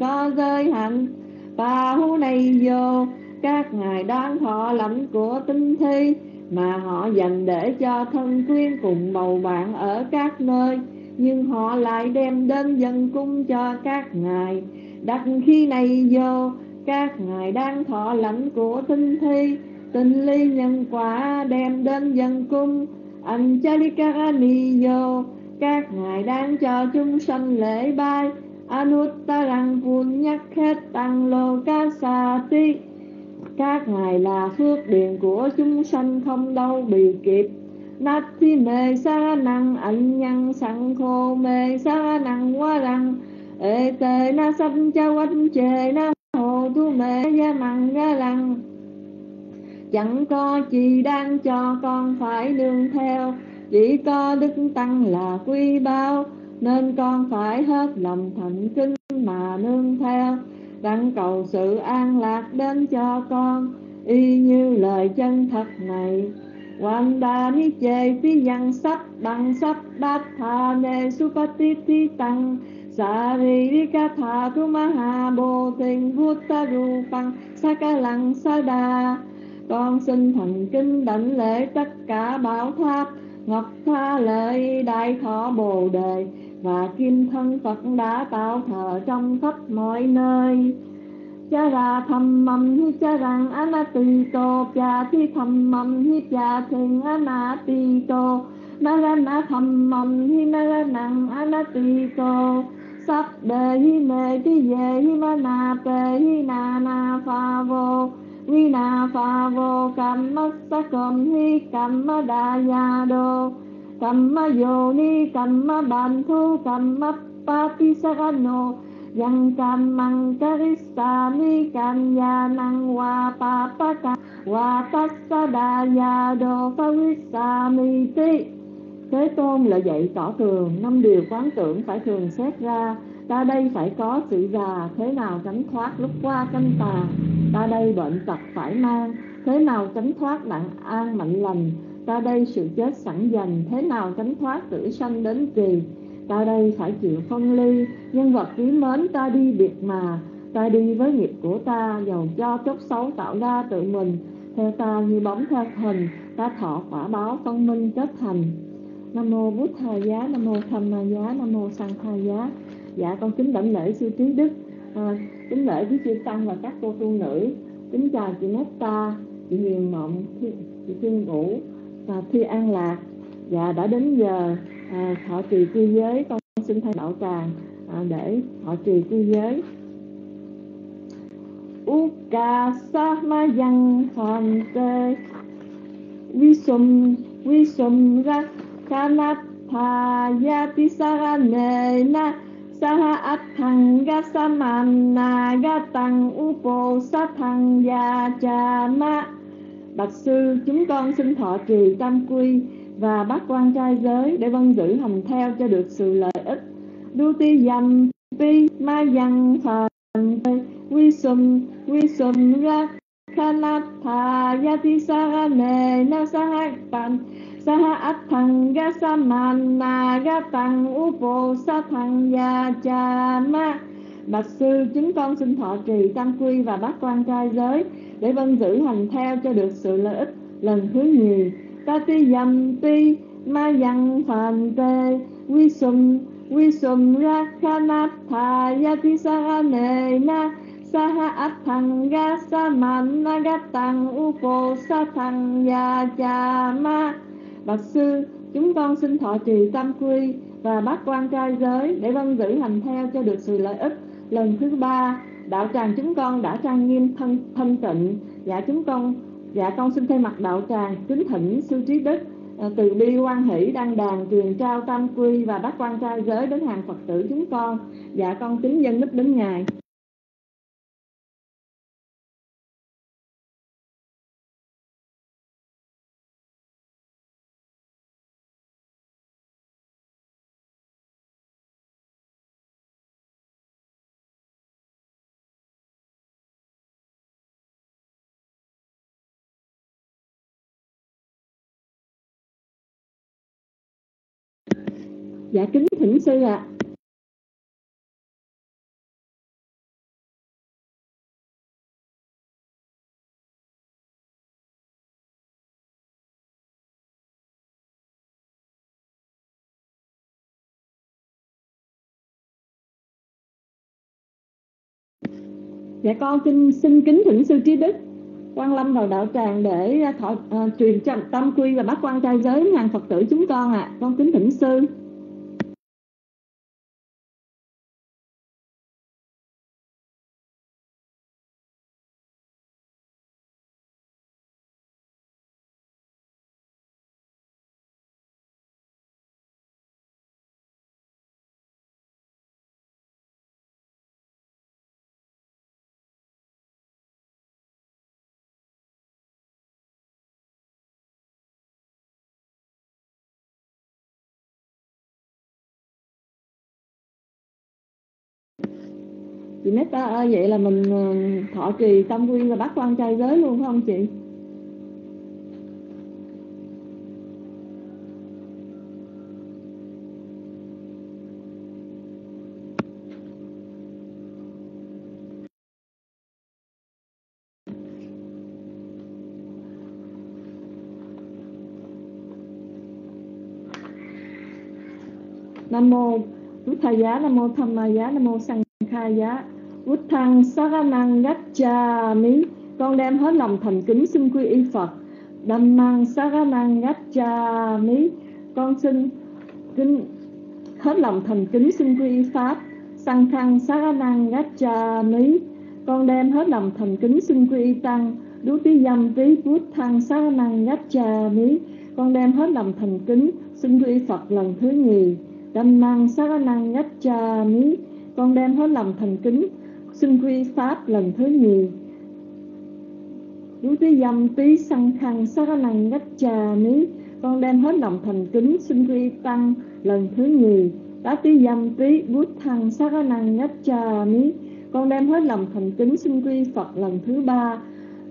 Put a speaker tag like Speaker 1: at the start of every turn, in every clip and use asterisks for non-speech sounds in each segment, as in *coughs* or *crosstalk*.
Speaker 1: có giới hạn và hú này vô, các ngài đang thọ lãnh của tinh thi, mà họ dành để cho thân quyên cùng bầu bạn ở các nơi. Nhưng họ lại đem đến dân cung cho các ngài. Đặt khi này vô, các ngài đang thọ lãnh của tinh thi. Tình ly nhân quả đem đến dân cung. Anh Chalikani vô, các ngài đang cho chúng sanh lễ bái Anuttarang Punyakhetang Lokasati Các ngài là phước điền của chúng sanh không đâu bị kịp. Nát thi mê sa năng ảnh nhân sẵn khô mê sa năng quá răng Ê tê na sanh cha quanh chê na hồ thu mê gia măng ga lăng Chẳng có chi đang cho con phải nương theo. Chỉ có đức tăng là quy bao nên con phải hết lòng thành kính mà nương theo, Đặng cầu sự an lạc đến cho con, Y như lời chân thật này. Wanda ni chê phi nhân sắp bằng sắp bát thà nê su phát ti tăng. Dạ Saririkatha Tumaha Bồ Tình Ca Lang Sa Đà. Con xin thành kinh đảnh lễ tất cả bảo tháp, Ngọc tha lợi đại thọ Bồ Đề. Và kim thân Phật đã tạo thờ trong khắp mọi nơi. Cha ra thầm mầm hi cha rằng anati tô cha thi thầm mầm hi cha thình anati tô narana thầm mầm hi naranang anati tô sắp đề hi mê thi về hi ma na pe hi na na pha vô. Vi na pha vô kam ma sa cầm hi kam ma đa ya đô. Kamma yoni, kamma ni kamma pati ban thu yang kamang mang karista ni kam nang wa pa pa ka wa ta sa đa ya pha sa ti Thế Tôn là dạy tỏ thường năm điều quán tưởng phải thường xét ra. Ta đây phải có sự già Thế nào tránh thoát lúc qua canh tà? Ta đây bệnh tật phải mang Thế nào tránh thoát nặng an mạnh lành? Ta đây sự chết sẵn dành Thế nào tránh thoát tử sanh đến kỳ? Ta đây phải chịu phân ly Nhân vật quý mến ta đi biệt mà. Ta đi với nghiệp của ta Dầu cho chốc xấu tạo ra tự mình. Theo ta như bóng theo hình Ta thọ quả báo phân minh kết thành. Nam mô bút thà giá nam mô tham ma giá nam mô sang tha giá. Dạ con kính đảnh lễ sư trí đức. À, kính lễ với sư tăng và các cô tu nữ. Kính chào chị Nesta chị Huyền Mộng chị, chị Thiên Vũ và Thi An Lạc dạ đã đến giờ à, họ trì quy giới con xin thay đạo tràng à, để họ trì quy giới. Uka Sama Yang Hante Visum Visum Rak Ga Saranena Saha Athang Gasamana Gatang Upo cha Yachama Bạch sư, chúng con xin thọ trì tam quy và bác quan trai giới để vân giữ hành theo cho được sự lợi ích. Đu ti dầm pi ma dằn phàn quy sum quy sum ra khanatha yati sarane na sahak pan saha athang ga samana ga tăng upo sa thằng ya cha ma bạch sư chúng con xin thọ trì tam quy và bát quan trai giới để vân giữ hành theo cho được sự lợi ích lần thứ nhì. ta ti dầm ti ma dằn phàn tê quy sum quy sum ra kha na tha yati sa ne na sa ha athang ga sa man na ga tăng upo sa thằng ya cha ma Bạch sư, chúng con xin thọ trì tam quy và bác quan trai giới để vân giữ hành theo cho được sự lợi ích. Lần thứ ba, đạo tràng chúng con đã trang nghiêm thân thân tịnh. Dạ chúng con, dạ con xin thay mặt đạo tràng kính thỉnh sư trí đức ờ, từ bi quan hỷ đăng đàn truyền trao tam quy và bác quan trai giới đến hàng phật tử chúng con. Dạ con kính dân đức đến ngài. dạ kính thỉnh sư ạ. Dạ con xin xin kính thỉnh sư trí đức quan lâm vào đạo tràng để à, thọ, uh, truyền tâm quy và bắt quan trai giới ngàn phật tử chúng con ạ. À. Con kính thỉnh sư. Chị Netta ơi ờ, vậy là mình ờ, thọ trì tâm quyên và bắt quan trai giới luôn không chị? Nam mô Đức Thầy giá, Nam mô Tham Ma giá, Nam mô Sang Kha giá. Út thăng Saranang Gacchami Con đem hết lòng thành kính xin quy y Phật. Dhammang Saranang Gacchami Con xin kính hết lòng thành kính xin quy y Pháp. Sang thăng Saranang Gacchami Con đem hết lòng thành kính xin quy y Tăng. Đú tí dâm tí bút thăng Saranang Gacchami Con đem hết lòng thành kính xin quy y Phật lần thứ nhì. Dhammang Saranang Gacchami Con đem hết lòng thành kính xin quy pháp lần thứ nhì Chú tí dâm tí sanh khăn sát năng nhất trà ní Con đem hết lòng thành kính, xin quy tăng lần thứ nhì Tá tí dâm tí bút thăng sát năng nhất trà ní Con đem hết lòng thành kính, xin quy Phật lần thứ ba.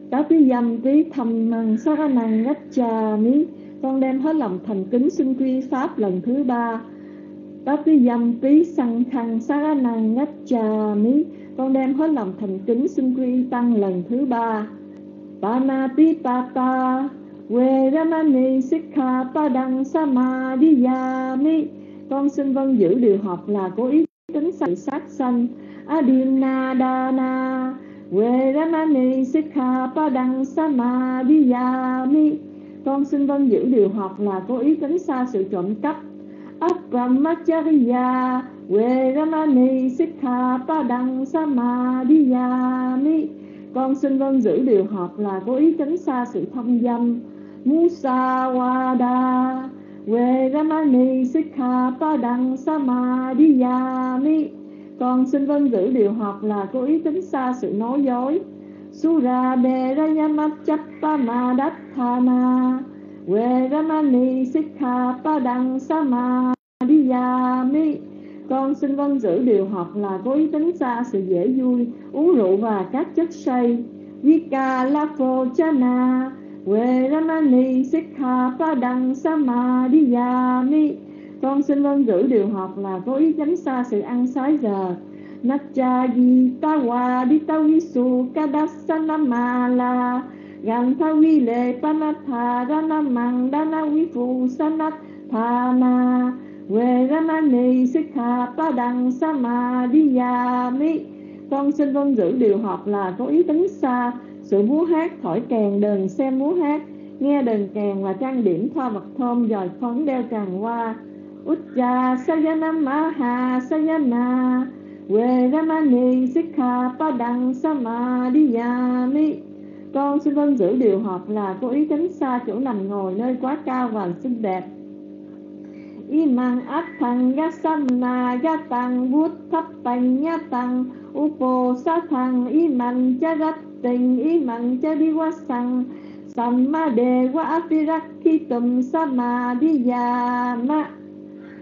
Speaker 1: Tá tí dâm tí thầm năng sát năng nhất trà ní Con đem hết lòng thành kính, xin quy Pháp lần thứ ba. Tá tí dâm tí sanh khăn sát năng nhất trà ní con đem hết lòng thành kính xin quy tăng lần thứ ba. Panatipata Veramani Sikha Padang Samadhiyami. Con xin vâng giữ điều học là cố ý tính sự sát sanh. Adinadana Veramani Sikha Padang Samadhiyami. Con xin vâng giữ điều học là cố ý tính xa sự trộm cắp. Brahmacharya Veramani Sikha Padang Samadhiyami Con xin vâng giữ điều học là cố ý tránh xa sự thông dâm. Musawada, Veramani Sikha Padang Samadhiyami Con xin vâng giữ điều học là cố ý tránh xa sự nói dối. Sura Derayamachappamadhatthana Veramani Sikha Padang Samadhiyami Con xin vâng giữ điều học là có ý tính xa sự dễ vui, uống rượu và các chất say. Vika Lafo Chana Veramani Sikha Padang Samadhiyami Con xin vâng giữ điều học là có ý tránh xa sự ăn sái giờ. Nacha Visu Ditawisu Kadasanamala Gantha vi lệ panatha rana mang dana vi phụ sanat thana về ramani sikha ya mi. con xin vâng giữ điều học là có ý tính xa. Sự múa hát thổi kèn đờn xem múa hát. Nghe đờn kèn và trang điểm thoa vật thơm dòi phấn đeo tràng hoa. Ujja Sayanama Ha Sayana Về Ramani Sikha Padang Samadhiyami con xin vâng giữ điều học là cố ý tránh xa chỗ nằm ngồi nơi quá cao và xinh đẹp. Imang attang yasamna yatang buddhappang yatang upo sathang iman charat tình iman chadiwasang samade wa apirakitum samadhiyama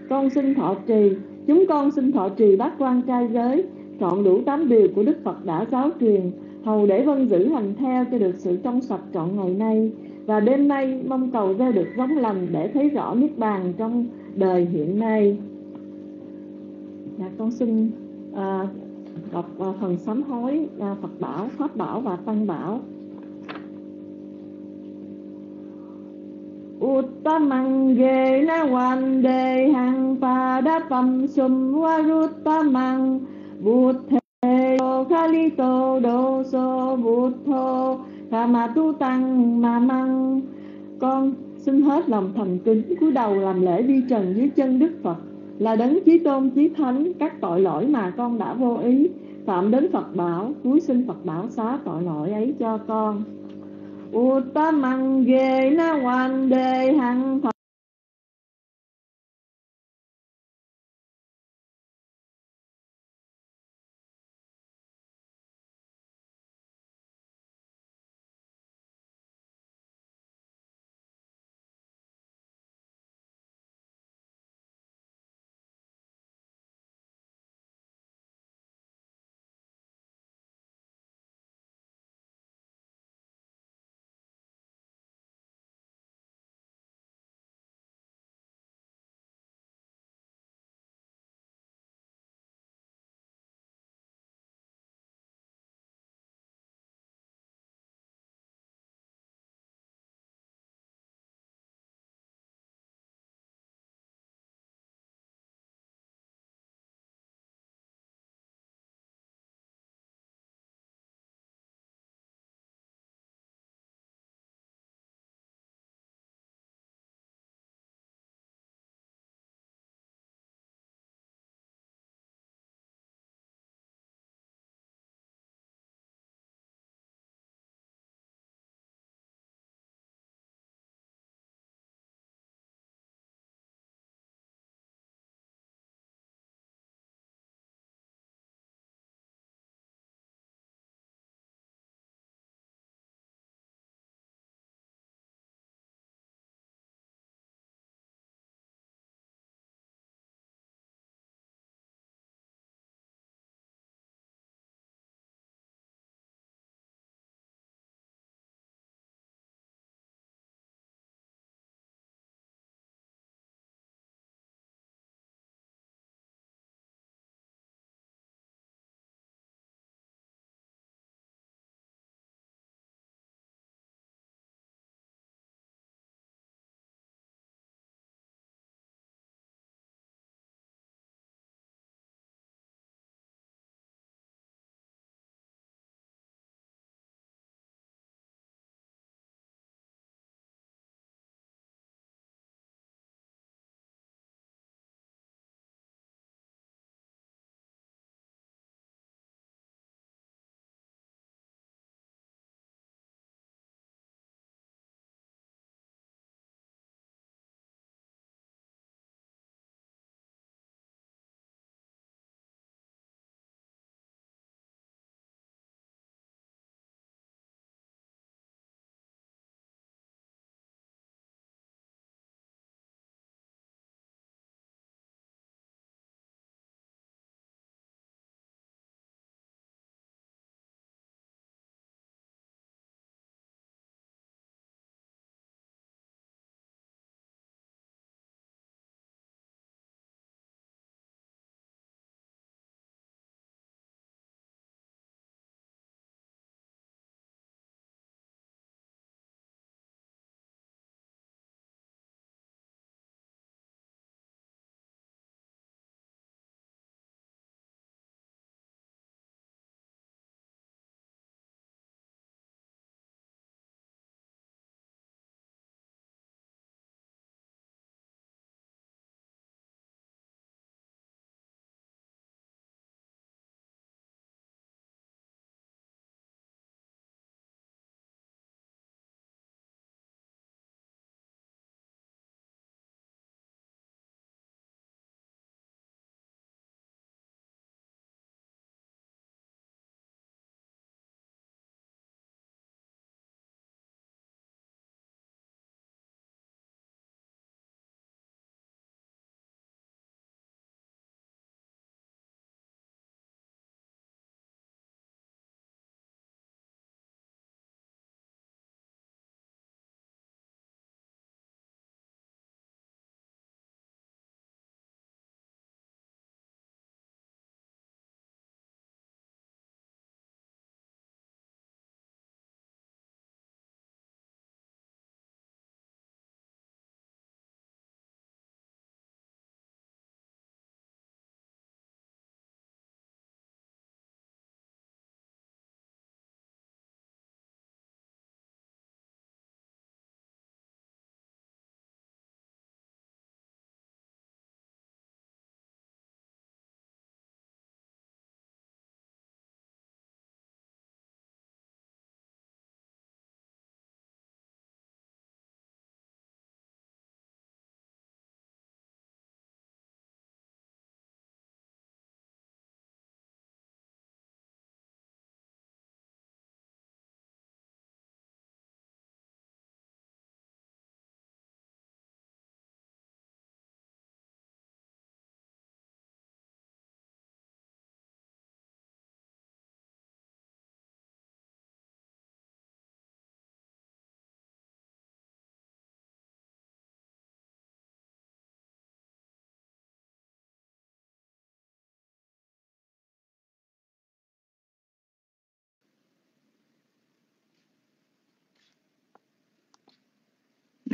Speaker 1: Con xin thọ trì, chúng con xin thọ trì bát quan trai giới, trọn đủ tám điều của Đức Phật đã giáo truyền, hầu để vân giữ hành theo cho được sự trong sạch trọn ngày nay và đêm nay mong cầu ra được giống lành để thấy rõ niết bàn trong đời hiện nay. Dạ con xin à, đọc à, phần sám hối à, Phật bảo Pháp bảo và Tăng bảo. Uttamang ge na wan de hang pa da pam sum wa ruttamang bút thế li tô, đô sô thô tha ma tu tăng, ma măng. Con xin hết lòng thành kính cúi đầu làm lễ vi trần dưới chân đức phật. Là đấng chí tôn, chí thánh, các tội lỗi mà con đã vô ý. Phạm đến phật bảo, cúi xin phật bảo xá tội lỗi ấy cho con. Uttamang ghê na hoàn đề hằng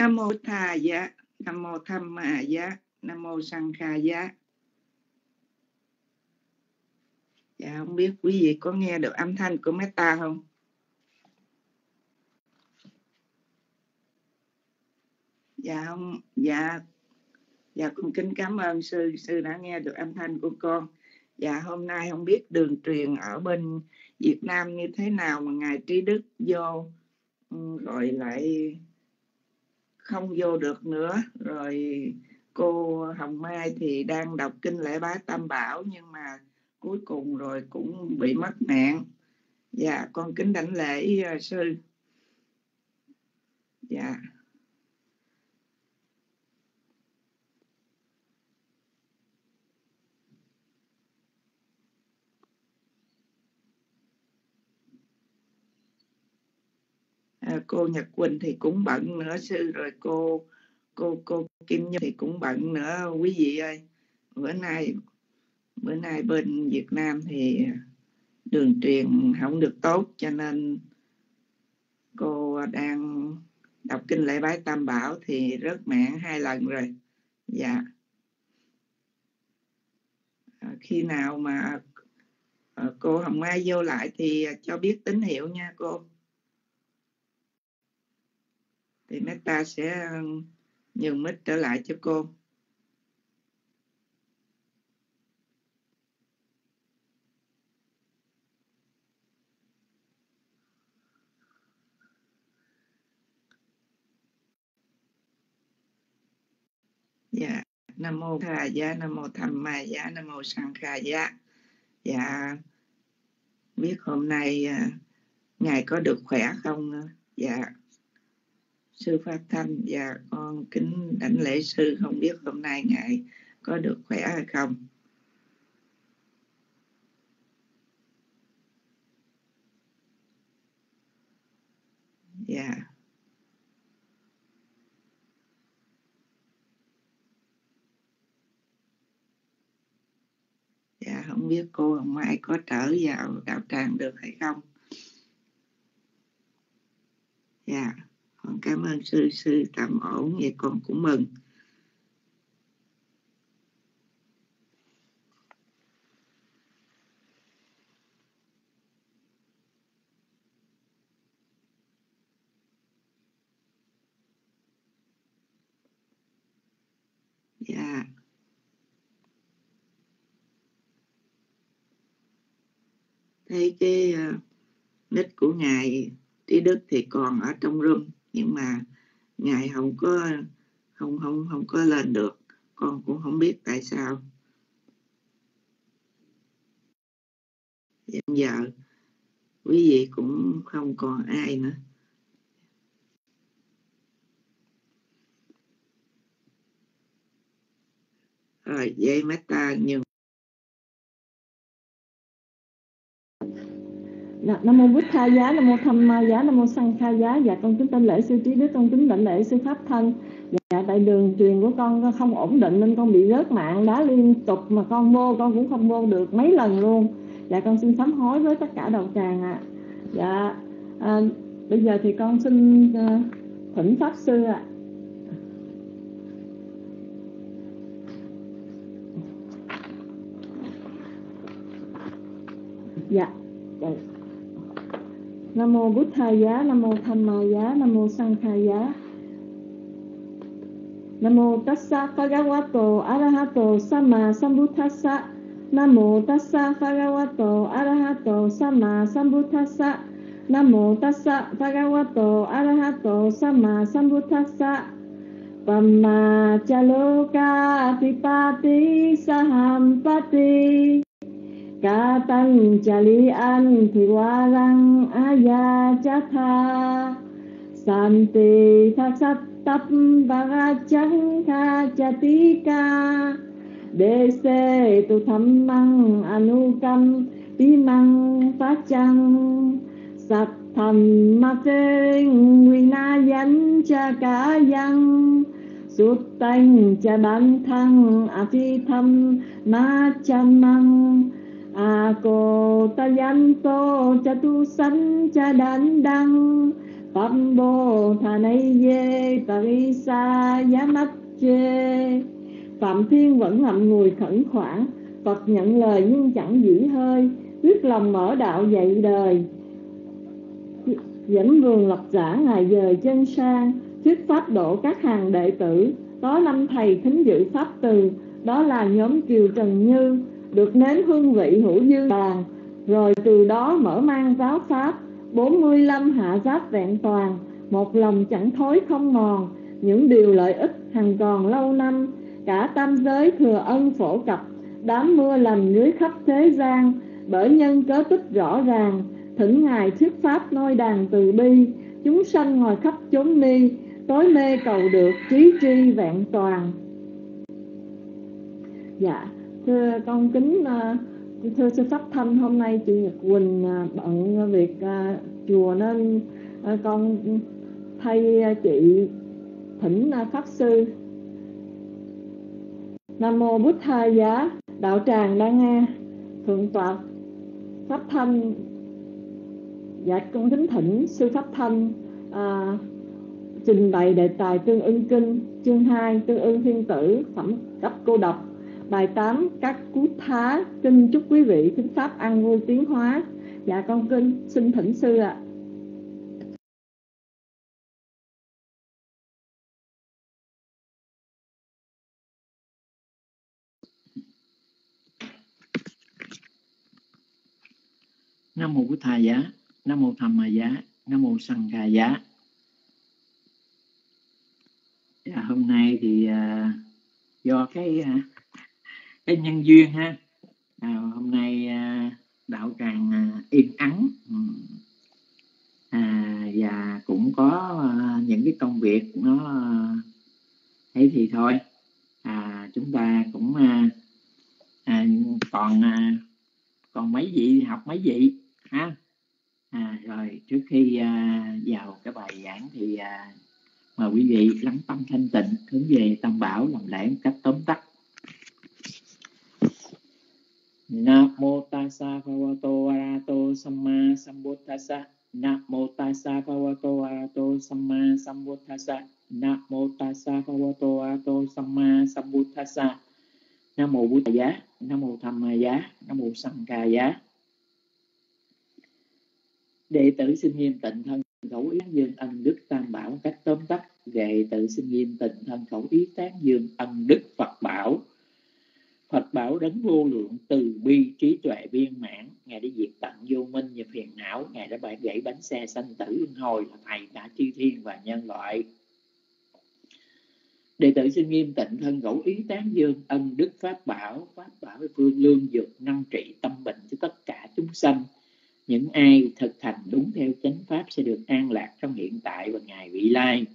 Speaker 2: nam mô tha giá nam mô tham ma giá nam mô sang kha giá dạ không biết quý vị có nghe được âm thanh của meta không? Dạ không dạ. Dạ con kính cảm ơn sư sư đã nghe được âm thanh của con. Dạ hôm nay không biết đường truyền ở bên Việt Nam như thế nào mà ngài Trí Đức vô gọi rồi lại không vô được nữa. Rồi cô Hồng Mai thì đang đọc kinh lễ bá Tam Bảo, nhưng mà cuối cùng rồi cũng bị mất mạng. Dạ con kính đảnh lễ sư dạ à, cô Nhật Quỳnh thì cũng bận nữa sư rồi cô cô cô Kim Nhung thì cũng bận nữa quý vị ơi. Bữa nay bữa nay bên Việt Nam thì đường truyền không được tốt cho nên cô đang đọc kinh lễ bái tam bảo thì rất mạng hai lần rồi. Dạ. À, khi nào mà à, cô Hồng Mai vô lại thì cho biết tín hiệu nha cô thì Meta sẽ ờ, nhường mic trở lại cho cô dạ nam mô thà gia nam mô tham ma gia. nam mô sang kha gia. dạ biết hôm nay ờ, ngài có được khỏe không dạ sư phát thanh và con kính đảnh lễ sư, không biết hôm nay ngài có được khỏe hay không? Dạ. Yeah. dạ không biết cô hồng mai có trở vào đạo tràng được hay không? Dạ con cảm ơn sư sư tạm ổn vậy con cũng mừng. Dạ. Thấy cái ờ, uh, nick của ngài trí đức thì còn ở trong room nhưng mà ngài không có, không không không có lên được. Con cũng không biết tại sao. Hiện giờ, quý vị cũng không còn ai nữa. Rồi vậy ta nhường
Speaker 1: Dạ, nam mô bút tha giá nam mô tham ma giá nam mô sanh kha giá dạ con kính tên lễ sư trí đức con kính lãnh lễ sư pháp thân dạ tại đường truyền của con không ổn định nên con bị rớt mạng đá liên tục mà con vô con cũng không vô được mấy lần luôn dạ con xin sám hối với tất cả đầu tràng ạ à. dạ à, bây giờ thì con xin uh, thỉnh pháp sư ạ à. dạ, yeah nam mô bút tha giá, nam mô tham ma giá, nam mô sang kha giá. Nam mô tassa phagawato arahato sama sambuddhassa. Nam mô tassa phagawato arahato sama sambuddhassa. Nam mô tassa phagawato arahato sama sambuddhassa. Pamma chaloka tipati sahampati ca tăng cha li an thì hoa răng a ya cha tha san tì tha sát tap và ra chẳng kha cha tí ca đề xê tu tham măng anu cam tí măng phát chăng sat tham ma phê nguy na yánh cha cá yang sút tanh cha bán thăng a phi thăm ma cha măng a cô ta yan tô cha tu sanh cha đan đăng. Pháp bồ thà nay dê tari sa giá mắt chê. Phạm thiên vẫn ngậm ngùi khẩn khoản, phật nhận lời nhưng chẳng dĩ hơi, quyết lòng mở đạo dạy đời. Dẫn vườn lập giả ngày dời chân sang, thuyết pháp độ các hàng đệ tử. Có năm thầy thính dự pháp từ, đó là nhóm kiều trần như được nếm hương vị hữu dư bàn rồi từ đó mở mang giáo pháp 45 hạ giáp vẹn toàn, một lòng chẳng thối không mòn. Những điều lợi ích hằng còn lâu năm, cả tam giới thừa ân phổ cập, đám mưa lành dưới khắp thế gian. Bởi nhân cớ tích rõ ràng, thỉnh ngài thuyết pháp noi đàn từ bi. Chúng sanh ngồi khắp chốn ni, tối mê cầu được trí tri vẹn toàn. Dạ thưa con kính à, thưa sư pháp thanh hôm nay chị nhật quỳnh à, bận việc à, chùa nên con thay chị thỉnh pháp sư. Nam mô bút tha giá đạo tràng đang nghe thượng tọa pháp thanh. Dạ con kính thỉnh sư pháp thanh à, trình bày đề tài tương ưng kinh chương 2 tương ưng thiên tử phẩm cấp cô độc bài 8 các cú thá. Kinh chúc quý vị kính pháp an vui tiến hóa. Dạ con kinh xin thỉnh sư ạ. À.
Speaker 3: nam mô bút thà giá. Nam mô tham mà giá. Nam mô sằng cà giá. Dạ, hôm nay thì uh, do cái uh, cái nhân duyên ha. À, hôm nay à, đạo tràng à, yên ắng. Ừ. À, và cũng có à, những cái công việc nó uh, thì thôi. À, chúng ta cũng à, à, còn à, còn mấy vị học mấy vị ha. À, rồi trước khi à, vào cái bài giảng thì à, mời quý vị lắng tâm thanh tịnh hướng về tam bảo làm lễ một cách tóm tắt. Namo tassa bhagavato arahato samma sambuddhassa. Namo tassa bhagavato arahato samma sambuddhassa. Namo tassa bhagavato arahato samma sambuddhassa. Namo Bụt giá. Mô Tham giá. Mô Sangha giá. Đệ tử xin nghiêm tịnh thân khẩu ý dương ân đức tam bảo cách tóm tắt. Đệ tử xin nghiêm tịnh thân khẩu ý tán dương ân đức phật bảo. Phật bảo đấng vô lượng từ bi trí tuệ viên mãn. Ngài đã diệt tận vô minh và phiền não. Ngài đã bẻ gãy bánh xe sanh tử luân hồi là Thầy cả chư thiên và nhân loại. Đệ tử xin nghiêm tịnh thân gẫu ý tán dương ân đức pháp bảo. Pháp bảo phương lương dược năng trị tâm bệnh cho tất cả chúng sanh. Những ai thực hành đúng theo chánh pháp sẽ được an lạc trong hiện tại và ngày vị lai.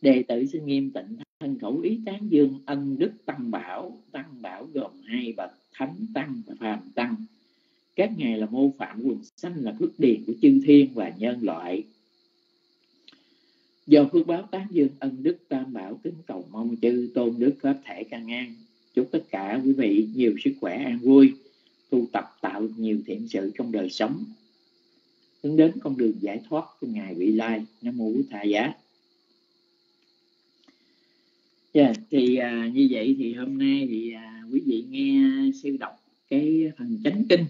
Speaker 3: Đệ tử xin nghiêm tịnh thân khẩu ý tán dương ân đức tăng bảo tăng bảo gồm hai bậc, thánh tăng và phàm tăng. Các ngài là mô phạm quần sanh là phước điền của chư thiên và nhân loại. Do phước báo tán dương ân đức tam bảo kính cầu mong chư tôn đức pháp thể căn an. Chúc tất cả quý vị nhiều sức khỏe an vui, tu tập tạo nhiều thiện sự trong đời sống. Hướng đến con đường giải thoát của ngài vị lai, nam mô bổn thà giá yeah, thì à, như vậy thì hôm nay thì à, quý vị nghe sư đọc cái phần chánh kinh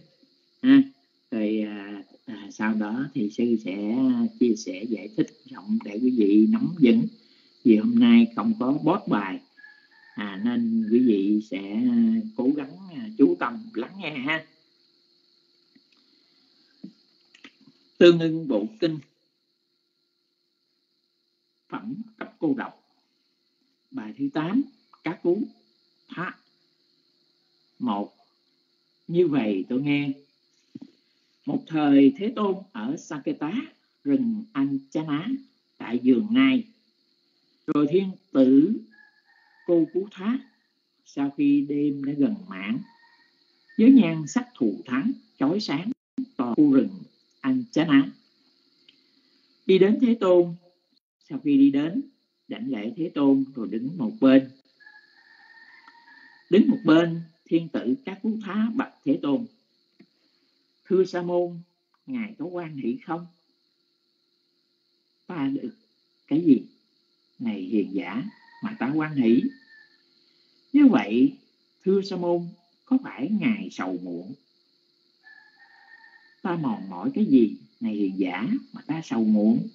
Speaker 3: ha. Rồi à, à, sau đó thì sư sẽ chia sẻ giải thích rộng để quý vị nắm vững vì hôm nay không có bót bài. À, nên quý vị sẽ cố gắng à, chú tâm lắng nghe ha. Tương ưng bộ kinh phẩm cấp cô độc bài thứ 8 các cú thá một. Như vậy tôi nghe, một thời thế tôn ở Saketa rừng Anchana tại giường nai rồi thiên tử cô cú thá, sau khi đêm đã gần mãn với nhan sắc thù thắng, chói sáng toàn khu rừng anh chán đi đến thế tôn, sau khi đi đến đảnh lễ thế tôn rồi đứng một bên. Đứng một bên, thiên tử các cú thá bạch thế tôn. Thưa sa môn, ngài có quan hỷ không? Ta được cái gì? Này hiền giả, mà ta quan hỷ. Như vậy, thưa sa môn, có phải ngài sầu muộn? Ta mòn mỏi cái gì, này hiền giả, mà ta sầu muộn?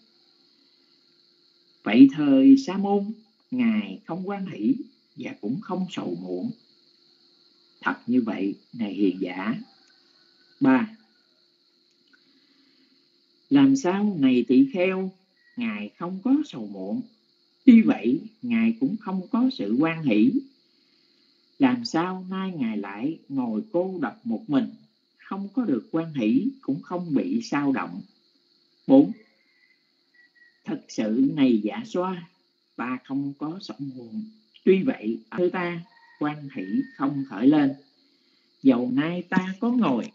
Speaker 3: Vậy thời sa môn, ngài không quan hỷ và cũng không sầu muộn. Thật như vậy, ngài hiền giả. Ba, làm sao này tỳ kheo, ngài không có sầu muộn? Tuy vậy, ngài cũng không có sự quan hỷ. Làm sao nay ngài lại ngồi cô độc một mình, không có được quan hỷ, cũng không bị sao động? Bốn thật sự này giả xoa ta không có sầu muộn tuy vậy ở ta, quan hỷ không khởi lên. Dầu nay ta có ngồi,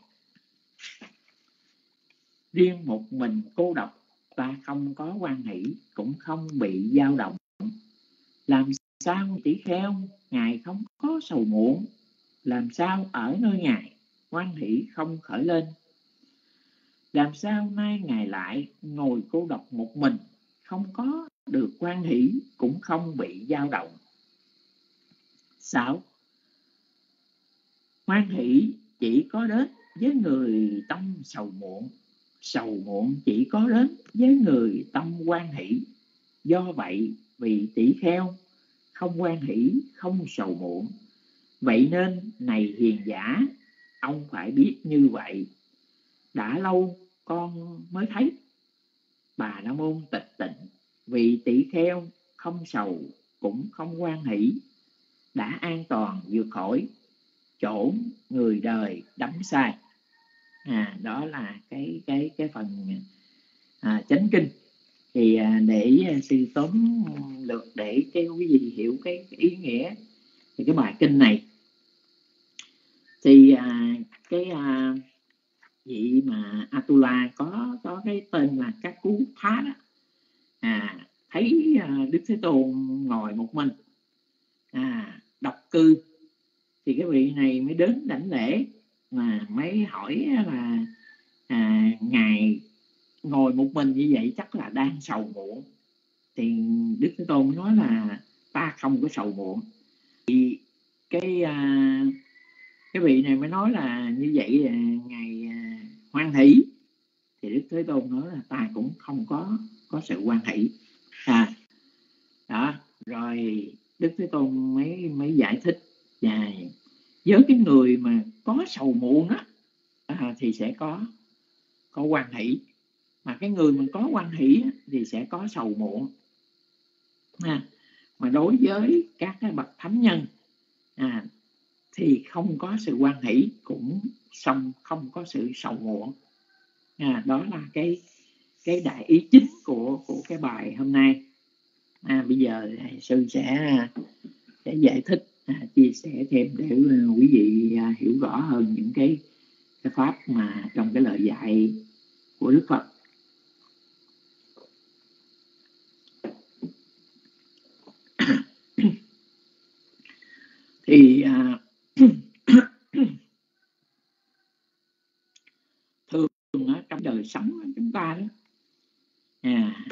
Speaker 3: riêng một mình cô độc, ta không có quan hỷ, cũng không bị dao động. Làm sao tỷ kheo, ngài không có sầu muộn. Làm sao ở nơi ngài, quan hỷ không khởi lên. Làm sao nay ngài lại ngồi cô độc một mình? Không có được quan hỷ, cũng không bị dao động. Sáu hoan hỷ chỉ có đến với người tâm sầu muộn. Sầu muộn chỉ có đến với người tâm quan hỷ. Do vậy, vì tỷ kheo, không quan hỷ, không sầu muộn. Vậy nên, này hiền giả, ông phải biết như vậy. Đã lâu con mới thấy bà la môn tịch tịnh vì tỷ kheo không sầu cũng không quan hỷ đã an toàn vượt khỏi chỗ người đời đắm sai à, đó là cái cái cái phần à, chánh kinh. Thì à, để à, sư tóm lược để cái quý vị hiểu cái, cái ý nghĩa thì cái bài kinh này thì à, cái à, vị mà Atula có có cái tên là các cú thá đó. À, thấy à, Đức Thế Tôn ngồi một mình. À, độc cư. Thì cái vị này mới đến đảnh lễ mà mới hỏi là à, ngài ngồi một mình như vậy chắc là đang sầu muộn. Thì đức thế tôn mới nói là ta không có sầu muộn. Thì cái à, cái vị này mới nói là như vậy là à, hoan hỷ. Thì đức thế tôn nói là ta cũng không có có sự hoan hỷ. À đó rồi đức thế tôn mới mới giải thích và với cái người mà có sầu muộn á à, thì sẽ có có quan hỷ. Mà cái người mà có quan hỷ á, thì sẽ có sầu muộn. À, mà đối với các cái bậc thánh nhân à, thì không có sự quan hỷ cũng xong không có sự sầu muộn à, đó là cái cái đại ý chính của của cái bài hôm nay. À, bây giờ sư sẽ sẽ giải thích à, chia sẻ thêm để à, quý vị à, hiểu rõ hơn những cái cái pháp mà trong cái lời dạy của Đức Phật. *coughs* Thì à, thường á, trong đời sống của chúng ta đó. À,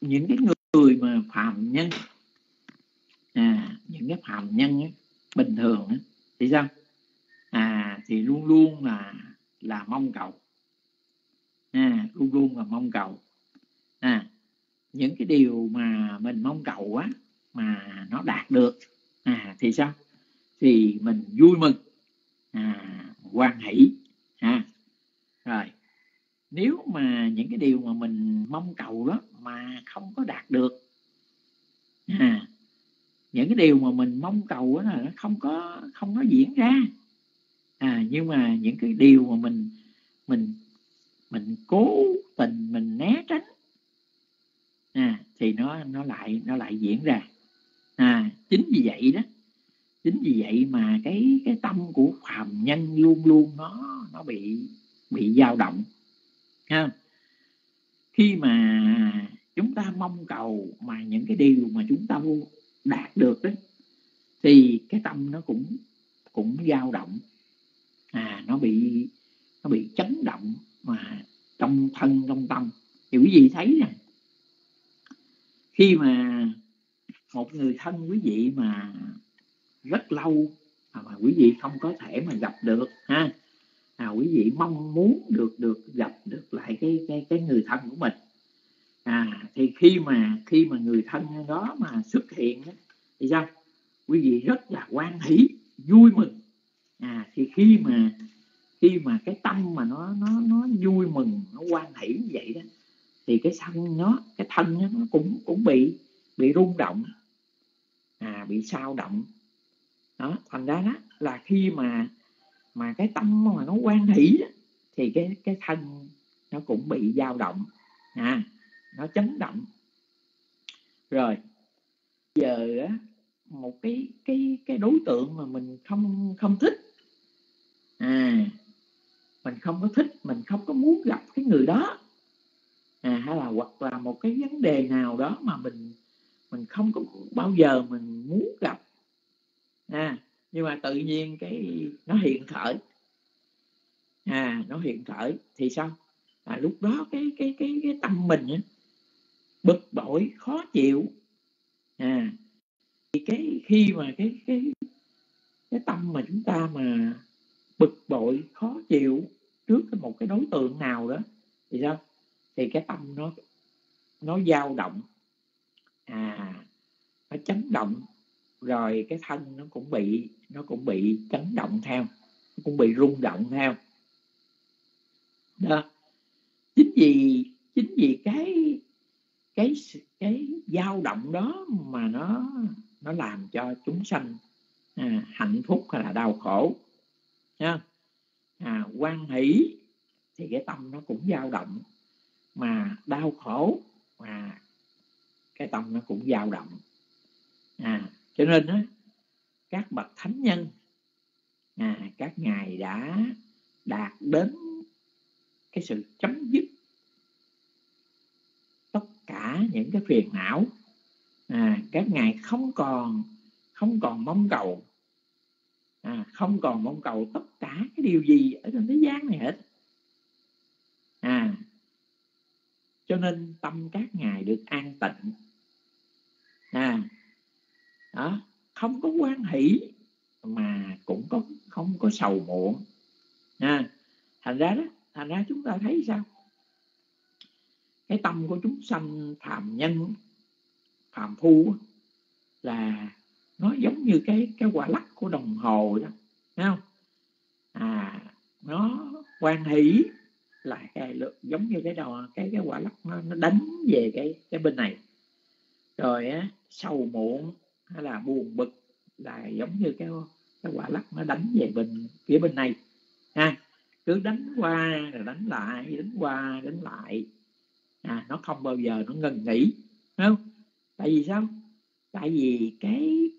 Speaker 3: những cái người mà phạm nhân à, những cái phạm nhân ấy, bình thường ấy, thì sao? À thì luôn luôn là là mong cầu. À, luôn luôn là mong cầu. À những cái điều mà mình mong cầu á mà nó đạt được à thì sao? Thì mình vui mừng à quan hỷ à rồi nếu mà những cái điều mà mình mong cầu đó mà không có đạt được à những cái điều mà mình mong cầu đó là nó không có không có diễn ra. À nhưng mà những cái điều mà mình mình mình cố tình mình né tránh à thì nó nó lại nó lại diễn ra. À chính vì vậy đó, chính vì vậy mà cái cái tâm của phàm nhân luôn luôn nó nó bị bị dao động ha. Khi mà chúng ta mong cầu mà những cái điều mà chúng ta đạt được đấy, thì cái tâm nó cũng cũng dao động. À nó bị nó bị chấn động mà trong thân, trong tâm. Thì quý vị thấy nè, khi mà một người thân quý vị mà rất lâu mà quý vị không có thể mà gặp được ha à, quý vị mong muốn được được gặp được lại cái cái cái người thân của mình. À thì khi mà khi mà người thân đó mà xuất hiện thì sao? Quý vị rất là quan hỷ vui mừng. À thì khi mà khi mà cái tâm mà nó nó nó vui mừng nó quan hỷ như vậy đó thì cái thân nó cái thân nó cũng cũng bị bị rung động à bị sao động. Đó thành ra đó là khi mà mà cái tâm mà nó quan hỷ thì cái cái thân nó cũng bị dao động. À nó chấn động. Rồi, giờ á, một cái cái cái đối tượng mà mình không không thích. À mình không có thích, mình không có muốn gặp cái người đó. À hay là, hoặc là một cái vấn đề nào đó mà mình mình không có bao giờ mình muốn gặp. À nhưng mà tự nhiên cái nó hiện khởi. À nó hiện khởi thì sao? À, lúc đó cái cái cái cái tâm mình á, bực bội khó chịu. À thì cái khi mà cái cái cái tâm mà chúng ta mà bực bội khó chịu trước một cái đối tượng nào đó thì sao? Thì cái tâm nó nó dao động. À nó chấn động rồi cái thân nó cũng bị nó cũng bị chấn động theo nó cũng bị rung động theo. Đó. Chính vì chính vì cái cái cái dao động đó mà nó nó làm cho chúng sanh à, hạnh phúc hay là đau khổ. Nha. À, quan hỷ thì cái tâm nó cũng dao động mà đau khổ mà cái tâm nó cũng dao động. À cho nên á các bậc thánh nhân à, các ngài đã đạt đến cái sự chấm dứt tất cả những cái phiền não. À, các ngài không còn không còn mong cầu à, không còn mong cầu tất cả cái điều gì ở trên thế gian này hết. À cho nên tâm các ngài được an tịnh. À đó không có quan hỷ mà cũng có không có sầu muộn. Nha thành ra đó thành ra chúng ta thấy sao? Cái tâm của chúng sanh phàm nhân phàm phu là nó giống như cái cái quả lắc của đồng hồ đó thấy không? À nó quan hỷ là cái giống như cái đầu cái cái quả lắc nó, nó đánh về cái cái bên này. Rồi á sầu muộn hay là buồn bực là giống như cái cái quả lắc nó đánh về bên phía bên này. Ha cứ đánh qua rồi đánh lại đánh qua đánh lại. À, nó không bao giờ nó ngừng nghỉ không? Tại vì sao? Tại vì cái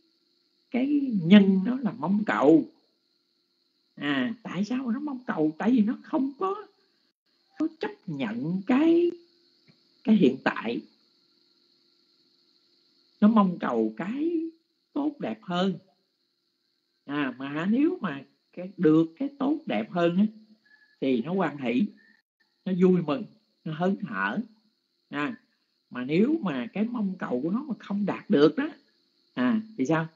Speaker 3: cái nhân nó là mong cầu. À tại sao nó mong cầu? Tại vì nó không có nó chấp nhận cái cái hiện tại nó mong cầu cái tốt đẹp hơn. À mà nếu mà cái được cái tốt đẹp hơn á, thì nó quan hỷ nó vui mừng nó hớn hở. À, mà nếu mà cái mong cầu của nó mà không đạt được đó à thì sao?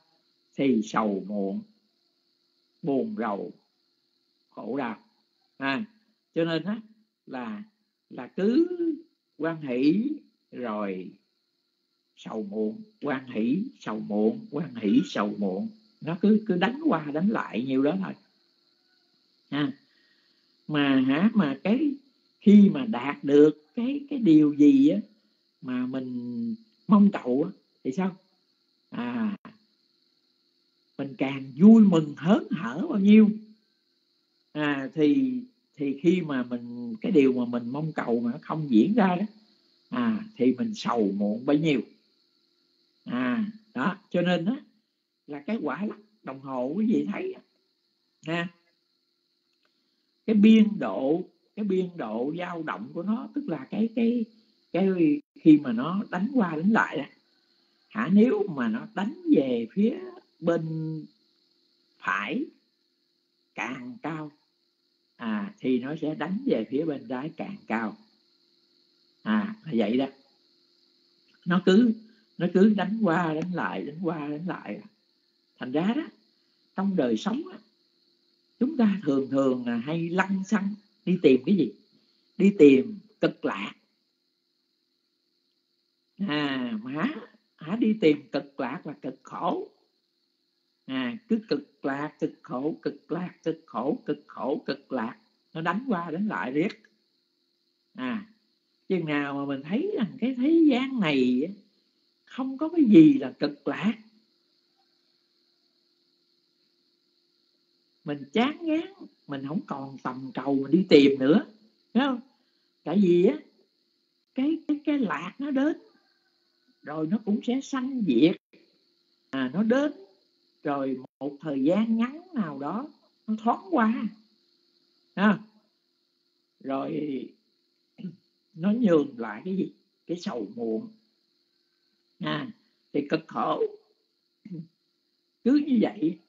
Speaker 3: Thì sầu muộn buồn rầu khổ đau. À cho nên á là là cứ quan hỷ rồi sầu muộn quan hỷ, sầu muộn quan hỷ, sầu muộn. Nó cứ cứ đánh qua, đánh lại nhiêu đó thôi. Ha. Mà hả, mà cái, khi mà đạt được cái cái điều gì á, mà mình mong cầu á, thì sao? À mình càng vui mừng hớn hở bao nhiêu? À thì thì khi mà mình, cái điều mà mình mong cầu mà nó không diễn ra đó à thì mình sầu muộn bấy nhiêu à đó cho nên đó là cái quả lắc đồng hồ quý vị thấy ha. Cái biên độ cái biên độ dao động của nó tức là cái cái cái khi mà nó đánh qua đánh lại đó, hả nếu mà nó đánh về phía bên phải càng cao à thì nó sẽ đánh về phía bên trái càng cao. À là vậy đó. Nó cứ nó cứ đánh qua đánh lại đánh qua đánh lại. Thành ra đó trong đời sống đó, chúng ta thường thường là hay lăn xăng đi tìm cái gì? Đi tìm cực lạc à má hả đi tìm cực lạc là cực khổ. À cứ cực lạc cực khổ cực lạc cực khổ cực khổ cực lạc nó đánh qua đánh lại riết. À chừng nào mà mình thấy rằng cái thế gian này không có cái gì là cực lạc. Mình chán ngán, mình không còn tầm cầu mình đi tìm nữa. Thấy không? Tại vì á, cái cái cái lạc nó đến, rồi nó cũng sẽ sanh diệt. À nó đến, rồi một thời gian ngắn nào đó, nó thoáng qua. Ha rồi, *clears throat* nó nhường lại cái gì? Cái sầu muộn à, thì cực khổ. Cứ như vậy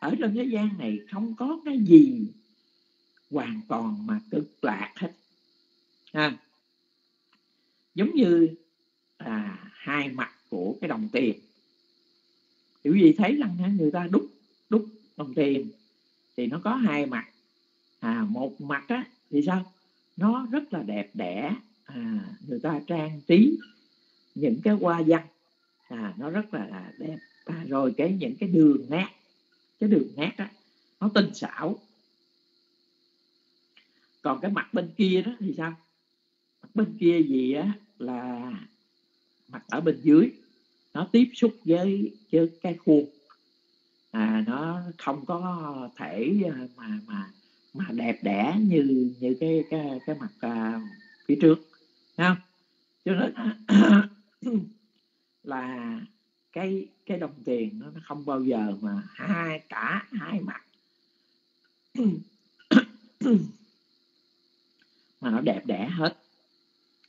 Speaker 3: ở trong thế gian này không có cái gì hoàn toàn mà cực lạc hết. À, giống như à, hai mặt của cái đồng tiền. Thì quý vị thấy rằng người ta đúc đúc đồng tiền thì nó có hai mặt. À, một mặt á, thì sao? Nó rất là đẹp đẽ. À, người ta trang trí những cái hoa văn. À, nó rất là đẹp. À, rồi cái những cái đường nét cái đường nét đó nó tinh xảo. Còn cái mặt bên kia đó thì sao? Mặt bên kia gì á là mặt ở bên dưới. Nó tiếp xúc với, với cái khuôn. À nó không có thể à, mà mà mà đẹp đẽ như như cái cái cái mặt à, phía trước. Không? Cho nên là cái cái đồng tiền nó không bao giờ mà hai cả hai mặt. *coughs* Mà nó đẹp đẽ hết.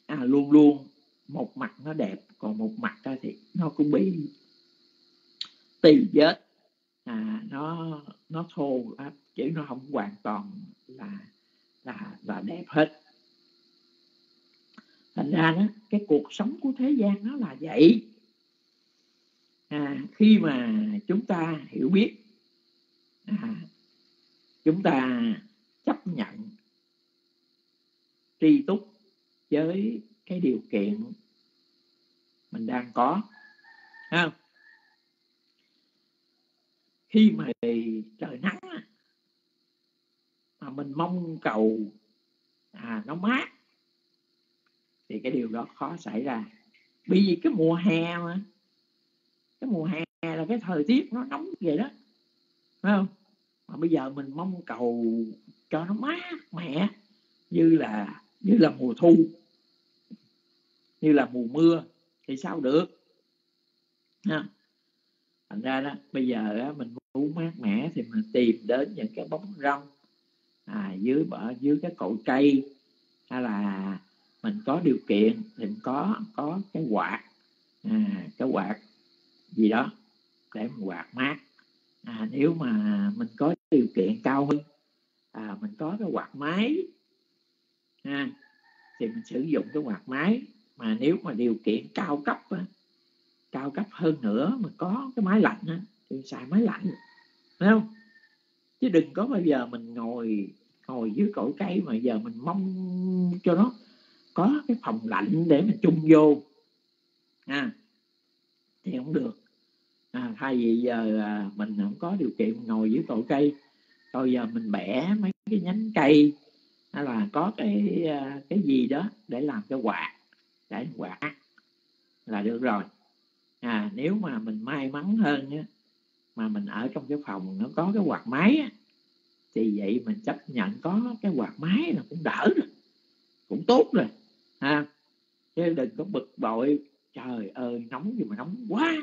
Speaker 3: À, luôn luôn một mặt nó đẹp còn một mặt thì nó cũng bị tì vết. À, nó nó thô lắm chứ nó không hoàn toàn là là là đẹp hết thành ra đó cái cuộc sống của thế gian nó là vậy. À, khi mà chúng ta hiểu biết à, chúng ta chấp nhận tri túc với cái điều kiện mình đang có không? Khi mà trời nắng mà mình mong cầu à nó mát thì cái điều đó khó xảy ra. Bởi vì cái mùa hè mà cái mùa hè là cái thời tiết nó nóng vậy đó phải không? Mà bây giờ mình mong cầu cho nó mát mẻ như là như là mùa thu như là mùa mưa thì sao được? Ha. Thành ra đó bây giờ đó, mình muốn mát mẻ thì mình tìm đến những cái bóng râm à, dưới bờ dưới cái cội cây hay là mình có điều kiện thì mình có có cái quạt à, cái quạt gì đó để mình quạt mát. À, nếu mà mình có điều kiện cao hơn à, mình có cái quạt máy à, thì mình sử dụng cái quạt máy. Mà nếu mà điều kiện cao cấp á, cao cấp hơn nữa mà có cái máy lạnh á, thì xài máy lạnh phải không? Chứ đừng có bao giờ mình ngồi ngồi dưới cổ cây mà giờ mình mong cho nó có cái phòng lạnh để mình chung vô. À, thì không được. À, thay vì giờ à, mình không có điều kiện ngồi dưới cội cây rồi giờ mình bẻ mấy cái nhánh cây hay là có cái à, cái gì đó để làm cái quạt để quạt là được rồi. À nếu mà mình may mắn hơn á, mà mình ở trong cái phòng nó có cái quạt máy á, thì vậy mình chấp nhận có cái quạt máy là cũng đỡ rồi cũng tốt rồi ha? Chứ đừng có bực bội, trời ơi, nóng gì mà nóng quá.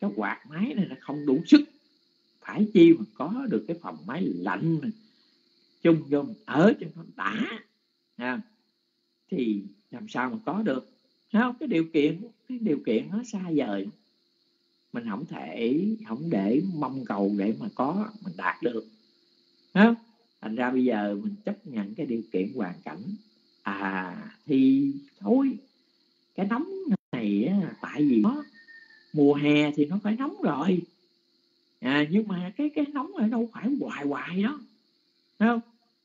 Speaker 3: Cái quạt máy này nó không đủ sức. Phải chi mà có được cái phòng máy lạnh mà chung vô ở cho nó đã, ha. thì làm sao mà có được? Không? Cái điều kiện, cái điều kiện nó xa vời. Mình không thể, không để mong cầu để mà có mình đạt được. Không? Thành ra bây giờ mình chấp nhận cái điều kiện hoàn cảnh à thì thôi cái nóng này á, tại vì nó thì nó phải nóng rồi. À, nhưng mà cái cái nóng ở đâu phải hoài hoài đó Thấy không?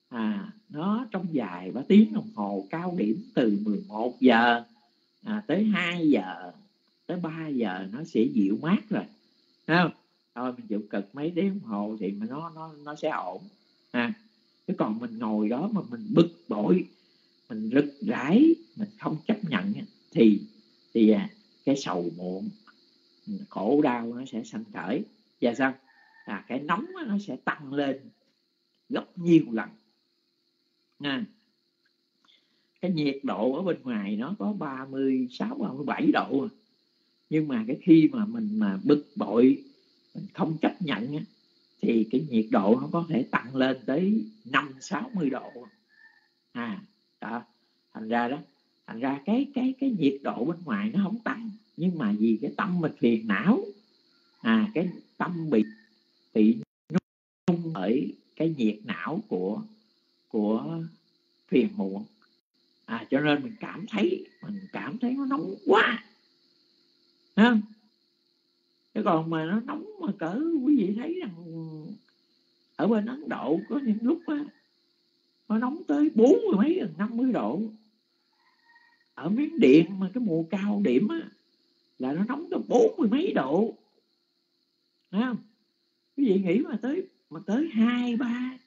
Speaker 3: À nó trong dài và tiếng đồng hồ cao điểm từ 11 giờ à, tới 2 giờ tới 3 giờ nó sẽ dịu mát rồi Thấy không? Thôi mình chịu cực mấy tiếng đồng hồ thì mà nó nó nó sẽ ổn. À chứ còn mình ngồi đó mà mình bực bội mình rực rãi mình không chấp nhận thì thì à, cái sầu muộn khổ đau nó sẽ sanh khởi. Và sao? À, cái nóng nó sẽ tăng lên gấp nhiều lần. À, cái nhiệt độ ở bên ngoài nó có 36 37 độ à. nhưng mà cái khi mà mình mà bực bội mình không chấp nhận thì cái nhiệt độ nó có thể tăng lên tới năm sáu mươi độ à, à đó, thành ra đó, thành ra cái cái cái nhiệt độ bên ngoài nó không tăng, nhưng mà vì cái tâm mình phiền não à cái tâm bị bị nung bởi cái nhiệt não của của phiền muộn. À cho nên mình cảm thấy, mình cảm thấy nó nóng quá. Không? Chứ còn mà nó nóng mà cỡ quý vị thấy rằng ở bên Ấn Độ có những lúc á nó nóng tới bốn mươi mấy gần năm mươi độ. Ở miếng điện mà cái mùa cao điểm á là nó nóng tới bốn mươi mấy độ. Thấy không? Quý vị nghĩ mà tới mà tới hai ba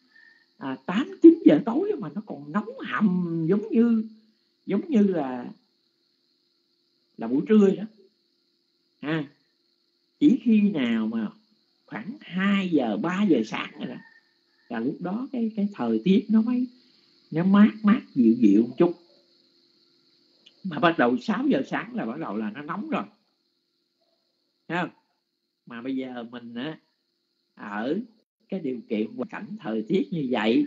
Speaker 3: à, tám chín giờ tối mà nó còn nóng hầm giống như giống như là là buổi trưa đó. Ha. Chỉ khi nào mà khoảng 2 giờ 3 giờ sáng rồi đó là lúc đó cái cái thời tiết nó mới nó mát mát dịu dịu một chút. Mà bắt đầu 6 giờ sáng là bắt đầu là nó nóng rồi. Thấy không? mà bây giờ mình á, ở cái điều kiện hoàn cảnh thời tiết như vậy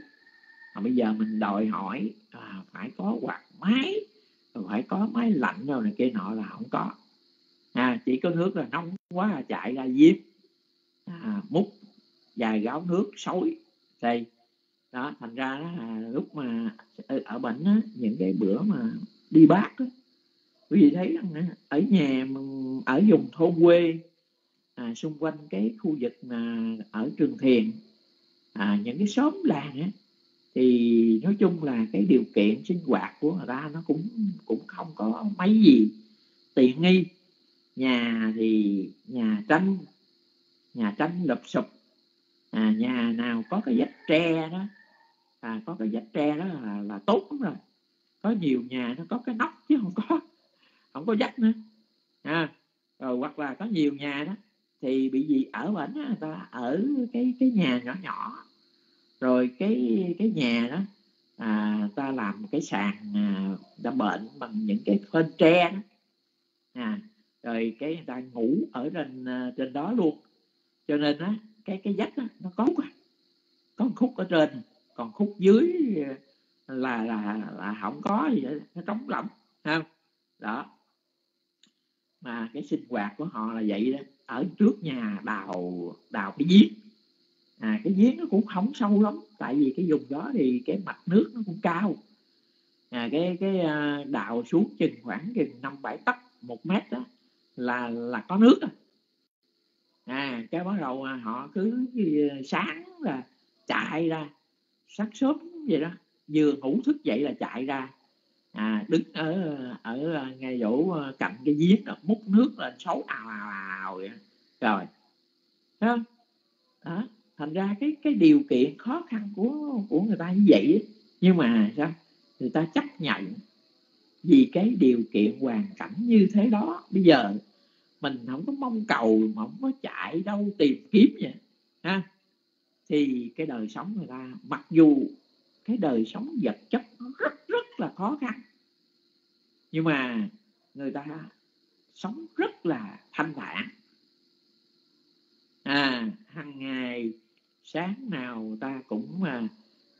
Speaker 3: mà bây giờ mình đòi hỏi à, phải có quạt máy phải có máy lạnh rồi này kia nọ là không có. À, chỉ có nước là nóng quá là chạy ra giết à, múc vài gáo nước sôi đây đó thành ra đó là lúc mà ở bệnh á, những cái bữa mà đi bác á, quý vị thấy rằng ở nhà ở vùng thôn quê à, xung quanh cái khu vực mà ở trường thiền à, những cái xóm làng á, thì nói chung là cái điều kiện sinh hoạt của người ta nó cũng cũng không có mấy gì tiện nghi. Nhà thì nhà tranh nhà tranh lụp sụp à, nhà nào có cái vách tre đó à, có cái vách tre đó là, là tốt lắm rồi. Có nhiều nhà nó có cái nóc chứ không có *laughs* không có vách nữa. À, rồi hoặc là có nhiều nhà đó thì bị gì ở bển người ta ở cái cái nhà nhỏ nhỏ. Rồi cái cái nhà đó à, ta làm cái sàn à, ta bệnh bằng những cái phên tre đó. À, rồi cái người ta ngủ ở trên à, trên đó luôn. Cho nên á cái cái vách nó có quá. Có một khúc ở trên còn khúc dưới là là là không có gì vậy nó trống lỏng không? Đó. Mà cái sinh hoạt của họ là vậy đó. Ở trước nhà đào đào cái giếng. À cái giếng nó cũng không sâu lắm tại vì cái vùng đó thì cái mặt nước nó cũng cao. À, cái cái à, đào xuống chừng khoảng chừng năm bảy tấc một mét đó là là có nước rồi à cái bắt đầu họ cứ ờ, sáng là chạy ra sáng sớm vậy đó. Vừa ngủ thức dậy là chạy ra. À, đứng ở ở ờ, ngay chỗ ờ, cạnh cái giếng đó, múc nước lên xấu ào ào ào vậy rồi đó. đó thành ra cái cái điều kiện khó khăn của của người ta như vậy nhưng mà sao? Người ta chấp nhận vì cái điều kiện hoàn cảnh như thế đó. Bây giờ mình không có mong cầu mà không có chạy đâu tìm kiếm vậy ha. Thì cái đời sống người ta mặc dù cái đời sống vật chất nó rất rất là khó khăn nhưng mà người ta sống rất là thanh thản. À hàng ngày sáng nào ta cũng à,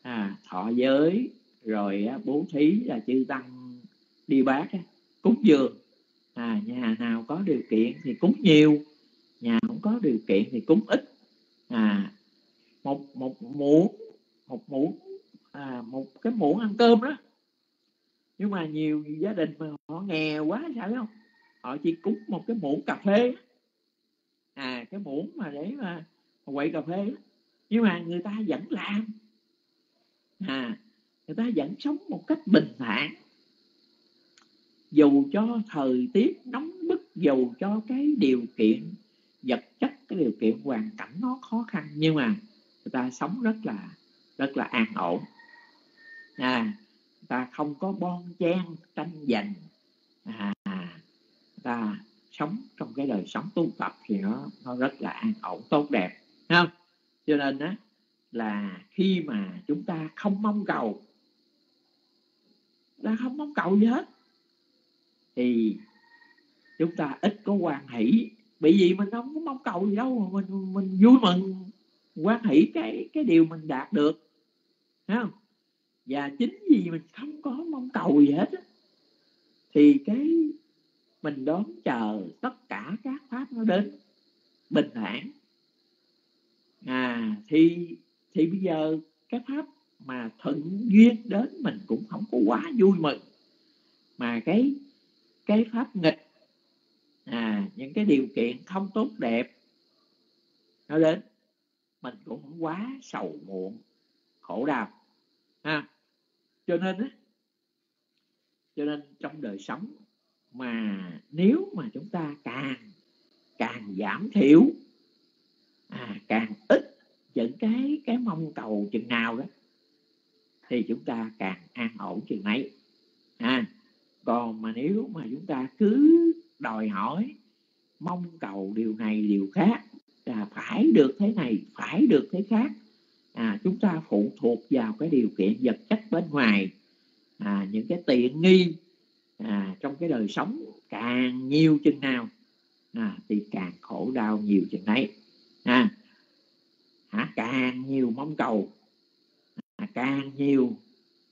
Speaker 3: à, thọ giới rồi à, bố thí là chư tăng đi bác à, cúng dường à, nhà nào có điều kiện thì cúng nhiều nhà không có điều kiện thì cúng ít. À một một muỗng một muỗng à, một cái muỗng ăn cơm đó. Nhưng mà nhiều gia đình mà họ nghèo quá sao không? Họ chỉ cúng một cái muỗng cà phê. À cái muỗng mà để mà quậy cà phê. Nhưng mà người ta vẫn làm. À người ta vẫn sống một cách bình thản dù cho thời tiết nóng bức dù cho cái điều kiện, vật chất, cái điều kiện hoàn cảnh nó khó khăn. Nhưng mà người ta sống rất là rất là an ổn. À người ta không có bon chen, tranh giành. À người ta sống trong cái đời sống tu tập thì nó nó rất là an ổn, tốt đẹp. Không? Cho nên á, là khi mà chúng ta không mong cầu, ta không mong cầu gì hết thì chúng ta ít có quan hỷ. Bởi vì mình không có mong cầu gì đâu, mình mình vui mừng, quan hỷ cái cái điều mình đạt được. Thấy không? Và chính vì mình không có mong cầu gì hết thì cái mình đón chờ tất cả các pháp nó đến bình thản à thì thì bây giờ cái pháp mà thuận duyên đến mình cũng không có quá vui mừng. Mà cái cái pháp nghịch. À những cái điều kiện không tốt đẹp. Nó đến mình cũng không quá sầu muộn khổ đau ha. Cho nên á cho nên trong đời sống mà nếu mà chúng ta càng càng giảm thiểu à, càng ít những cái cái mong cầu chừng nào đó thì chúng ta càng an ổn chừng ấy à, còn mà nếu mà chúng ta cứ đòi hỏi mong cầu điều này điều khác là phải được thế này phải được thế khác à, chúng ta phụ thuộc vào cái điều kiện vật chất bên ngoài. À, những cái tiện nghi à, trong cái đời sống càng nhiều chừng nào à, thì càng khổ đau nhiều chừng ấy à, à, càng nhiều mong cầu à, càng nhiều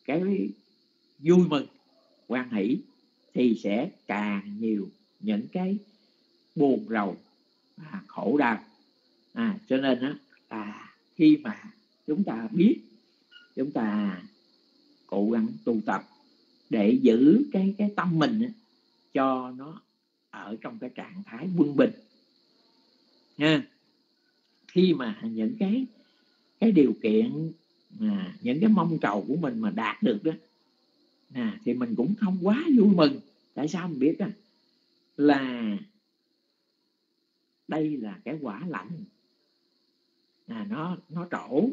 Speaker 3: cái vui mừng quan hỷ thì sẽ càng nhiều những cái buồn rầu và khổ đau. À, cho nên đó là khi mà chúng ta biết chúng ta cố gắng tu tập để giữ cái cái tâm mình á, cho nó ở trong cái trạng thái quân bình. Nha. Khi mà những cái cái điều kiện à, những cái mong cầu của mình mà đạt được đó à, thì mình cũng không quá vui mừng. Tại sao mình biết đó là đây là cái quả lạnh. À, nó nó trổ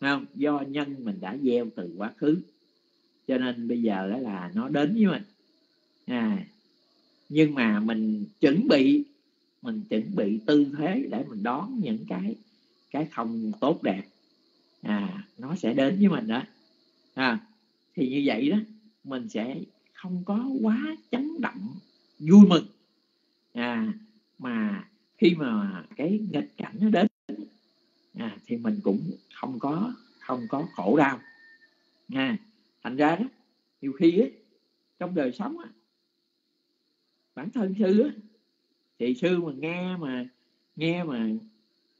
Speaker 3: không? Do nhân mình đã gieo từ quá khứ. Cho nên bây giờ đó là nó đến với mình. À, nhưng mà mình chuẩn bị mình chuẩn bị tư thế để mình đón những cái cái không tốt đẹp. À nó sẽ đến với mình đó. À, thì như vậy đó mình sẽ không có quá chấn động vui mừng. À mà khi mà cái nghịch cảnh nó đến à, thì mình cũng không có không có khổ đau. À, thành ra đó nhiều khi á trong đời sống á, bản thân sư á, thì sư mà nghe mà nghe mà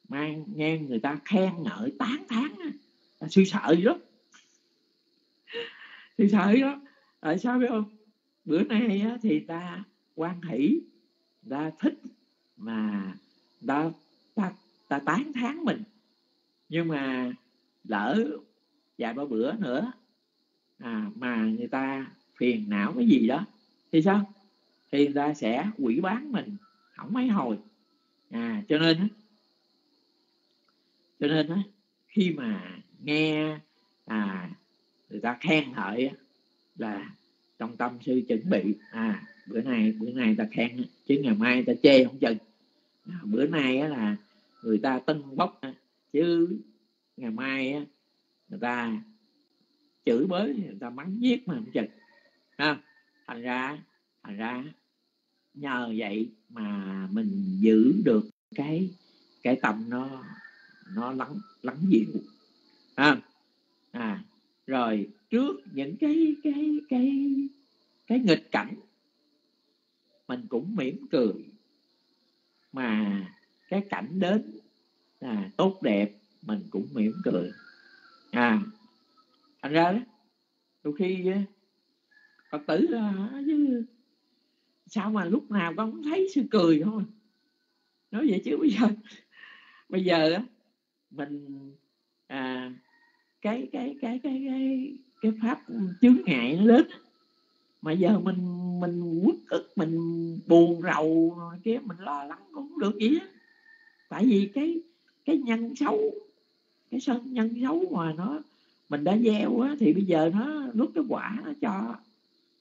Speaker 3: mang nghe người ta khen ngợi tán thán á, sư sợ gì *laughs* đó sư sợ đó tại sao biết không? Bữa nay á, thì ta quan hỷ ta thích mà ta ta ta tán thán mình. Nhưng mà lỡ vài ba bữa nữa à, mà người ta phiền não cái gì đó thì sao? Thì người ta sẽ quỷ bán mình không mấy hồi. À cho nên cho nên á khi mà nghe à người ta khen ngợi là trong tâm sư chuẩn bị à bữa nay bữa nay ta khen chứ ngày mai ta chê không chừng. À, bữa nay á là người ta tân bốc chứ ngày mai á người ta chửi bới người ta mắng giết mà không chừng. À, thành ra thành ra nhờ vậy mà mình giữ được cái cái tâm nó nó lắng lắng dịu. Ha à rồi trước những cái cái cái cái nghịch cảnh mình cũng mỉm cười. Mà cái cảnh đến là tốt đẹp mình cũng mỉm cười. À thành ra đó đôi khi phật tử là chứ sao mà lúc nào con cũng thấy sư cười thôi. Nói vậy chứ bây giờ bây giờ mình à, cái cái cái cái cái cái pháp chướng ngại nó lớn. Mà giờ mình mình quất ức, mình buồn rầu kia mình lo lắng cũng không được gì á tại vì cái cái nhân xấu, cái sân nhân xấu mà nó, mình đã gieo á, thì bây giờ nó rút cái quả nó cho,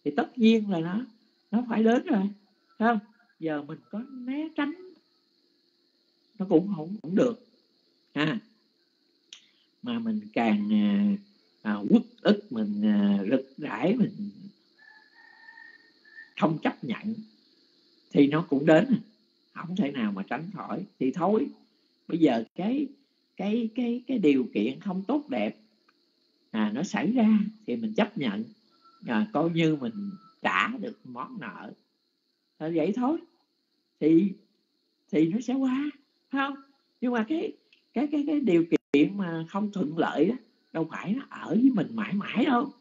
Speaker 3: thì tất nhiên là nó nó phải đến rồi không? Giờ mình có né tránh, nó cũng không cũng được. Ha mà mình càng à, à, quốc quất ức mình à, rực rãi mình không chấp nhận thì nó cũng đến. Không thể nào mà tránh khỏi. Thì thôi bây giờ cái cái cái cái điều kiện không tốt đẹp à, nó xảy ra thì mình chấp nhận. À, coi như mình trả được món nợ. À, vậy thôi. Thì thì nó sẽ qua không? Nhưng mà cái cái cái cái điều kiện mà không thuận lợi đó đâu phải nó ở với mình mãi mãi đâu.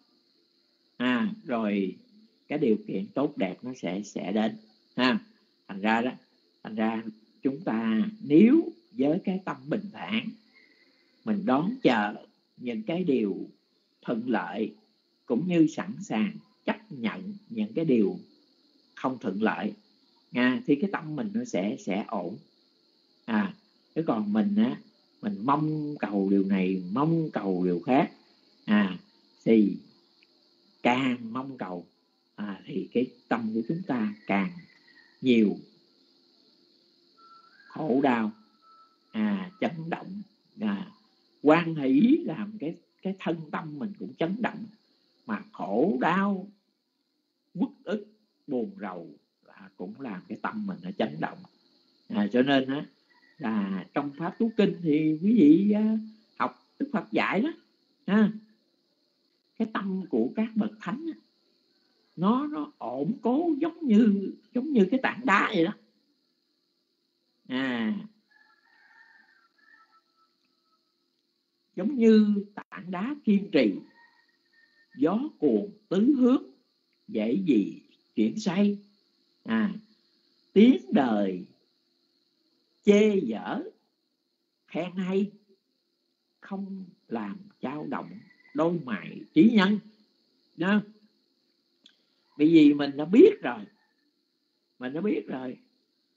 Speaker 3: À rồi cái điều kiện tốt đẹp nó sẽ sẽ đến ha. Thành ra đó thành ra chúng ta nếu với cái tâm bình thản mình đón chờ những cái điều thuận lợi cũng như sẵn sàng chấp nhận những cái điều không thuận lợi à, thì cái tâm mình nó sẽ sẽ ổn. À chứ còn mình á mình mong cầu điều này mong cầu điều khác. À thì càng mong cầu à, thì cái tâm của chúng ta càng nhiều khổ đau à chấn động à quan hỷ làm cái cái thân tâm mình cũng chấn động. Mà khổ đau quất ức buồn rầu là cũng làm cái tâm mình nó chấn động. À, cho nên á là trong pháp tú kinh thì quý vị à, học đức phật dạy đó, ha. Cái tâm của các bậc thánh nó nó ổn cố giống như giống như cái tảng đá vậy đó. À. Giống như tảng đá kiên trì, gió cuồng tứ hướng, dễ gì chuyển say. À tiếng đời chê dở. Khen hay. Không làm dao động. Đôi mày trí nhân đó bởi vì mình đã biết rồi. Mình đã biết rồi.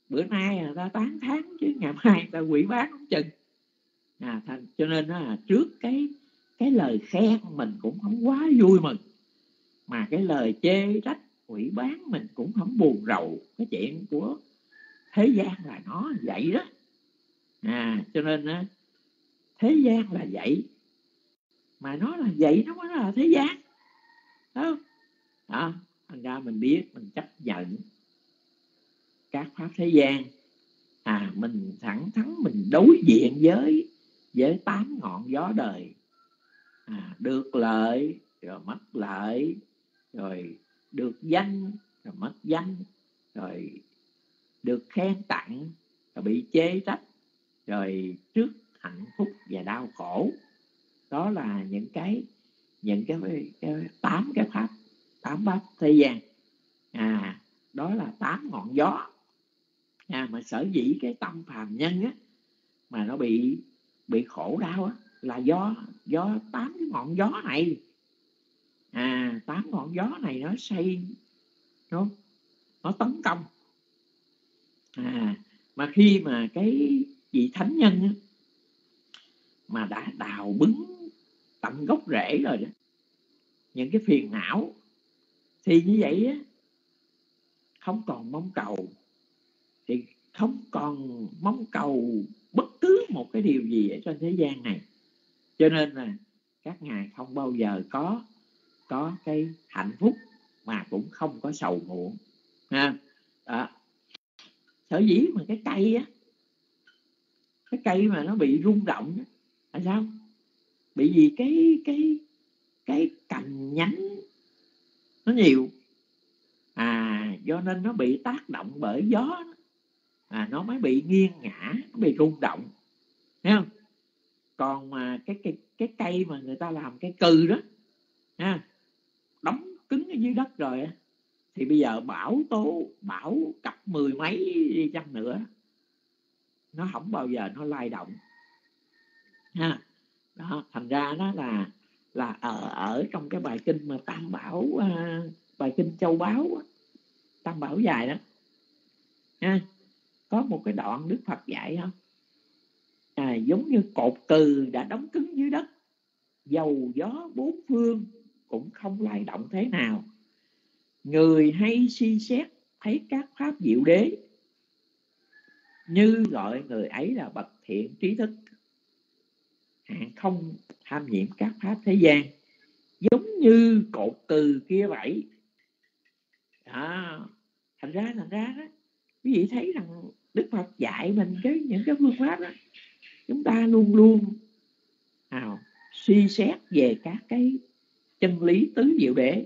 Speaker 3: Bữa nay người ta tán tháng chứ ngày mai người ta quỷ bán không chừng. À, thành, cho nên là trước cái cái lời khen mình cũng không quá vui mừng. Mà cái lời chê trách quỷ bán mình cũng không buồn rầu. Cái chuyện của thế gian là nó vậy đó. À cho nên á thế gian là vậy. Mà nó là vậy nó mới là thế gian. Đó đó thành ra mình biết mình chấp nhận các pháp thế gian. À mình thẳng thắn mình đối diện với với tám ngọn gió đời. À, được lợi rồi mất lợi rồi được danh rồi mất danh rồi được khen tặng rồi bị chê trách rồi trước hạnh phúc và đau khổ. Đó là những cái những cái, cái tám cái pháp tám pháp thế gian. À đó là tám ngọn gió. À, mà sở dĩ cái tâm phàm nhân á mà nó bị bị khổ đau á là do do tám cái ngọn gió này. À tám ngọn gió này nó xây nó nó tấn công à mà khi mà cái vị thánh nhân á, mà đã đào bứng tận gốc rễ rồi đó những cái phiền não thì như vậy á không còn mong cầu thì không còn mong cầu bất cứ một cái điều gì ở trên thế gian này cho nên là các ngài không bao giờ có có cái hạnh phúc mà cũng không có sầu muộn ha đó sở dĩ mà cái cây á cái cây mà nó bị rung động á, là sao? Bị vì cái cái cái cành nhánh nó nhiều. À do nên nó bị tác động bởi gió à, nó mới bị nghiêng ngã nó bị rung động. Thấy không? Còn mà cái cái cái cây mà người ta làm cái cừ đó ha đóng cứng ở dưới đất rồi thì bây giờ bảo tố bảo cặp mười mấy đi chăng nữa nó không bao giờ nó lay động. Ha đó thành ra đó là là ở ở trong cái bài kinh mà tam bảo à, bài kinh châu báo tam bảo dài đó. Ha có một cái đoạn đức phật dạy không à, giống như cột cừ đã đóng cứng dưới đất dầu gió bốn phương cũng không lay động thế nào người hay suy xét thấy các pháp diệu đế như gọi người ấy là bậc thiện trí thức hạng không tham nhiễm các pháp thế gian giống như cột từ kia vậy đó. thành ra thành ra đó quý vị thấy rằng đức phật dạy mình cái những cái phương pháp đó chúng ta luôn luôn à, suy xét về các cái chân lý tứ diệu đế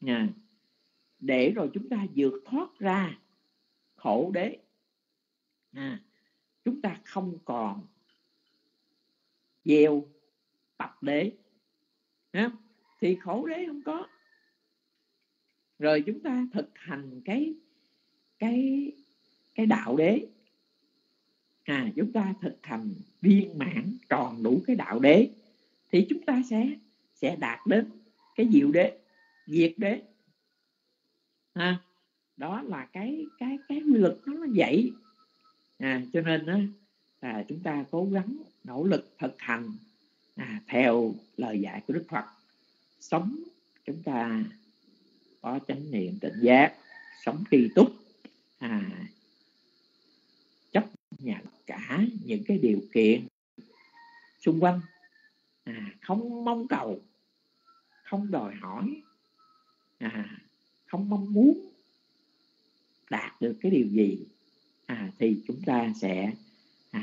Speaker 3: nha. Để rồi chúng ta vượt thoát ra khổ đế. À, chúng ta không còn gieo tập đế. À, thì khổ đế không có. Rồi chúng ta thực hành cái cái cái đạo đế. À chúng ta thực hành viên mãn tròn đủ cái đạo đế thì chúng ta sẽ sẽ đạt đến cái diệu đế diệt đế. À, đó là cái cái cái quy luật nó vậy à, cho nên đó, là chúng ta cố gắng nỗ lực thực hành à, theo lời dạy của đức phật. Sống chúng ta có chánh niệm tỉnh giác sống tri túc à, chấp nhận cả những cái điều kiện xung quanh. À, không mong cầu không đòi hỏi à, không mong muốn đạt được cái điều gì à, thì chúng ta sẽ à,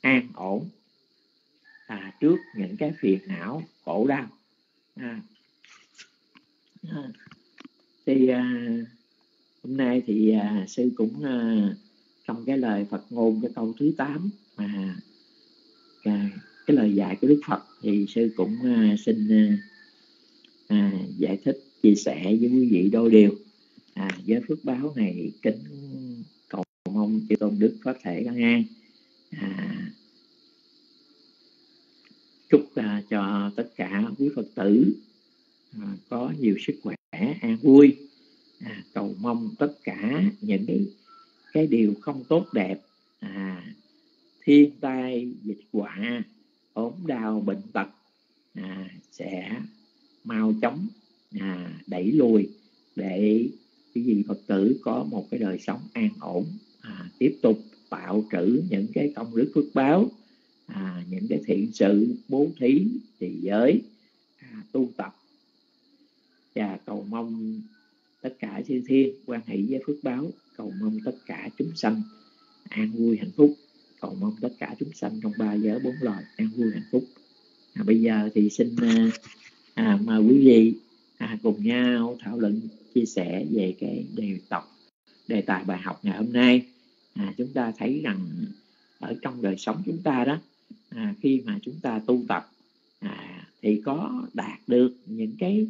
Speaker 3: an ổn à, trước những cái phiền não khổ đau. À, à, thì à, hôm nay thì à, sư cũng à, trong cái lời Phật ngôn cái câu thứ 8 mà à, cái lời dạy của Đức Phật thì sư cũng à, xin à, à, giải thích chia sẻ với quý vị đôi điều. À, với phước báo này kính cầu mong chư tôn đức có thể có an à, chúc à, cho tất cả quý phật tử à, có nhiều sức khỏe an vui. À, cầu mong tất cả những cái cái điều không tốt đẹp à, thiên tai dịch họa ốm đau bệnh tật à, sẽ mau chóng à, đẩy lùi để cái gì phật tử có một cái đời sống an ổn à, tiếp tục tạo trữ những cái công đức phước báo à, những cái thiện sự bố thí trì giới à, tu tập. Và cầu mong tất cả chư thiên quan hệ với phước báo cầu mong tất cả chúng sanh an vui hạnh phúc cầu mong tất cả chúng sanh trong ba giới bốn loài an vui hạnh phúc. À, bây giờ thì xin uh, à, mời quý vị à, cùng nhau thảo luận chia sẻ về cái đề tộc đề tài bài học ngày hôm nay. À, chúng ta thấy rằng ở trong đời sống chúng ta đó à, khi mà chúng ta tu tập à, thì có đạt được những cái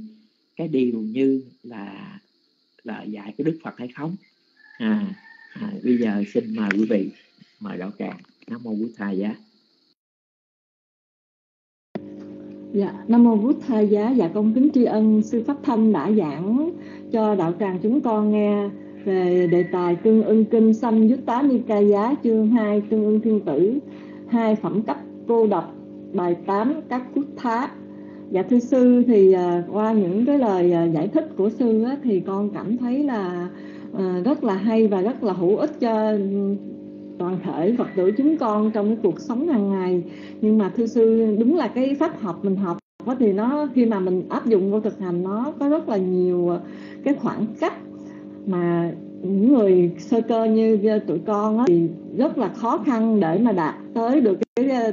Speaker 3: cái điều như là là dạy của Đức Phật hay không? À, à, bây giờ xin mời quý vị mời đạo tràng. Nam mô bổn thầy giá
Speaker 1: Dạ, Nam Mô Bút Tha Giá. Dạ con kính tri ân Sư Pháp Thanh đã giảng cho đạo tràng chúng con nghe về đề tài Tương ưng Kinh Sanh Dứt Tá Giá chương 2 Tương ưng Thiên Tử. Hai phẩm cấp cô độc bài 8 các cút thá. Dạ thưa sư thì à, qua những cái lời à, giải thích của sư á, thì con cảm thấy là à, rất là hay và rất là hữu ích cho toàn thể Phật tử chúng con trong cái cuộc sống hàng ngày. Nhưng mà thưa sư đúng là cái pháp học mình học thì nó khi mà mình áp dụng vô thực hành nó có rất là nhiều ờ, cái khoảng cách mà những người sơ cơ như ờ, tụi con á, thì rất là khó khăn để mà đạt tới được cái ờ,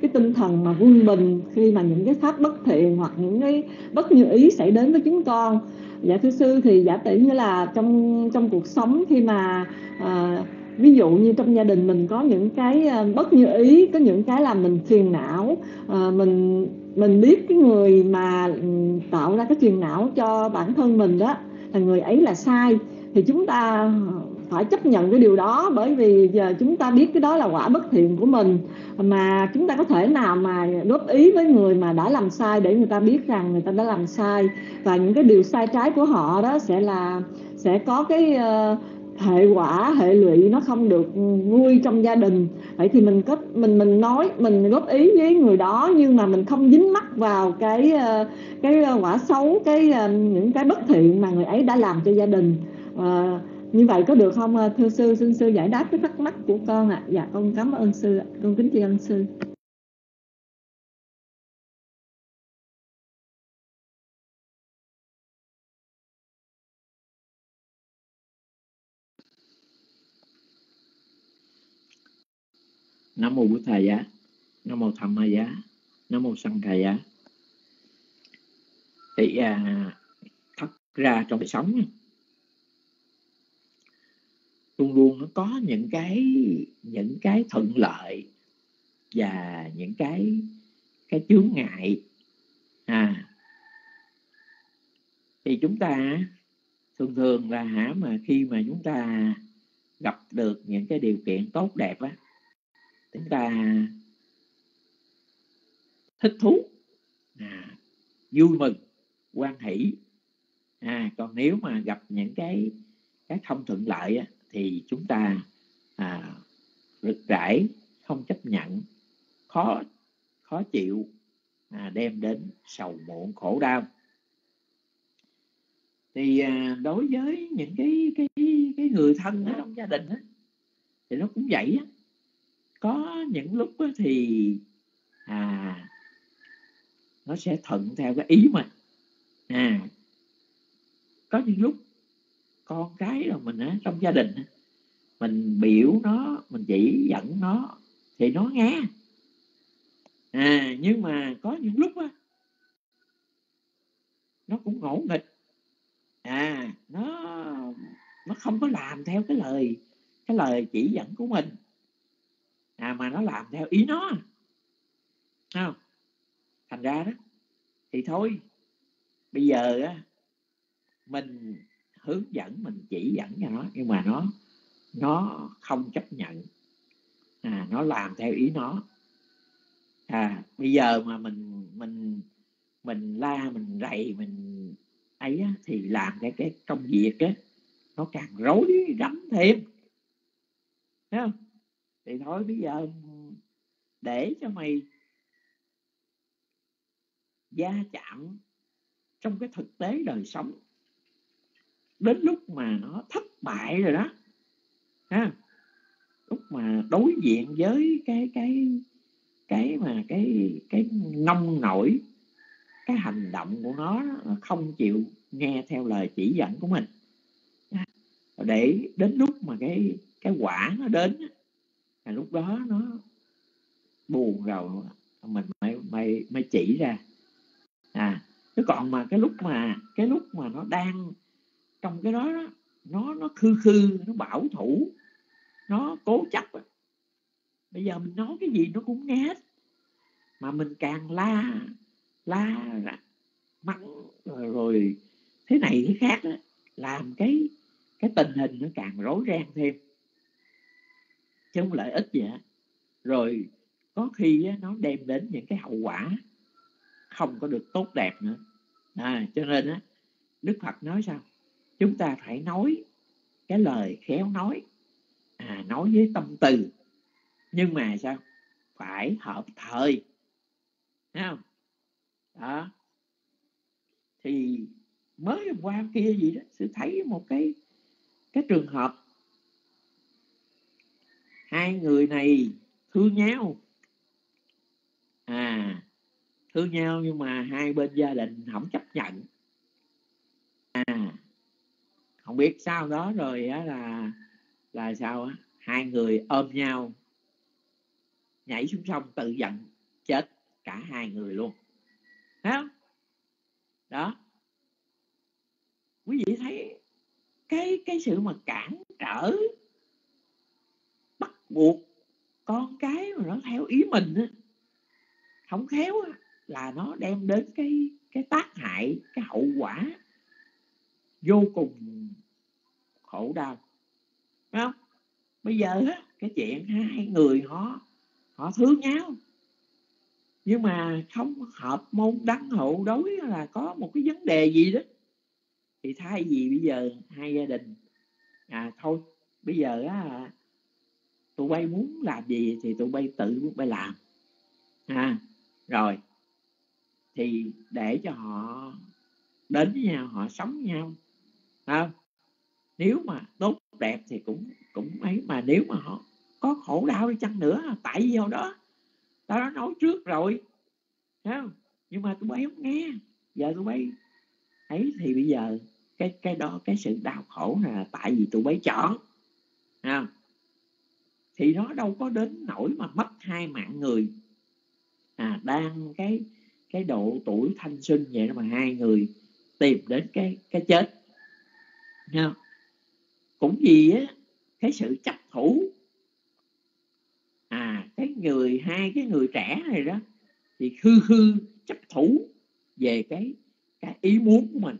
Speaker 1: cái tinh thần mà quân bình khi mà những cái pháp bất thiện hoặc những cái bất như ý xảy đến với chúng con. Dạ thưa sư thì giả tỷ như là trong trong cuộc sống khi mà à, ví dụ như trong gia đình mình có những cái ờ, bất như ý có những cái làm mình phiền não à, mình mình biết cái người mà ừ, tạo ra cái phiền não cho bản thân mình đó là người ấy là sai thì chúng ta phải chấp nhận cái điều đó bởi vì giờ chúng ta biết cái đó là quả bất thiện của mình mà chúng ta có thể nào mà góp ý với người mà đã làm sai để người ta biết rằng người ta đã làm sai và những cái điều sai trái của họ đó sẽ là sẽ có cái uh, hệ quả hệ lụy nó không được vui trong gia đình. Vậy thì mình có mình mình nói mình góp ý với người đó nhưng mà mình không dính mắc vào cái ờ, cái ờ, quả xấu cái ờ, những cái bất thiện mà người ấy đã làm cho gia đình. À, như vậy có được không thưa sư? Xin sư giải đáp cái thắc mắc của con ạ. À? dạ con cảm ơn sư con kính tri ân sư.
Speaker 3: Nam mô bổn thầy giá. Nam mô tham ma giá. Nam mô sanh thầy giá. Thì à, thật ra trong đời sống luôn luôn nó có những cái những cái thuận lợi và những cái cái chướng ngại. À thì chúng ta thường thường là hả mà khi mà chúng ta gặp được những cái điều kiện tốt đẹp á chúng ta thích thú. À, vui mừng quan hỷ. À, còn nếu mà gặp những cái cái không thuận lợi á, thì chúng ta à, rực rãi không chấp nhận khó khó chịu à, đem đến sầu muộn khổ đau. Thì à, đối với những cái cái cái người thân ở trong gia đình á, thì nó cũng vậy á có những lúc thì à nó sẽ thuận theo cái ý mình. à có những lúc con cái rồi mình á, trong gia đình mình biểu nó, mình chỉ dẫn nó thì nó nghe. À nhưng mà có những lúc á, nó cũng ngỗ nghịch. À nó nó không có làm theo cái lời cái lời chỉ dẫn của mình à, mà nó làm theo ý nó. Không? Thành ra đó thì thôi bây giờ á mình hướng dẫn mình chỉ dẫn cho nó nhưng mà nó nó không chấp nhận. À, nó làm theo ý nó. À bây giờ mà mình mình mình la mình rầy mình ấy á, thì làm cái cái công việc á nó càng rối rắm thêm. Thấy không? Thì thôi, bây giờ để cho mày gia chạm trong cái thực tế đời sống. Đến lúc mà nó thất bại rồi đó, ha, lúc mà đối diện với cái cái cái mà cái cái nông nổi, cái hành động của nó nó không chịu nghe theo lời chỉ dẫn của mình. Để đến lúc mà cái cái quả nó đến là lúc đó nó buồn rồi mình mới mới mới chỉ ra. À chứ còn mà cái lúc mà cái lúc mà nó đang trong cái đó, đó nó nó khư khư nó bảo thủ nó cố chấp bây giờ mình nói cái gì nó cũng nghe hết. Mà mình càng la la mắng rồi, rồi thế này thế khác đó, làm cái cái tình hình nó càng rối ren thêm chứ không lợi ích gì hết. Rồi có khi nó đem đến những cái hậu quả không có được tốt đẹp nữa. À, cho nên á, đức phật nói sao? Chúng ta phải nói cái lời khéo nói. À, nói với tâm từ. Nhưng mà sao? Phải hợp thời. Thấy không? Đó. Thì mới hôm qua kia gì đó sự thấy một cái cái trường hợp hai người này thương nhau. À thương nhau nhưng mà hai bên gia đình không chấp nhận. À không biết sao đó rồi á là là sao á? Hai người ôm nhau, nhảy xuống sông tự giận, chết cả hai người luôn. Thấy không? Đó. Quý vị thấy cái cái sự mà cản trở buộc. Con cái mà nó theo ý mình á không khéo á, là nó đem đến cái cái tác hại cái hậu quả vô cùng khổ đau. Đúng không? Bây giờ á cái chuyện hai người họ họ thương nhau. Nhưng mà không hợp môn đăng hộ đối là có một cái vấn đề gì đó. Thì thay vì bây giờ hai gia đình à thôi bây giờ á tụi bay muốn làm gì thì tụi bay tự bay làm. À rồi. Thì để cho họ đến với nhau, họ sống với nhau không? Nếu mà tốt, đẹp thì cũng cũng ấy, mà nếu mà họ có khổ đau đi chăng nữa, tại vì hồi đó, tao đã nói trước rồi không? Nhưng mà tụi bay không nghe. Giờ tụi bay ấy thì bây giờ cái cái đó, cái sự đau khổ là tại vì tụi bay chọn không? Thì nó đâu có đến nỗi mà mất hai mạng người. À đang cái cái độ tuổi thanh xuân vậy đó mà hai người tìm đến cái cái chết. Nha cũng vì á, cái sự chấp thủ. À cái người, hai cái người trẻ này đó, thì hư hư chấp thủ về cái cái ý muốn của mình.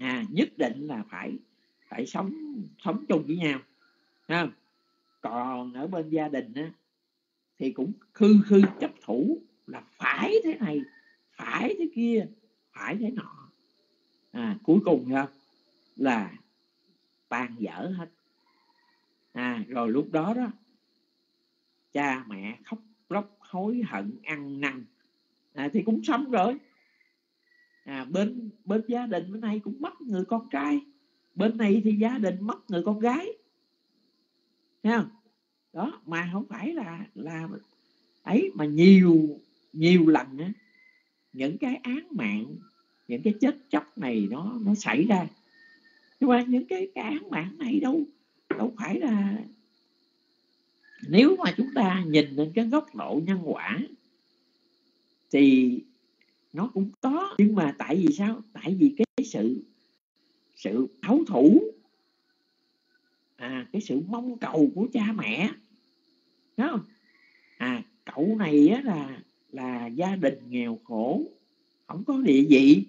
Speaker 3: À nhất định là phải phải sống sống chung với nhau. Không? Còn ở bên gia đình á thì cũng khư khư chấp thủ là phải thế này phải thế kia phải thế nọ. À, cuối cùng không là tan dở hết. À, rồi lúc đó đó cha mẹ khóc lóc hối hận ăn năn. À, thì cũng xong rồi. À, bên bên gia đình bên này cũng mất người con trai. Bên này thì gia đình mất người con gái nha. Không đó mà không phải là là ấy mà nhiều nhiều lần á những cái án mạng những cái chết chóc này nó nó xảy ra. Nhưng mà những cái, cái án mạng này đâu đâu phải là nếu mà chúng ta nhìn lên cái góc độ nhân quả thì nó cũng có. Nhưng mà tại vì sao? Tại vì cái sự sự thấu thủ à. Cái sự mong cầu của cha mẹ. Đúng không? À cậu này á là là gia đình nghèo khổ không có địa vị.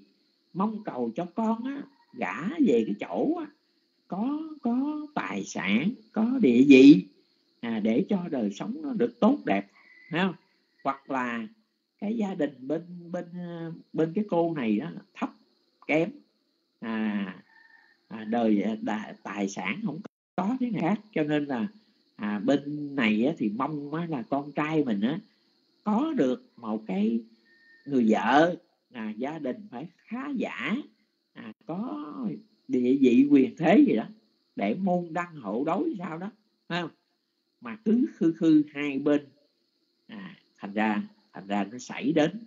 Speaker 3: Mong cầu cho con á gả về cái chỗ á, có có tài sản có địa vị à, để cho đời sống nó được tốt đẹp. Thấy không? Hoặc là cái gia đình bên bên à, bên cái cô này đó thấp kém à, à đời à, đà, tài sản không có cái khác cho nên là à, bên này á, thì mong á, là con trai mình á, có được một cái người vợ à, gia đình phải khá giả à, có địa vị quyền thế gì đó để môn đăng hộ đối sao đó phải không? Mà cứ khư khư hai bên à, thành ra thành ra nó xảy đến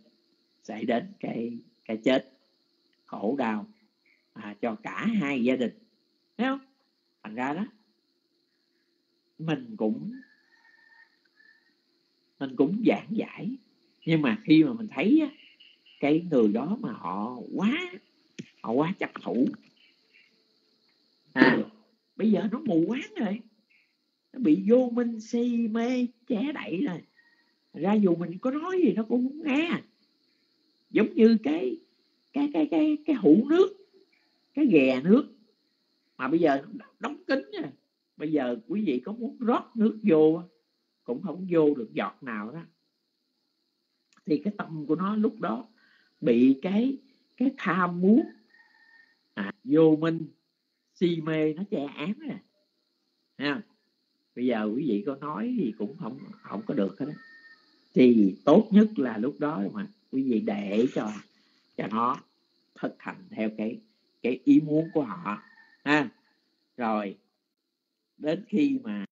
Speaker 3: xảy đến cái cái chết khổ đau à, cho cả hai gia đình thấy không? Thành ra đó mình cũng mình cũng giảng giải. Nhưng mà khi mà mình thấy á, cái người đó mà họ quá họ quá chấp thủ. À bây giờ nó mù quáng rồi. Nó bị vô minh si mê che đậy rồi. Ra dù mình có nói gì nó cũng không nghe. Giống như cái cái cái cái cái hũ nước cái ghè nước. Mà bây giờ đóng kín rồi bây giờ quý vị có muốn rót nước vô cũng không vô được giọt nào đó. Thì cái tâm của nó lúc đó bị cái cái tham muốn à, vô minh si mê nó che án rồi ha bây giờ quý vị có nói gì cũng không không có được hết đó thì tốt nhất là lúc đó mà quý vị để cho cho nó thực hành theo cái cái ý muốn của họ. Ha? Rồi đến khi mà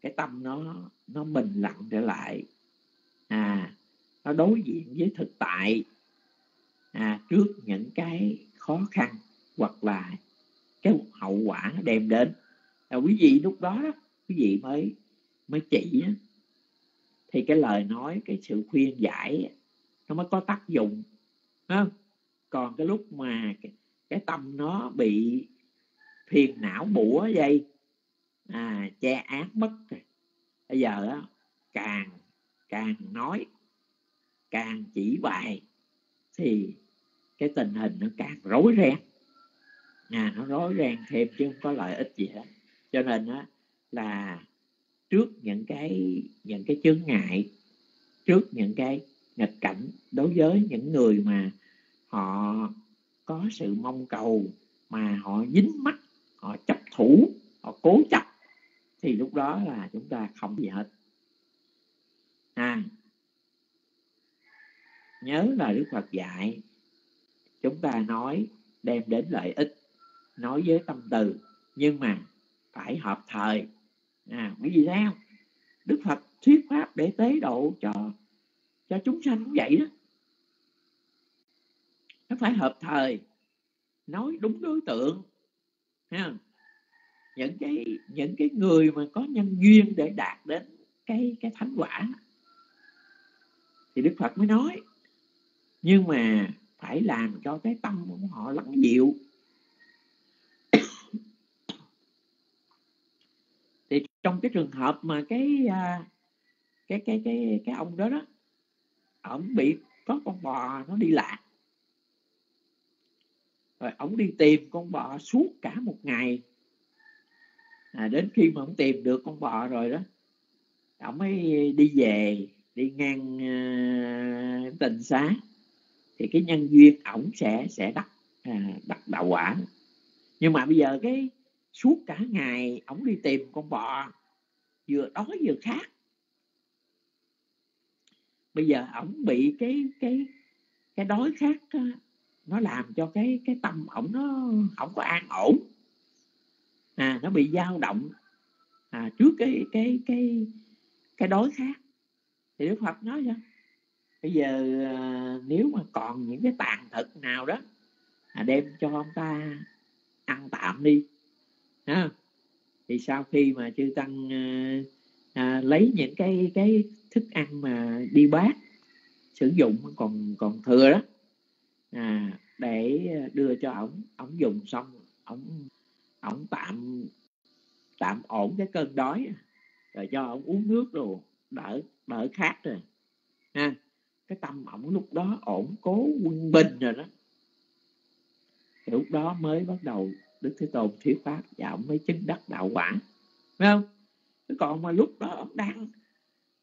Speaker 3: cái tâm nó nó bình lặng trở lại à nó đối diện với thực tại à, trước những cái khó khăn hoặc là cái hậu quả nó đem đến à, quý vị lúc đó, quý vị mới mới chỉ thì cái lời nói cái sự khuyên giải nó mới có tác dụng không? còn cái lúc mà cái, cái tâm nó bị phiền não bủa dây à, che án mất bây giờ á, càng càng nói càng chỉ bài thì cái tình hình nó càng rối ren. À, nó rối ren thêm chứ không có lợi ích gì hết. Cho nên á là trước những cái những cái chướng ngại trước những cái nghịch cảnh đối với những người mà họ có sự mong cầu mà họ dính mắt họ chấp thủ họ cố chấp thì lúc đó là chúng ta không gì hết. À nhớ là đức phật dạy, chúng ta nói đem đến lợi ích, nói với tâm từ, nhưng mà phải hợp thời. À cái gì sao? Không đức phật thuyết pháp để tế độ cho cho chúng sanh cũng vậy đó. Nó phải hợp thời, nói đúng đối tượng, ha những cái những cái người mà có nhân duyên để đạt đến cái cái thánh quả. Thì đức phật mới nói, nhưng mà phải làm cho cái tâm của họ lắng dịu. *coughs* Thì trong cái trường hợp mà cái à, cái cái cái cái ông đó đó, ổng bị có con bò nó đi lạc. Rồi ổng đi tìm con bò suốt cả một ngày à, đến khi mà ông tìm được con bò rồi đó ông mới đi về đi ngang uh, à, tình xá. Thì cái nhân duyên ổng sẽ sẽ đắc à, đắc đạo quả. Nhưng mà bây giờ cái suốt cả ngày ổng đi tìm con bò vừa đói vừa khát. Bây giờ ổng bị cái cái cái đói khát nó làm cho cái cái tâm ổng nó không có an ổn à nó bị dao động. À, trước cái cái cái cái đói khác. Thì đức phật nói rằng bây giờ à, nếu mà còn những cái tàn thực nào đó à, đem cho ông ta ăn tạm đi. Ha thì sau khi mà chư tăng à, à, lấy những cái cái thức ăn mà đi bát sử dụng còn còn thừa đó à, để à, đưa cho ổng ổng dùng xong ổng ổng tạm tạm ổn cái cơn đói à. rồi cho ổng uống nước rồi đỡ đỡ khát rồi. Ha, cái tâm ổng lúc đó ổn cố quân bình rồi đó. Thì lúc đó mới bắt đầu đức thế tôn thuyết pháp và ổng mới chứng đắc đạo quả. Phải không? Còn mà lúc đó ổng đang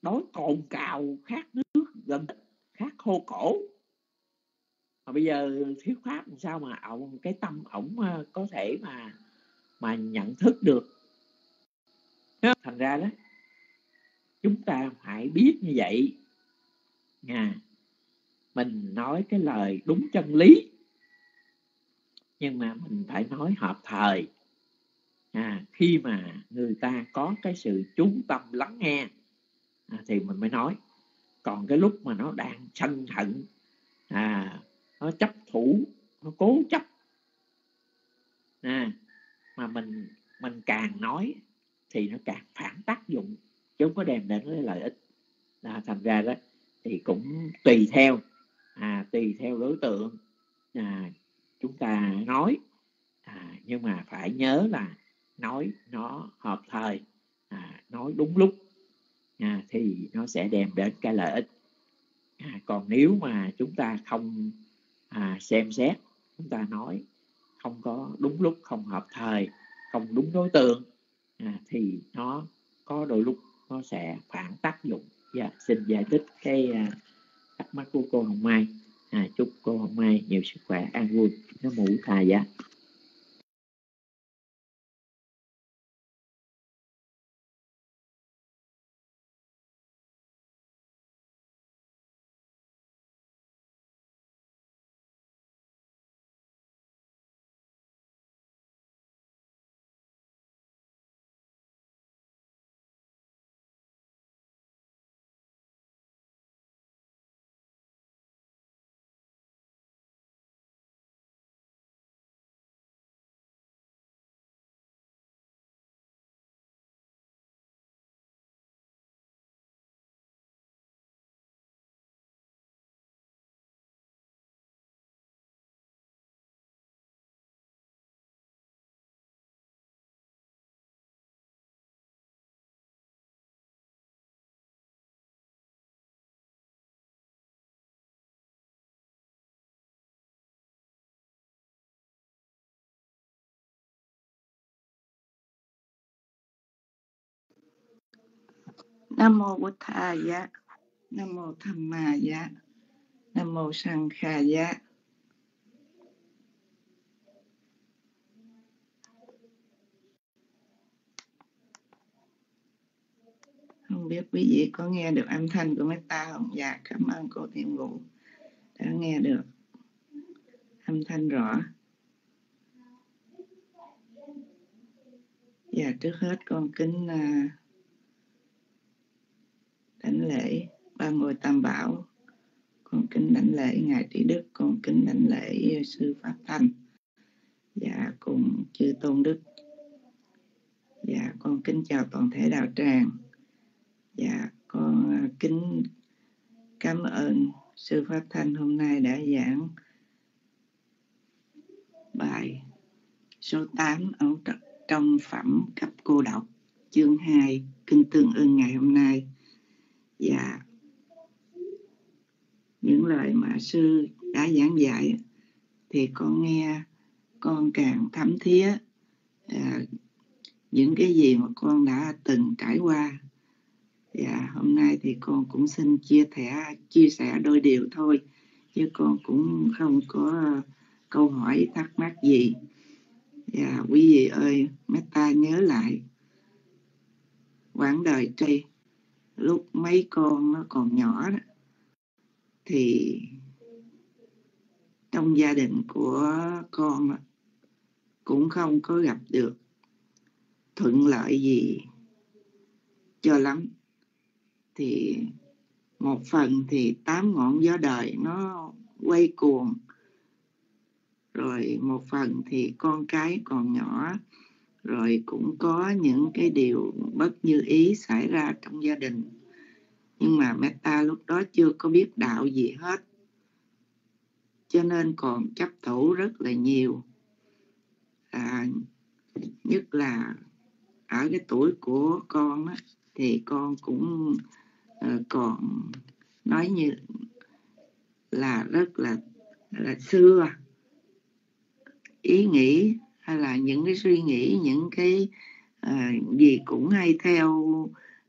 Speaker 3: đói cồn cào, khát nước, gần, khát khô cổ. Mà bây giờ thuyết pháp làm sao mà ổng cái tâm ổng ờ, có thể mà mà nhận thức được. Thành ra đó chúng ta phải biết như vậy. À, mình nói cái lời đúng chân lý nhưng mà mình phải nói hợp thời. À, khi mà người ta có cái sự chú tâm lắng nghe à, thì mình mới nói. Còn cái lúc mà nó đang sân hận à, nó chấp thủ nó cố chấp à, mà mình mình càng nói thì nó càng phản tác dụng chứ không có đem đến cái lợi ích. À, thành ra đó thì cũng tùy theo. À, tùy theo đối tượng à, chúng ta nói. À, nhưng mà phải nhớ là nói nó hợp thời à, nói đúng lúc à, thì nó sẽ đem đến cái lợi ích. À, còn nếu mà chúng ta không à, xem xét chúng ta nói đúng lúc không hợp thời không đúng đối tượng à, thì nó có đôi lúc nó sẽ phản tác dụng. Dạ, xin giải thích cái à, thắc mắc của cô Hồng Mai. À, chúc cô Hồng Mai nhiều sức khỏe an vui nó mũ thà dạ.
Speaker 2: Nam mô bổn tha giá nam mô tham ma giá nam mô sang kha giá không biết quý vị có nghe được âm thanh của mấy ta không? Dạ cảm ơn cô Thiên Vũ đã nghe được âm thanh rõ. Dạ trước hết con kính uh, đảnh lễ, ba ngôi tam bảo. Con kính đảnh lễ ngài trí đức, con kính đảnh lễ sư pháp thanh dạ cùng chư tôn đức. Dạ con kính chào toàn thể đạo tràng. Dạ con à, kính cảm ơn sư pháp thanh hôm nay đã giảng bài số 8 ở trong phẩm cấp cô độc, chương 2 kinh tương ưng ngày hôm nay và những lời mà sư đã giảng dạy thì con nghe con càng thấm thía à, những cái gì mà con đã từng trải qua. Và hôm nay thì con cũng xin chia sẻ chia sẻ đôi điều thôi chứ con cũng không có câu hỏi thắc mắc gì. Và quý vị ơi ta nhớ lại quãng đời tri lúc mấy con nó còn nhỏ đó thì trong gia đình của con đó, cũng không có gặp được thuận lợi gì cho lắm. Thì một phần thì tám ngọn gió đời nó quay cuồng rồi một phần thì con cái còn nhỏ rồi cũng có những cái điều bất như ý xảy ra trong gia đình. Nhưng mà meta lúc đó chưa có biết đạo gì hết. Cho nên còn chấp thủ rất là nhiều. À, nhất là ở cái tuổi của con á, thì con cũng uh, còn nói như là rất là là xưa. Ý nghĩ hay là những cái suy nghĩ những cái à, gì cũng hay theo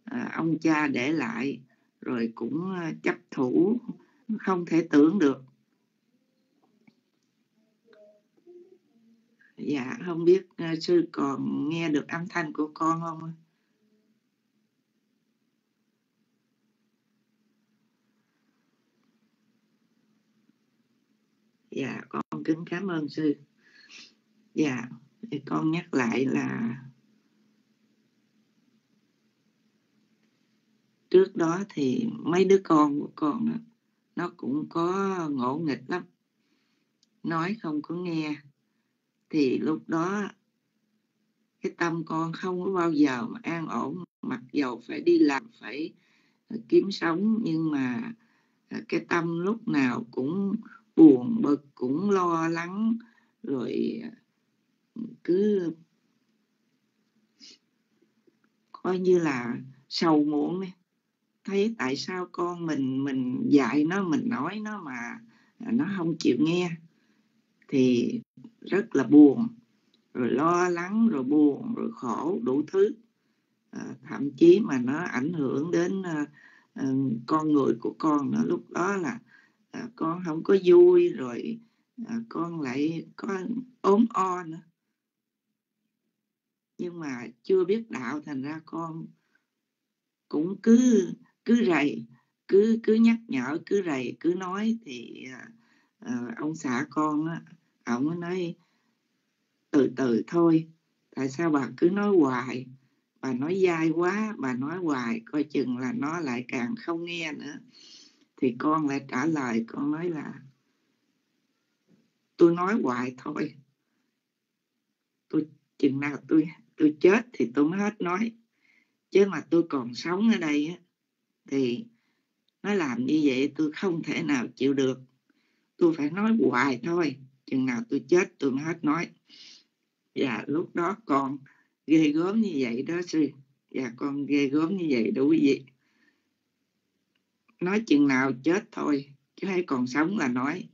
Speaker 2: à, ông cha để lại rồi cũng ờ, chấp thủ không thể tưởng được. Dạ không biết uh, sư còn nghe được âm thanh của con không dạ con kính cảm ơn sư dạ. Thì con nhắc lại là trước đó thì mấy đứa con của con đó, nó cũng có ngỗ nghịch lắm. Nói không có nghe. Thì lúc đó cái tâm con không có bao giờ mà an ổn. Mặc dầu phải đi làm phải kiếm sống nhưng mà cái tâm lúc nào cũng buồn bực cũng lo lắng rồi cứ coi như là sầu muộn đi. Thấy tại sao con mình mình dạy nó mình nói nó mà nó không chịu nghe thì rất là buồn rồi lo lắng rồi buồn rồi khổ đủ thứ. À, thậm chí mà nó ảnh hưởng đến à, à, con người của con nữa. Lúc đó là à, con không có vui rồi à, con lại có ốm o nữa nhưng mà chưa biết đạo thành ra con cũng cứ cứ rầy cứ cứ nhắc nhở cứ rầy cứ nói thì uh, ông xã con á ông nói từ từ thôi tại sao bà cứ nói hoài? Bà nói dai quá bà nói hoài coi chừng là nó lại càng không nghe nữa. Thì con lại trả lời con nói là tôi nói hoài thôi. Tôi chừng nào tôi tôi chết thì tôi mới hết nói. Chứ mà tôi còn sống ở đây á, thì nó làm như vậy tôi không thể nào chịu được. Tôi phải nói hoài thôi chừng nào tôi chết tôi mới hết nói. Và lúc đó còn ghê gớm như vậy đó sư. Và con ghê gớm như vậy đủ gì. Nói chừng nào chết thôi chứ hay còn sống là nói.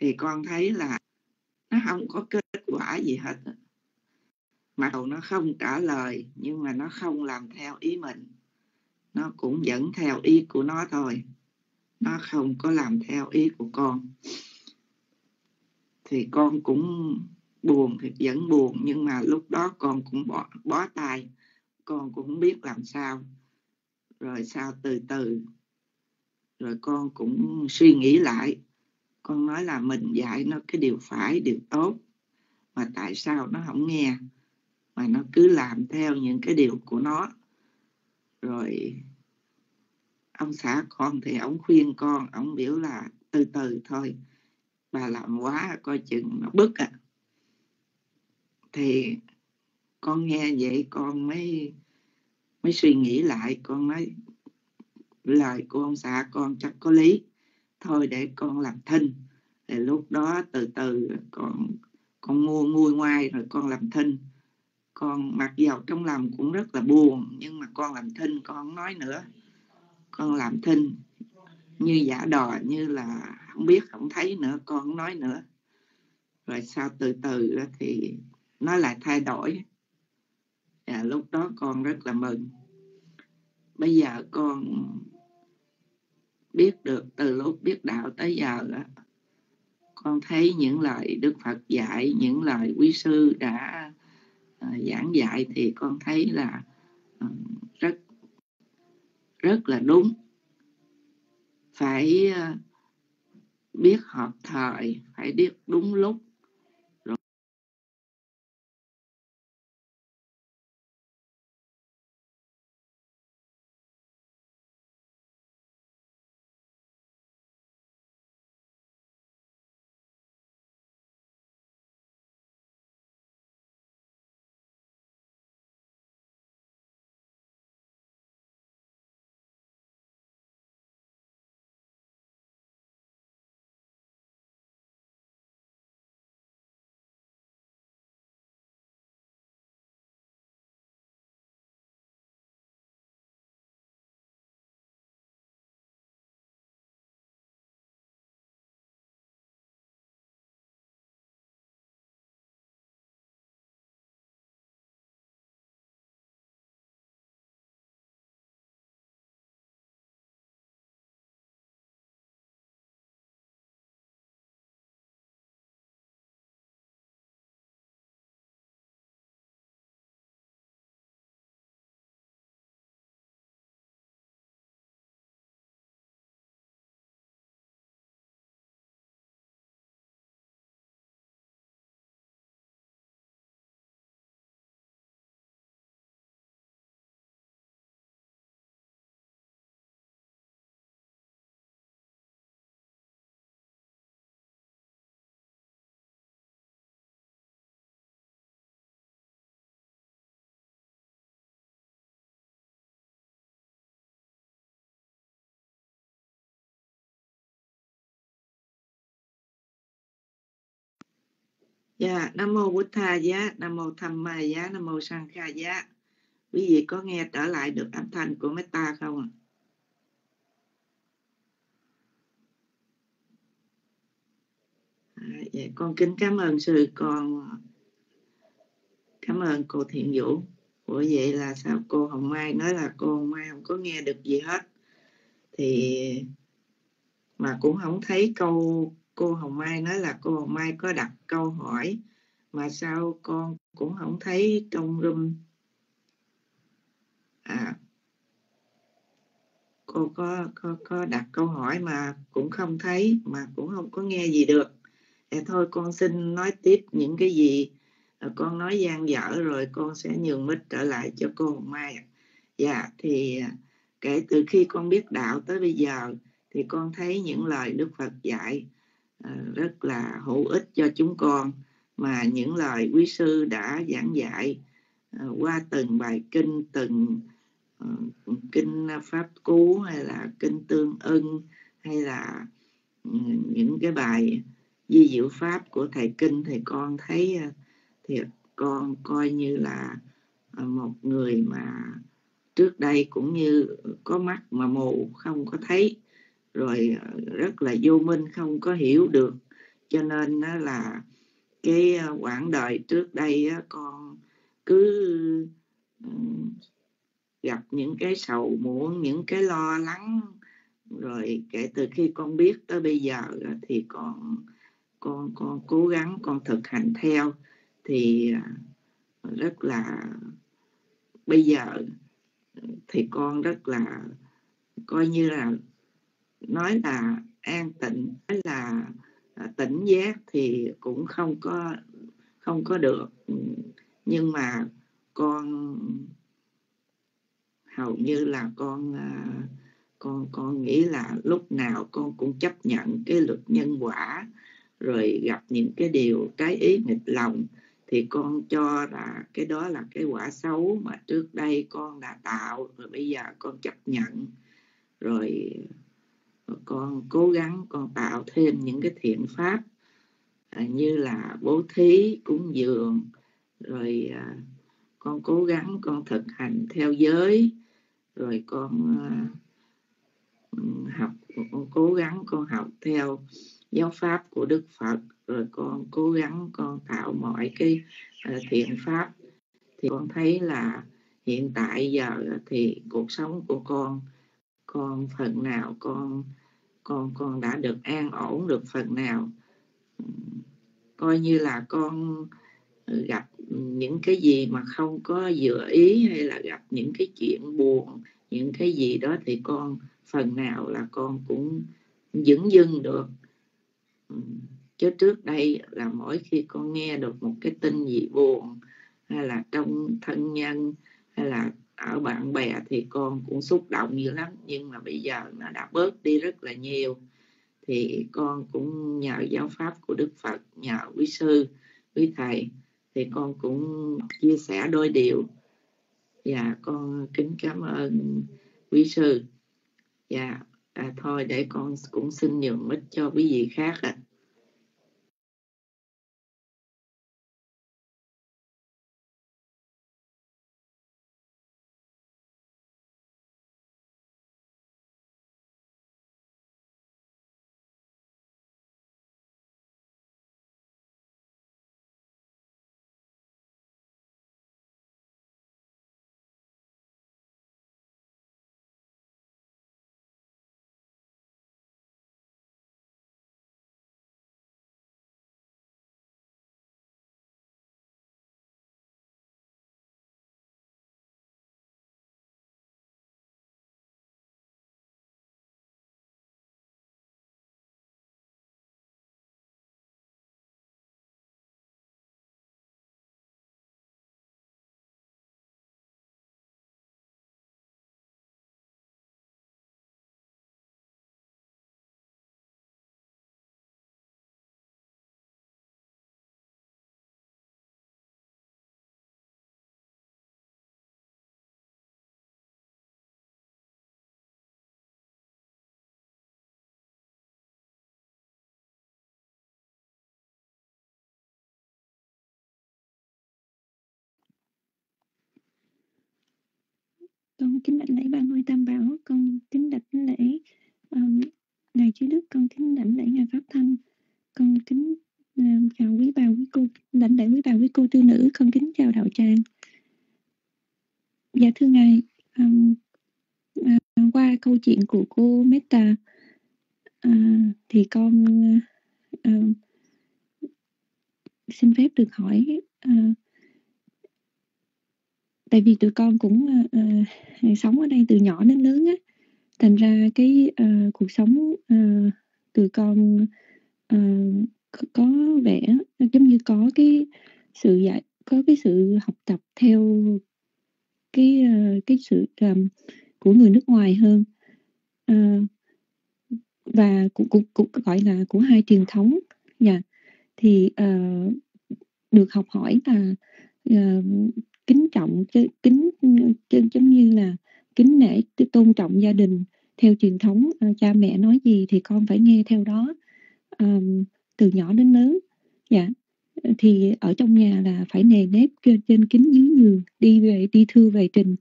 Speaker 2: Thì con thấy là nó không có kết quả gì hết mặc dù nó không trả lời nhưng mà nó không làm theo ý mình. Nó cũng vẫn theo ý của nó thôi. Nó không có làm theo ý của con. Thì con cũng buồn thì vẫn buồn nhưng mà lúc đó con cũng bỏ, bó tay. Con cũng không biết làm sao. Rồi sao từ từ. Rồi con cũng suy nghĩ lại. Con nói là mình dạy nó cái điều phải điều tốt mà tại sao nó không nghe? Mà nó cứ làm theo những cái điều của nó. Rồi, ông xã con thì ông khuyên con, ông biểu là từ từ thôi, bà làm quá coi chừng nó bức à. Thì con nghe vậy con mới mới suy nghĩ lại, con nói, lời của ông xã con chắc có lý. Thôi để con làm thinh. Thì lúc đó từ từ con con mua nguôi ngoai rồi con làm thinh con mặc dầu trong lòng cũng rất là buồn nhưng mà con làm thinh con không nói nữa. Con làm thinh như giả đò như là không biết không thấy nữa con không nói nữa. Rồi sau từ từ thì nó lại thay đổi. À, lúc đó con rất là mừng. Bây giờ con biết được từ lúc biết đạo tới giờ con thấy những lời đức phật dạy những lời quý sư đã uh, Ờ, giảng dạy thì con thấy là ờ, rất rất là đúng. Phải ờ, biết hợp thời, phải biết đúng lúc. Dạ, Nam Mô Bụt Tha Giá, Nam Mô Tham Ma Giá, Nam Mô Sang Kha Giá. Quý vị có nghe trở lại được âm thanh của Meta không ạ? À, dạ, con kính cảm ơn sư con à, cảm ơn cô Thiện Vũ Ủa vậy là sao cô Hồng Mai nói là cô Hồng Mai không có nghe được gì hết thì mà cũng không thấy câu cô Hồng Mai nói là cô Hồng Mai có đặt câu hỏi mà sao con cũng không thấy trong room? À cô có có có đặt câu hỏi mà cũng không thấy, mà cũng không có nghe gì được. Thì thôi, con xin nói tiếp những cái gì. Con nói gian dở rồi con sẽ nhường mít trở lại cho cô Hồng Mai dạ thì à, kể từ khi con biết đạo tới bây giờ thì con thấy những lời Đức Phật dạy À, rất là hữu ích cho chúng con mà những lời quý sư đã giảng dạy à, qua từng bài kinh, từng ờ, kinh pháp cú hay là kinh tương ưng hay là ừ, những cái bài di diệu pháp của thầy kinh thì con thấy à, thì con coi như là một người mà trước đây cũng như có mắt mà mù, không có thấy rồi ờ, rất là vô minh, không có hiểu được. Cho nên nó là cái ờ, quãng đời trước đây con cứ ừ, gặp những cái sầu muộn, những cái lo lắng. Rồi kể từ khi con biết tới bây giờ thì con con con cố gắng, con thực hành theo. Thì ờ, rất là, bây giờ thì con rất là, coi như là nói là an tịnh nói là à, tỉnh giác thì cũng không có không có được. Ừ, nhưng mà con hầu như là con à, con con nghĩ là lúc nào con cũng chấp nhận cái luật nhân quả, rồi gặp những cái điều trái ý nghịch lòng, thì con cho là cái đó là cái quả xấu mà trước đây con đã tạo, rồi bây giờ con chấp nhận. Rồi con cố gắng con tạo thêm những cái thiện pháp à, như là bố thí cúng dường rồi à, con cố gắng con thực hành theo giới rồi con à, học con cố gắng con học theo giáo pháp của đức phật rồi con cố gắng con tạo mọi cái à, thiện pháp. Thì con thấy là hiện tại giờ thì cuộc sống của con con phần nào con con con đã được an ổn được phần nào. Coi như là con gặp những cái gì mà không có dựa ý hay là gặp những cái chuyện buồn, những cái gì đó thì con phần nào là con cũng dững dưng được. Chứ trước đây là mỗi khi con nghe được một cái tin gì buồn, hay là trong thân nhân, hay là ở bạn bè thì con cũng xúc động nhiều lắm. Nhưng mà bây giờ nó đã bớt đi rất là nhiều. Thì con cũng nhờ giáo pháp của Đức Phật nhờ quý sư quý thầy. Thì con cũng chia sẻ đôi điều. Và con kính cảm ơn quý sư. Và à, thôi để con cũng xin nhường mít cho quý vị khác ạ. à.
Speaker 4: Kính đảnh lễ ba ngôi tam bảo con kính đảnh lễ um, ngài chư đức con kính đảnh lễ ngài pháp thanh con kính um, chào quý bà quý cô đảnh lễ quý bà quý cô tư nữ con kính chào đạo tràng. Dạ thưa ngài um, uh, qua câu chuyện của cô Meta uh, ờ, thì con uh, xin phép được hỏi uh, tại vì tụi con cũng uh, sống ở đây từ nhỏ đến lớn á. Thành ra cái uh, cuộc sống uh, tụi con uh, có, vẻ giống như có cái sự dạy có cái sự học tập theo cái uh, cái sự um, của người nước ngoài hơn. Uh, và cũng, cũng cũng gọi là của hai truyền thống. Nha yeah. thì uh, được học hỏi là uh, kính trọng kính giống như là kính nể tôn trọng gia đình theo truyền thống à, cha mẹ nói gì thì con phải nghe theo đó um, từ nhỏ đến lớn. Dạ. Thì ở trong nhà là phải nề nếp trên, trên kính dưới giường đi về đi thư về trình.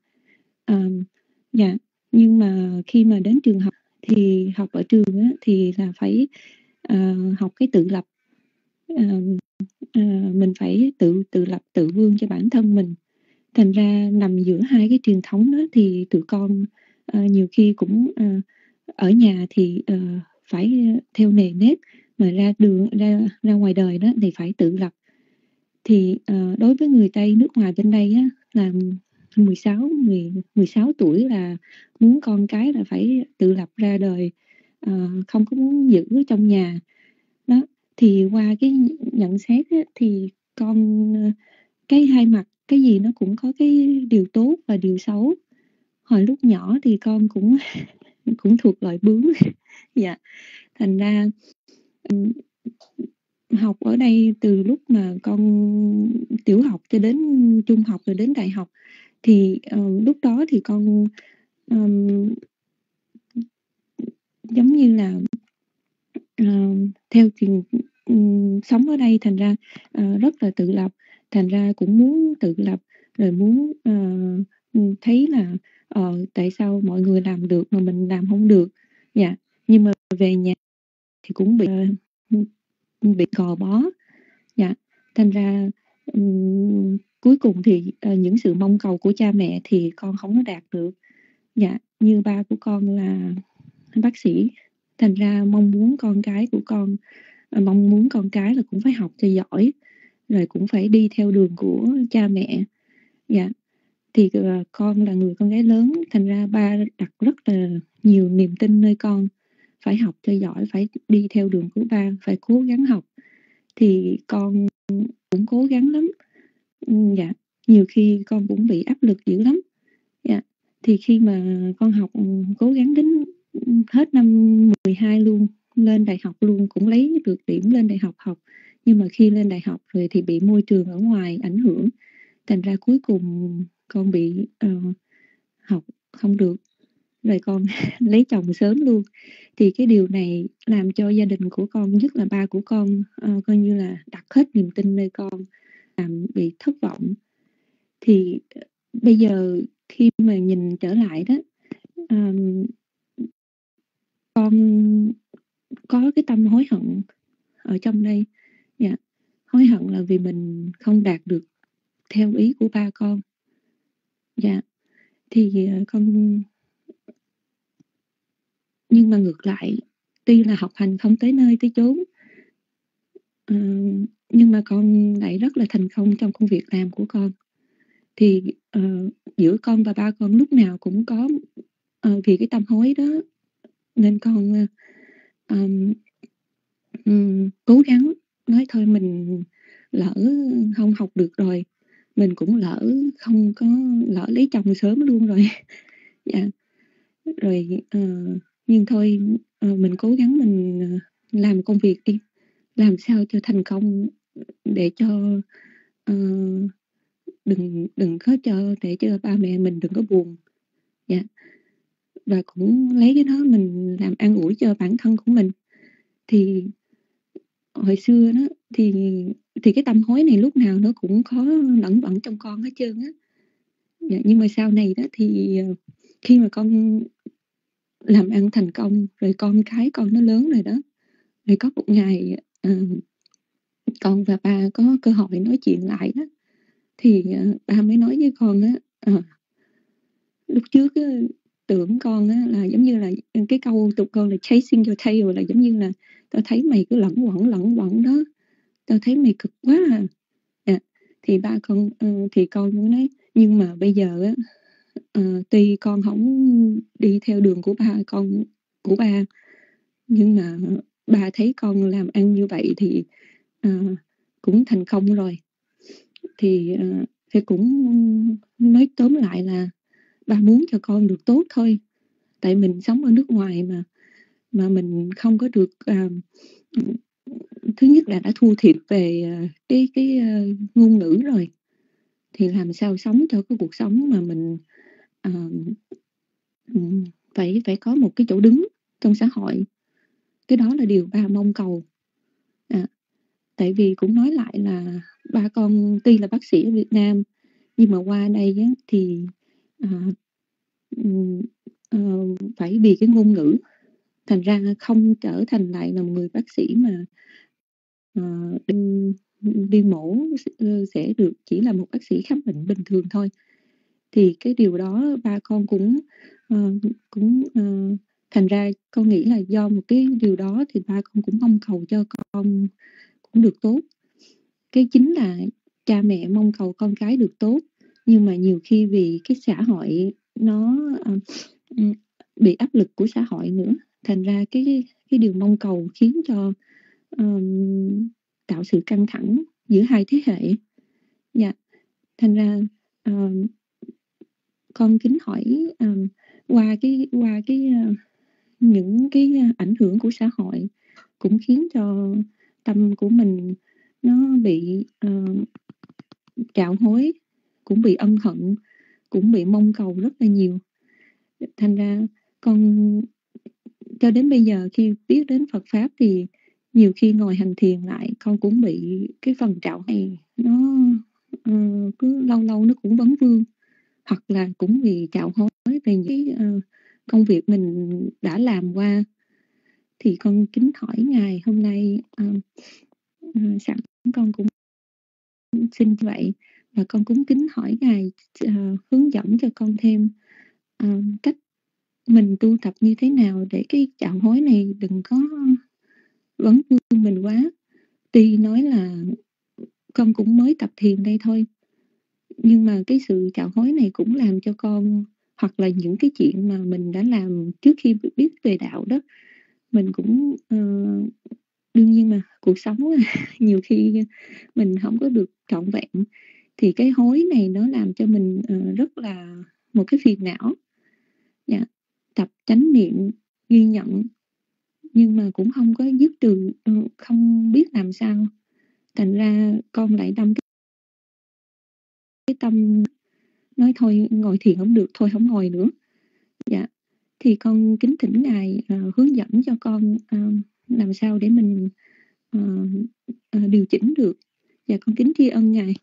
Speaker 4: Um, dạ. Nhưng mà khi mà đến trường học thì học ở trường á, thì là phải uh, học cái tự lập. Uh, uh, mình phải tự tự lập tự vương cho bản thân mình thành ra nằm giữa hai cái truyền thống đó thì tụi con uh, nhiều khi cũng uh, ở nhà thì uh, phải theo nề nếp mà ra đường ra ra ngoài đời đó thì phải tự lập. Thì uh, đối với người Tây nước ngoài bên đây á là 16 10, 16 tuổi là muốn con cái là phải tự lập ra đời uh, không có muốn giữ trong nhà. Đó thì qua cái nhận xét á, thì con cái hai mặt cái gì nó cũng có cái điều tốt và điều xấu. Hồi lúc nhỏ thì con cũng *laughs* cũng thuộc loại bướng *laughs* dạ. Thành ra ừ, học ở đây từ lúc mà con tiểu học cho đến trung học rồi đến đại học thì uh, lúc đó thì con um, giống như là uh, theo truyền um, sống ở đây thành ra uh, rất là tự lập thành ra cũng muốn tự lập rồi muốn uh, thấy là uh, tại sao mọi người làm được mà mình làm không được. Dạ nhưng mà về nhà thì cũng bị uh, bị cò bó. Dạ thành ra um, cuối cùng thì uh, những sự mong cầu của cha mẹ thì con không có đạt được. Dạ như ba của con là bác sĩ. Thành ra mong muốn con cái của con mong muốn con cái là cũng phải học cho giỏi rồi cũng phải đi theo đường của cha mẹ. Dạ. Thì uh, con là người con gái lớn thành ra ba đặt rất là nhiều niềm tin nơi con. Phải học cho giỏi phải đi theo đường của ba phải cố gắng học. Thì con cũng cố gắng lắm. Ừ, dạ. Nhiều khi con cũng bị áp lực dữ lắm. Dạ. Thì khi mà con học ừ, cố gắng đến hết năm 12 luôn lên đại học luôn cũng lấy được điểm lên đại học học nhưng mà khi lên đại học rồi thì bị môi trường ở ngoài ảnh hưởng. Thành ra cuối cùng con bị uh, học không được. Rồi con *laughs* lấy chồng sớm luôn. Thì cái điều này làm cho gia đình của con nhất là ba của con uh, coi như là đặt hết niềm tin nơi con làm bị thất vọng. Thì ờ, bây giờ khi mà nhìn trở lại đó um, con có cái tâm hối hận ở trong đây dạ. Hối hận là vì mình không đạt được theo ý của ba con. Dạ. Thì ờ, con nhưng mà ngược lại tuy là học hành không tới nơi tới chốn ờ, nhưng mà con lại rất là thành công trong công việc làm của con. Thì uh, giữa con và ba con lúc nào cũng có uh, vì cái tâm hối đó nên con uh, um, um, cố gắng nói thôi mình lỡ không học được rồi mình cũng lỡ không có lỡ lấy chồng sớm luôn rồi. *laughs* Dạ. Rồi uh, nhưng thôi uh, mình cố gắng mình uh, làm công việc đi. Làm sao cho thành công để cho uh, đừng đừng có cho để cho ba mẹ mình đừng có buồn. Dạ. Và cũng lấy cái đó mình làm an ủi cho bản thân của mình. Thì hồi xưa đó thì thì cái tâm hối này lúc nào nó cũng có lẫn bẩn trong con hết trơn á. Dạ, nhưng mà sau này đó thì ờ, khi mà con làm ăn thành công rồi con cái con nó lớn rồi đó rồi có một ngày uh, con và ba có cơ hội nói chuyện lại đó thì uh, ba mới nói với con á uh, lúc trước á, tưởng con á, là giống như là cái câu tục con là chasing your tail là giống như là tao thấy mày cứ lẫn quẩn lẫn quẩn đó. Tao thấy mày cực quá à, à thì ba con uh, thì con mới nói nhưng mà bây giờ á uh, tuy con không đi theo đường của ba con của ba nhưng mà ba thấy con làm ăn như vậy thì uh, cũng thành công rồi. Thì uh, thì cũng nói tóm lại là ba muốn cho con được tốt thôi. Tại mình sống ở nước ngoài mà mà mình không có được uh, thứ nhất là đã thua thiệt về ờ, cái cái uh, ngôn ngữ rồi. Thì làm sao sống cho cái cuộc sống mà mình uh, phải phải có một cái chỗ đứng trong xã hội. Cái đó là điều ba mong cầu. À, tại vì cũng nói lại là ba con tuy là bác sĩ ở Việt Nam nhưng mà qua đây á, thì à, uh, phải vì cái ngôn ngữ thành ra không trở thành lại là một người bác sĩ mà uh, đi mổ ờ, sẽ được chỉ là một bác sĩ khám bệnh bình thường thôi. Thì cái điều đó ba con cũng uh, cũng uh, thành ra con nghĩ là do một cái điều đó thì ba con cũng mong cầu cho con cũng được tốt. Cái chính là cha mẹ mong cầu con cái được tốt nhưng mà nhiều khi vì cái xã hội nó uh, bị áp lực của xã hội nữa thành ra cái cái điều mong cầu khiến cho um, tạo sự căng thẳng giữa hai thế hệ. Dạ. Thành ra um, con kính hỏi um, qua cái qua cái uh, những cái ảnh hưởng của xã hội cũng khiến cho tâm của mình nó bị ờ, uh, trạo hối cũng bị ân hận cũng bị mong cầu rất là nhiều. Thành ra con cho đến bây giờ khi biết đến Phật pháp thì nhiều khi ngồi hành thiền lại con cũng bị cái phần trạo này nó uh, cứ lâu lâu nó cũng vấn vương. Hoặc là cũng vì trạo hối về những cái uh, công việc mình đã làm qua. Thì con kính hỏi ngài hôm nay uh, uh, sẵn con cũng xin vậy và con cũng kính hỏi ngài uh, hướng dẫn cho con thêm uh, cách mình tu tập như thế nào để cái chạm hối này đừng có vấn vương mình quá? Tuy nói là con cũng mới tập thiền đây thôi nhưng mà cái sự chạm hối này cũng làm cho con hoặc là những cái chuyện mà mình đã làm trước khi biết về đạo đó mình cũng uh, đương nhiên mà cuộc sống *laughs* nhiều khi mình không có được trọn vẹn. Thì cái hối này nó làm cho mình uh, rất là một cái phiền não. Dạ tập chánh niệm ghi nhận. Nhưng mà cũng không có dứt trừ không biết làm sao. Thành ra con lại đâm cái, cái tâm nói thôi ngồi thiền không được thôi không ngồi nữa. Dạ thì con kính thỉnh ngài uh, hướng dẫn cho con uh, làm sao để mình uh, uh, điều chỉnh được. Dạ con kính tri ân ngài.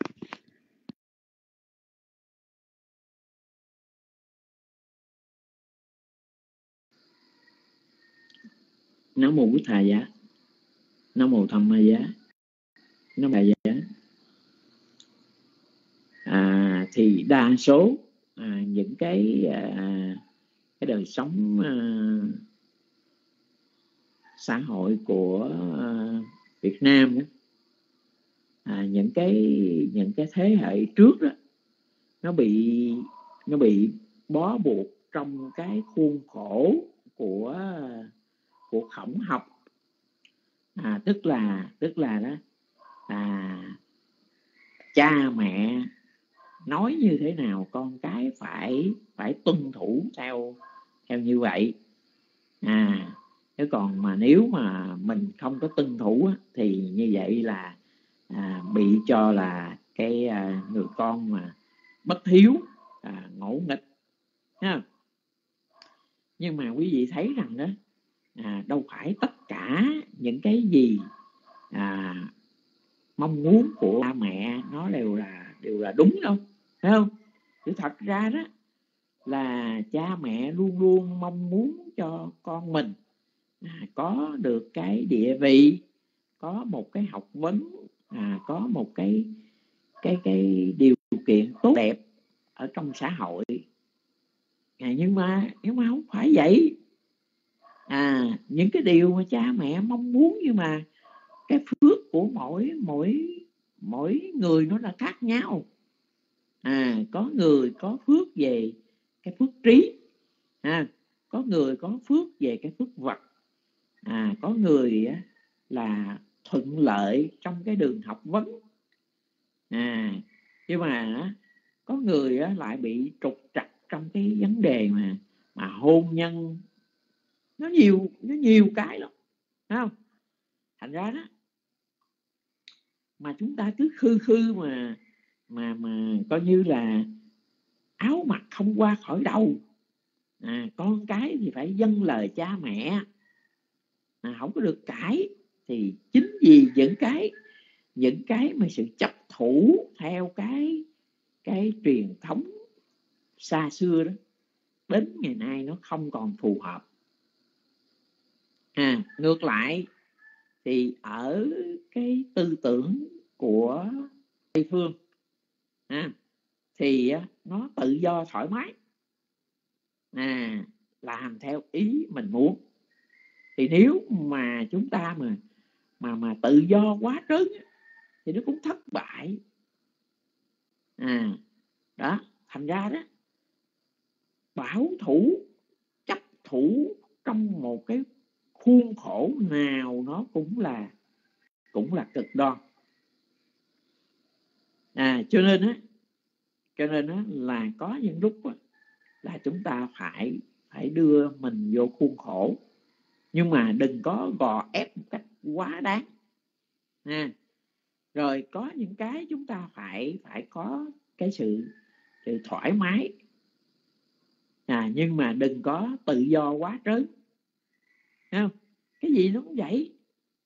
Speaker 3: Nam mô bút thà giá. Nam mô tham ma giá. Nam Bà giá. À, thì đa số à, những cái à, cái đời sống à, xã hội của à, Việt Nam đó, à, những cái những cái thế hệ trước đó nó bị nó bị bó buộc trong cái khuôn khổ của của khổng học. À, tức là tức là đó à, cha mẹ nói như thế nào con cái phải phải tuân thủ theo theo như vậy. À chứ còn mà nếu mà mình không có tuân thủ thì như vậy là à, bị cho là cái à, người con mà bất hiếu à, ngỗ nghịch ha. Nhưng mà quý vị thấy rằng đó à, đâu phải tất cả những cái gì à, mong muốn của ba mẹ nó đều là đều là đúng đâu phải không? Chứ thật ra đó là cha mẹ luôn luôn mong muốn cho con mình à, có được cái địa vị có một cái học vấn à, có một cái cái cái điều kiện tốt đẹp ở trong xã hội. À, nhưng mà nhưng mà không phải vậy à những cái điều mà cha mẹ mong muốn nhưng mà cái phước của mỗi mỗi mỗi người nó là khác nhau. À có người có phước về cái phước trí à, có người có phước về cái phước vật. À có người á, là thuận lợi trong cái đường học vấn. À nhưng mà có người á, lại bị trục trặc trong cái vấn đề mà mà hôn nhân nó nhiều nó nhiều cái lắm Thấy không? Thành ra đó mà chúng ta cứ khư khư mà mà mà coi như là áo mặc không qua khỏi đầu. À, con cái thì phải dâng lời cha mẹ. À, không có được cãi thì chính vì những cái những cái mà sự chấp thủ theo cái cái truyền thống xa xưa đó đến ngày nay nó không còn phù hợp à, ngược lại thì ở cái tư tưởng của tây phương à, thì à, nó tự do thoải mái. À, làm theo ý mình muốn. Thì nếu mà chúng ta mà mà mà tự do quá trớn thì nó cũng thất bại. À đó thành ra đó bảo thủ chấp thủ trong một cái khuôn khổ nào nó cũng là cũng là cực đoan. À cho nên á cho nên á là có những lúc á, là chúng ta phải phải đưa mình vô khuôn khổ. Nhưng mà đừng có gò ép một cách quá đáng. À, rồi có những cái chúng ta phải phải có cái sự sự thoải mái. À, nhưng mà đừng có tự do quá trớn không? Cái gì nó cũng vậy.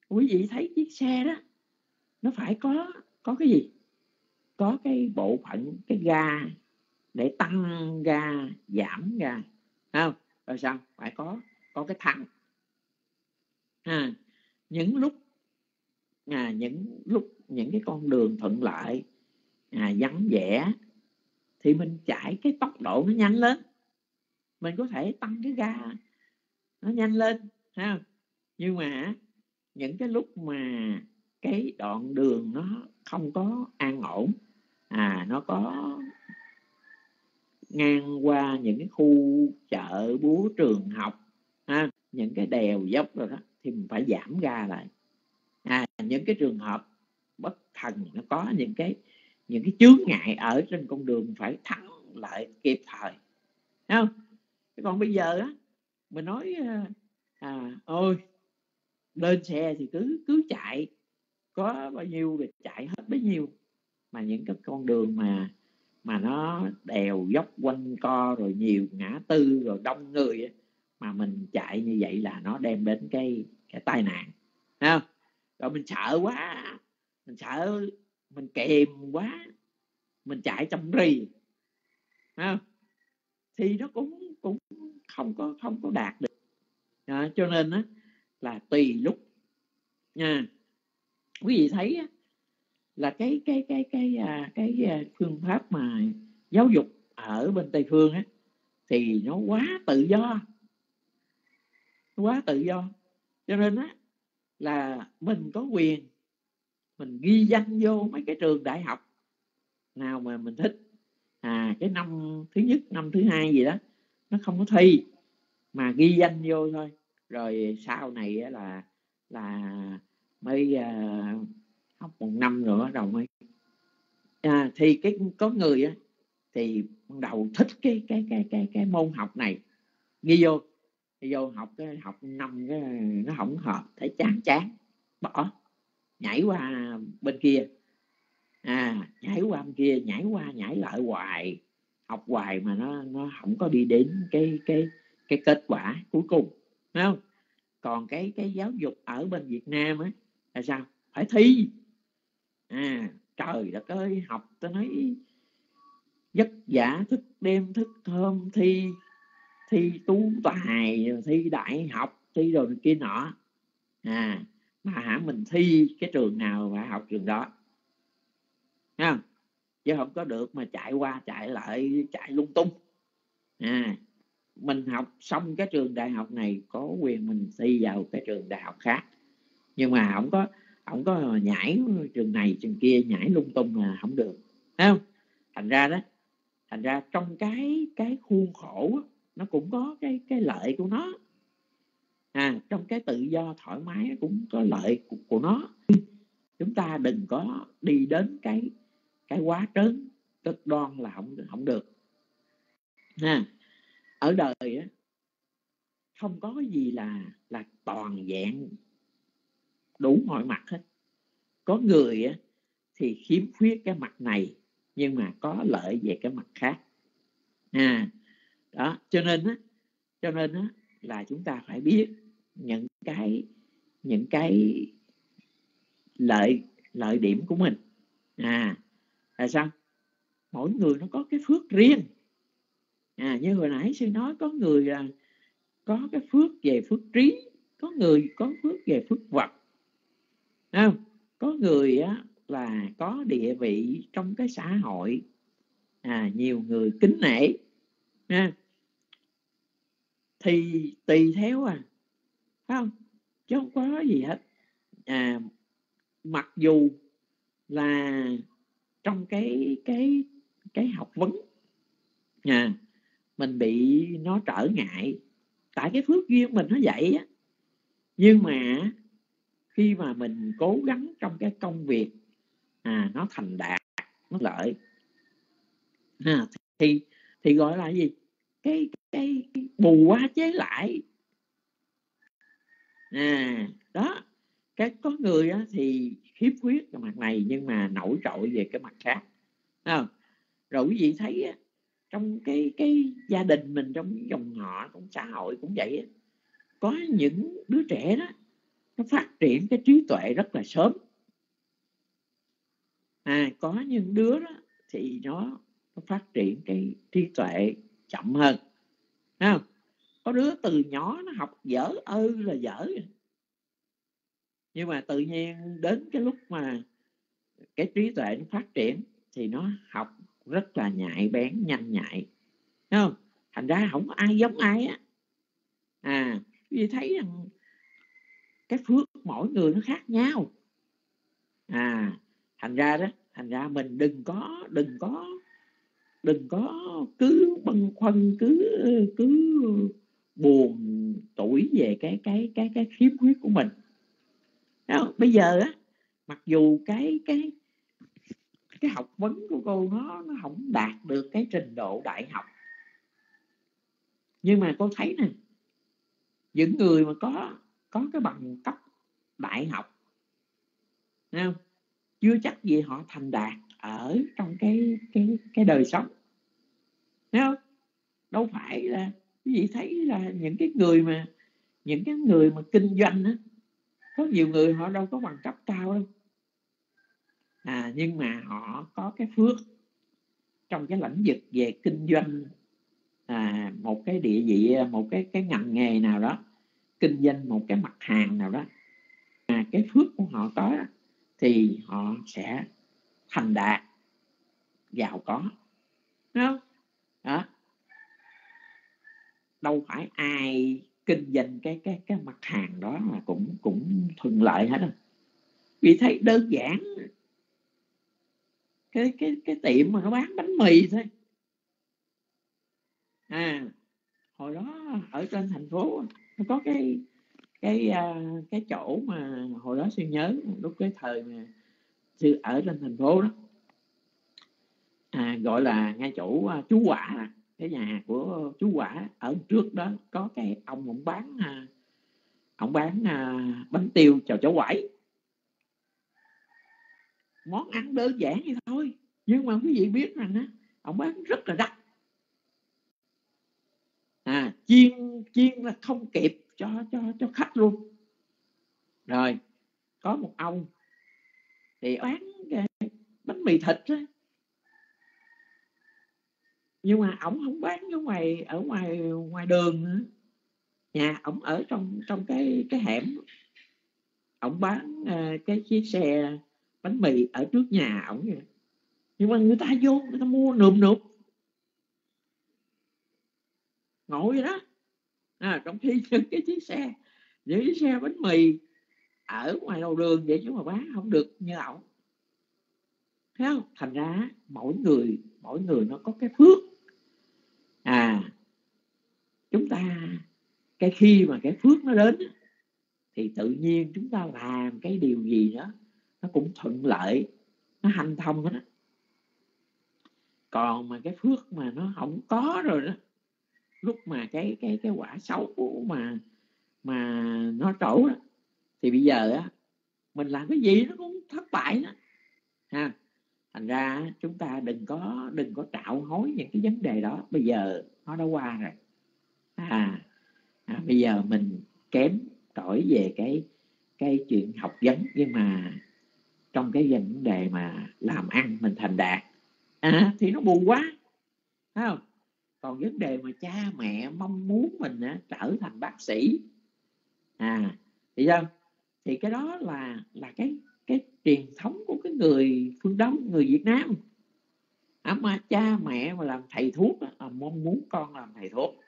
Speaker 3: Quý vị thấy chiếc xe đó nó phải có có cái gì? Có cái bộ phận cái ga để tăng ga giảm ga. Không? Rồi sao? Phải có có cái thắng à, những lúc à, những lúc những cái con đường thuận lợi à, vắng vẻ thì mình chạy cái tốc độ nó nhanh lên. Mình có thể tăng cái ga nó nhanh lên ha? Nhưng mà những cái lúc mà cái đoạn đường nó không có an ổn à nó có ngang qua những cái khu chợ búa trường học ha những cái đèo dốc rồi đó thì mình phải giảm ga lại. À, những cái trường hợp bất thần nó có những cái những cái chướng ngại ở trên con đường phải thắng lại kịp thời. Thấy không? Còn bây giờ á mình nói à, à, ôi lên xe thì cứ cứ chạy. Có bao nhiêu thì chạy hết bấy nhiêu. Mà những cái con đường mà mà nó đèo dốc quanh co rồi nhiều ngã tư rồi đông người ấy, mà mình chạy như vậy là nó đem đến cái cái tai nạn. Không? Rồi mình sợ quá. Mình sợ mình kèm quá. Mình chạy trong rì. Không? thì nó cũng cũng không có không có đạt được à, cho nên á là tùy lúc. Nha. Quý vị thấy á, là cái cái cái cái à, cái, cái phương pháp mà giáo dục ở bên tây phương á thì nó quá tự do. Quá tự do. Cho nên á là mình có quyền mình ghi danh vô mấy cái trường đại học nào mà mình thích. À cái năm thứ nhất năm thứ hai gì đó nó không có thi mà ghi danh vô thôi. Rồi sau này là là mới uh, học một năm nữa rồi mới. À, thì cái có người á thì ban đầu thích cái cái cái cái cái môn học này. Ghi vô. Ghi vô học cái học năm cái nó không hợp thấy chán chán bỏ nhảy qua bên kia. À nhảy qua bên kia nhảy qua nhảy lại hoài. Học hoài mà nó nó không có đi đến cái cái cái kết quả cuối cùng Đúng không? Còn cái cái giáo dục ở bên Việt Nam á, là sao? Phải thi. À trời đất ơi, học tôi nói vất vả, thức đêm, thức thơm thi thi tú tài, thi đại học, thi rồi kia nọ. À mà hả, mình thi cái trường nào phải học trường đó? Ha chứ không có được mà chạy qua chạy lại, chạy lung tung. À mình học xong cái trường đại học này có quyền mình thi vào cái trường đại học khác. Nhưng mà không có không có nhảy trường này trường kia nhảy lung tung là không được. Thấy không? Thành ra đó thành ra trong cái cái khuôn khổ nó cũng có cái cái lợi của nó. À trong cái tự do thoải mái cũng có lợi của, của nó. Chúng ta đừng có đi đến cái cái quá trớn cực đoan là không không được. Ha ở đời á, không có gì là là toàn dạng đủ mọi mặt hết. Có người á, thì khiếm khuyết cái mặt này, nhưng mà có lợi về cái mặt khác. À đó, cho nên á, cho nên á, là chúng ta phải biết những cái những cái lợi lợi điểm của mình. À là sao? Mỗi người nó có cái phước riêng à như hồi nãy sư nói có người là có cái phước về phước trí có người có phước về phước vật. Không? Có người á là có địa vị trong cái xã hội. À, nhiều người kính nể. Ha. thì tùy theo à. Phải không? Chứ không có gì hết. À, mặc dù là trong cái cái cái học vấn. À, mình bị nó trở ngại. Tại cái phước duyên mình nó vậy á. Nhưng mà khi mà mình cố gắng trong cái công việc à nó thành đạt nó lợi. À, thì thì gọi là gì? Cái cái, cái bù quá chế lại. À đó. Cái có người á, thì khiếm khuyết cái mặt này nhưng mà nổi trội về cái mặt khác. À, rồi quý vị thấy á, trong cái cái gia đình mình trong dòng họ trong xã hội cũng vậy có những đứa trẻ đó nó phát triển cái trí tuệ rất là sớm. À có những đứa đó thì nó, nó phát triển cái trí tuệ chậm hơn. Thấy không? Có đứa từ nhỏ nó học dở ư là dở nhưng mà tự nhiên đến cái lúc mà cái trí tuệ nó phát triển thì nó học rất là nhạy bén nhanh nhạy. Thấy không? Thành ra không có ai giống ai á. À vì thấy rằng cái phước mỗi người nó khác nhau. À thành ra đó thành ra mình đừng có đừng có đừng có cứ băn khoăn cứ cứ buồn tuổi về cái cái cái cái khiếm khuyết của mình. Đó, bây giờ á mặc dù cái cái cái học vấn của cô nó nó không đạt được cái trình độ đại học nhưng mà cô thấy nè, những người mà có có cái bằng cấp đại học không? chưa chắc gì họ thành đạt ở trong cái cái cái đời sống Thấy không? đâu phải là, quý vị thấy là những cái người mà, những cái người mà kinh doanh á, có nhiều người họ đâu có bằng cấp cao đâu à, nhưng mà họ có cái phước trong cái lĩnh vực về kinh doanh. À, một cái địa vị một cái cái ngành nghề nào đó kinh doanh một cái mặt hàng nào đó. À, cái phước của họ có thì họ sẽ thành đạt giàu có. Đúng không? Đó. Đâu phải ai kinh doanh cái cái cái mặt hàng đó mà cũng cũng thuận lợi hết đâu vì thấy đơn giản cái cái cái tiệm mà nó bán bánh mì thôi. À hồi đó ở trên thành phố nó có cái cái à, cái chỗ mà hồi đó sư nhớ lúc cái thời mà sư ở trên thành phố đó. À, gọi là ngay chỗ à, chú quả cái nhà của chú quả ở trước đó có cái ông ông bán à, ông bán bánh tiêu chào cháu quẩy món ăn đơn giản như thôi. Nhưng mà quý vị biết rằng á ông bán rất là đắt. À chiên chiên là không kịp cho cho cho khách luôn. Rồi có một ông thì bán cái bánh mì thịt á. Nhưng mà ổng không bán ở ngoài ở ngoài ngoài đường nữa. Nhà ổng ở trong trong cái cái hẻm. Ổng bán uh, cái chiếc xe bánh mì ở trước nhà ổng vậy. Nhưng mà người ta vô người ta mua nườm nượp ngồi vậy đó. À, trong khi *laughs* những cái chiếc xe những chiếc xe bánh mì ở ngoài đầu đường vậy chứ mà bán không được như ổng. Thấy không? Thành ra mỗi người mỗi người nó có cái phước. À chúng ta cái khi mà cái phước nó đến thì tự nhiên chúng ta làm cái điều gì đó nó cũng thuận lợi nó hành thông hết còn mà cái phước mà nó không có rồi đó lúc mà cái cái cái quả xấu mà mà nó trổ đó thì bây giờ á mình làm cái gì nó cũng thất bại đó ha thành ra chúng ta đừng có đừng có trạo hối những cái vấn đề đó. Bây giờ nó đã qua rồi. À, à bây giờ mình kém cỏi về cái cái chuyện học vấn nhưng mà trong cái vấn đề mà làm ăn mình thành đạt. À, thì nó buồn quá thấy không? Còn vấn đề mà cha mẹ mong muốn mình á, trở thành bác sĩ. À thì không thì cái đó là là cái cái truyền thống của cái người phương đông người việt nam. À, mà cha mẹ mà làm thầy thuốc à, mong muốn con làm thầy thuốc.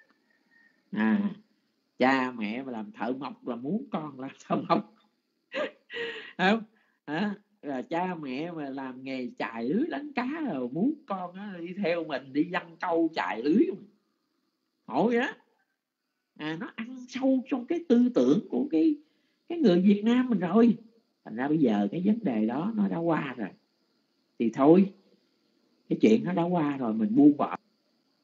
Speaker 3: À cha mẹ mà làm thợ mộc là muốn con làm thợ mộc. *laughs* Không? À, là cha mẹ mà làm nghề chài lưới đánh cá rồi muốn con đi theo mình đi dăng câu chài lưới hỏi đó à, nó ăn sâu trong cái tư tưởng của cái cái người Việt Nam mình rồi. Thành ra bây giờ cái vấn đề đó nó đã qua rồi. Thì thôi cái chuyện nó đã qua rồi mình buông bỏ.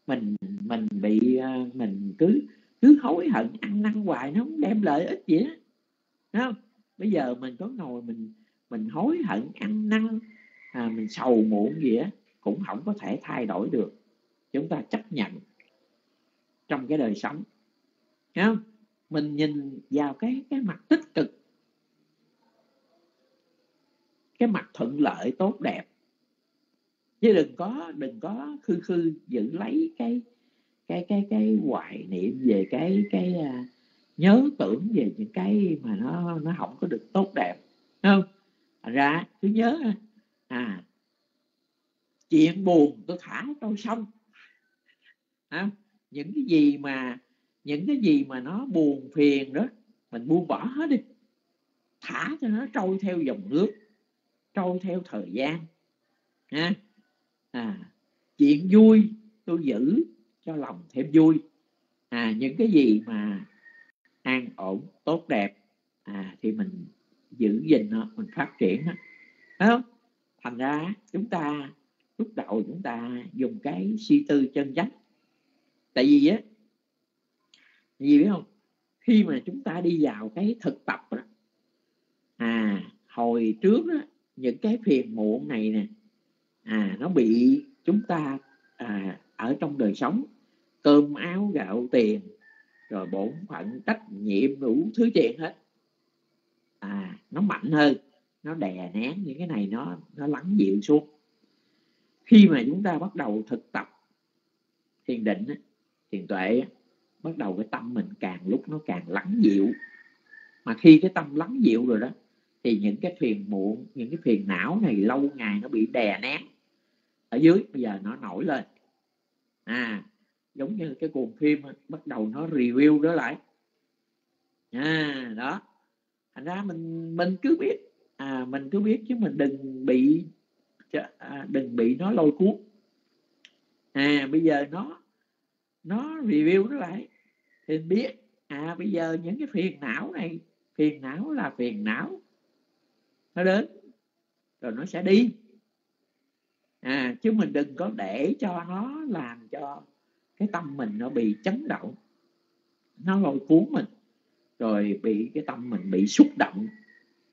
Speaker 3: Mình mình bị à, mình cứ cứ hối hận ăn năn hoài nó không đem lợi ích gì á không? Bây giờ mình có ngồi mình mình hối hận ăn năn à, mình sầu muộn gì á cũng không có thể thay đổi được. Chúng ta chấp nhận trong cái đời sống. Không? Mình nhìn vào cái cái mặt tích cực. Cái mặt thuận lợi tốt đẹp. Chứ đừng có đừng có khư khư giữ lấy cái cái cái cái hoài niệm về cái cái uh, nhớ tưởng về những cái mà nó nó không có được tốt đẹp. Không? Ra cứ nhớ à chuyện buồn tôi thả tôi xong. À, những cái gì mà những cái gì mà nó buồn phiền đó mình buông bỏ hết đi. Thả cho nó trôi theo dòng nước trôi theo thời gian. Ha. À, chuyện vui tôi giữ cho lòng thêm vui. À những cái gì mà an ổn tốt đẹp à thì mình giữ gìn nó mình phát triển nó. Không? Thành ra chúng ta lúc đầu chúng ta dùng cái suy tư chân chánh. Tại vì á gì biết không? Khi mà chúng ta đi vào cái thực tập đó à hồi trước đó, những cái phiền muộn này nè à nó bị chúng ta à, ở trong đời sống cơm áo gạo tiền rồi bổn phận trách nhiệm đủ thứ chuyện hết à nó mạnh hơn, nó đè nén những cái này nó nó lắng dịu xuống. Khi mà chúng ta bắt đầu thực tập thiền định thiền tuệ bắt đầu cái tâm mình càng lúc nó càng lắng dịu. Mà khi cái tâm lắng dịu rồi đó, thì những cái phiền muộn, những cái phiền não này lâu ngày nó bị đè nén ở dưới, bây giờ nó nổi lên. À giống như cái cuồng phim bắt đầu nó review đó lại. À đó thành ra mình mình cứ biết. À mình cứ biết chứ mình đừng bị à, đừng bị nó lôi cuốn. À bây giờ nó nó review nó lại. Thì biết à bây giờ những cái phiền não này phiền não là phiền não. Nó đến rồi nó sẽ đi. À chứ mình đừng có để cho nó làm cho cái tâm mình nó bị chấn động. Nó lôi cuốn mình rồi bị cái tâm mình bị xúc động.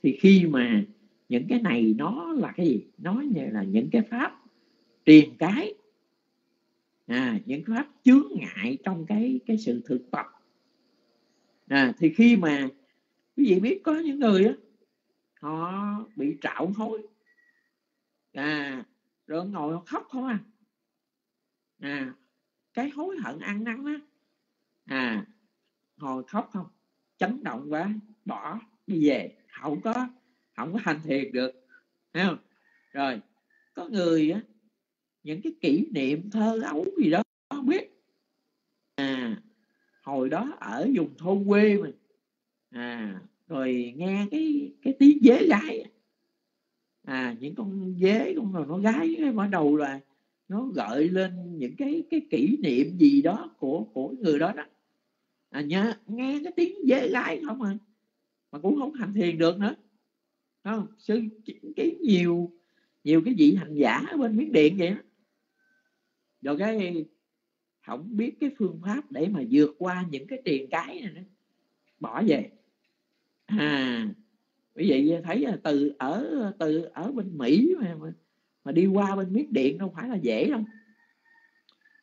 Speaker 3: Thì khi mà những cái này nó là cái gì? Nó như là những cái pháp truyền cái. À, những pháp chướng ngại trong cái cái sự thực tập. À, thì khi mà quý vị biết có những người đó, họ bị trạo hối à rồi ngồi họ khóc không à? À cái hối hận ăn năn á. À ngồi khóc không? Chấn động quá, bỏ đi về. Không có không có hành thiền được, thấy không? Rồi, có người á, những cái kỷ niệm thơ ấu gì đó, không biết. À hồi đó ở vùng thôn quê mà à rồi nghe cái cái tiếng dế gái à những con dế, con rồi nó gái cái mở đầu là nó gợi lên những cái cái kỷ niệm gì đó của của người đó đó à nhớ nghe cái tiếng dễ gái không à? Mà cũng không hành thiền được nữa. Không? Sư cái nhiều nhiều cái vị hành giả ở bên miếng điện vậy đó rồi cái không biết cái phương pháp để mà vượt qua những cái tiền cái này nữa. Bỏ về. À quý vị thấy là từ ở từ ở bên mỹ mà, mà, mà đi qua bên miếng điện đâu phải là dễ đâu.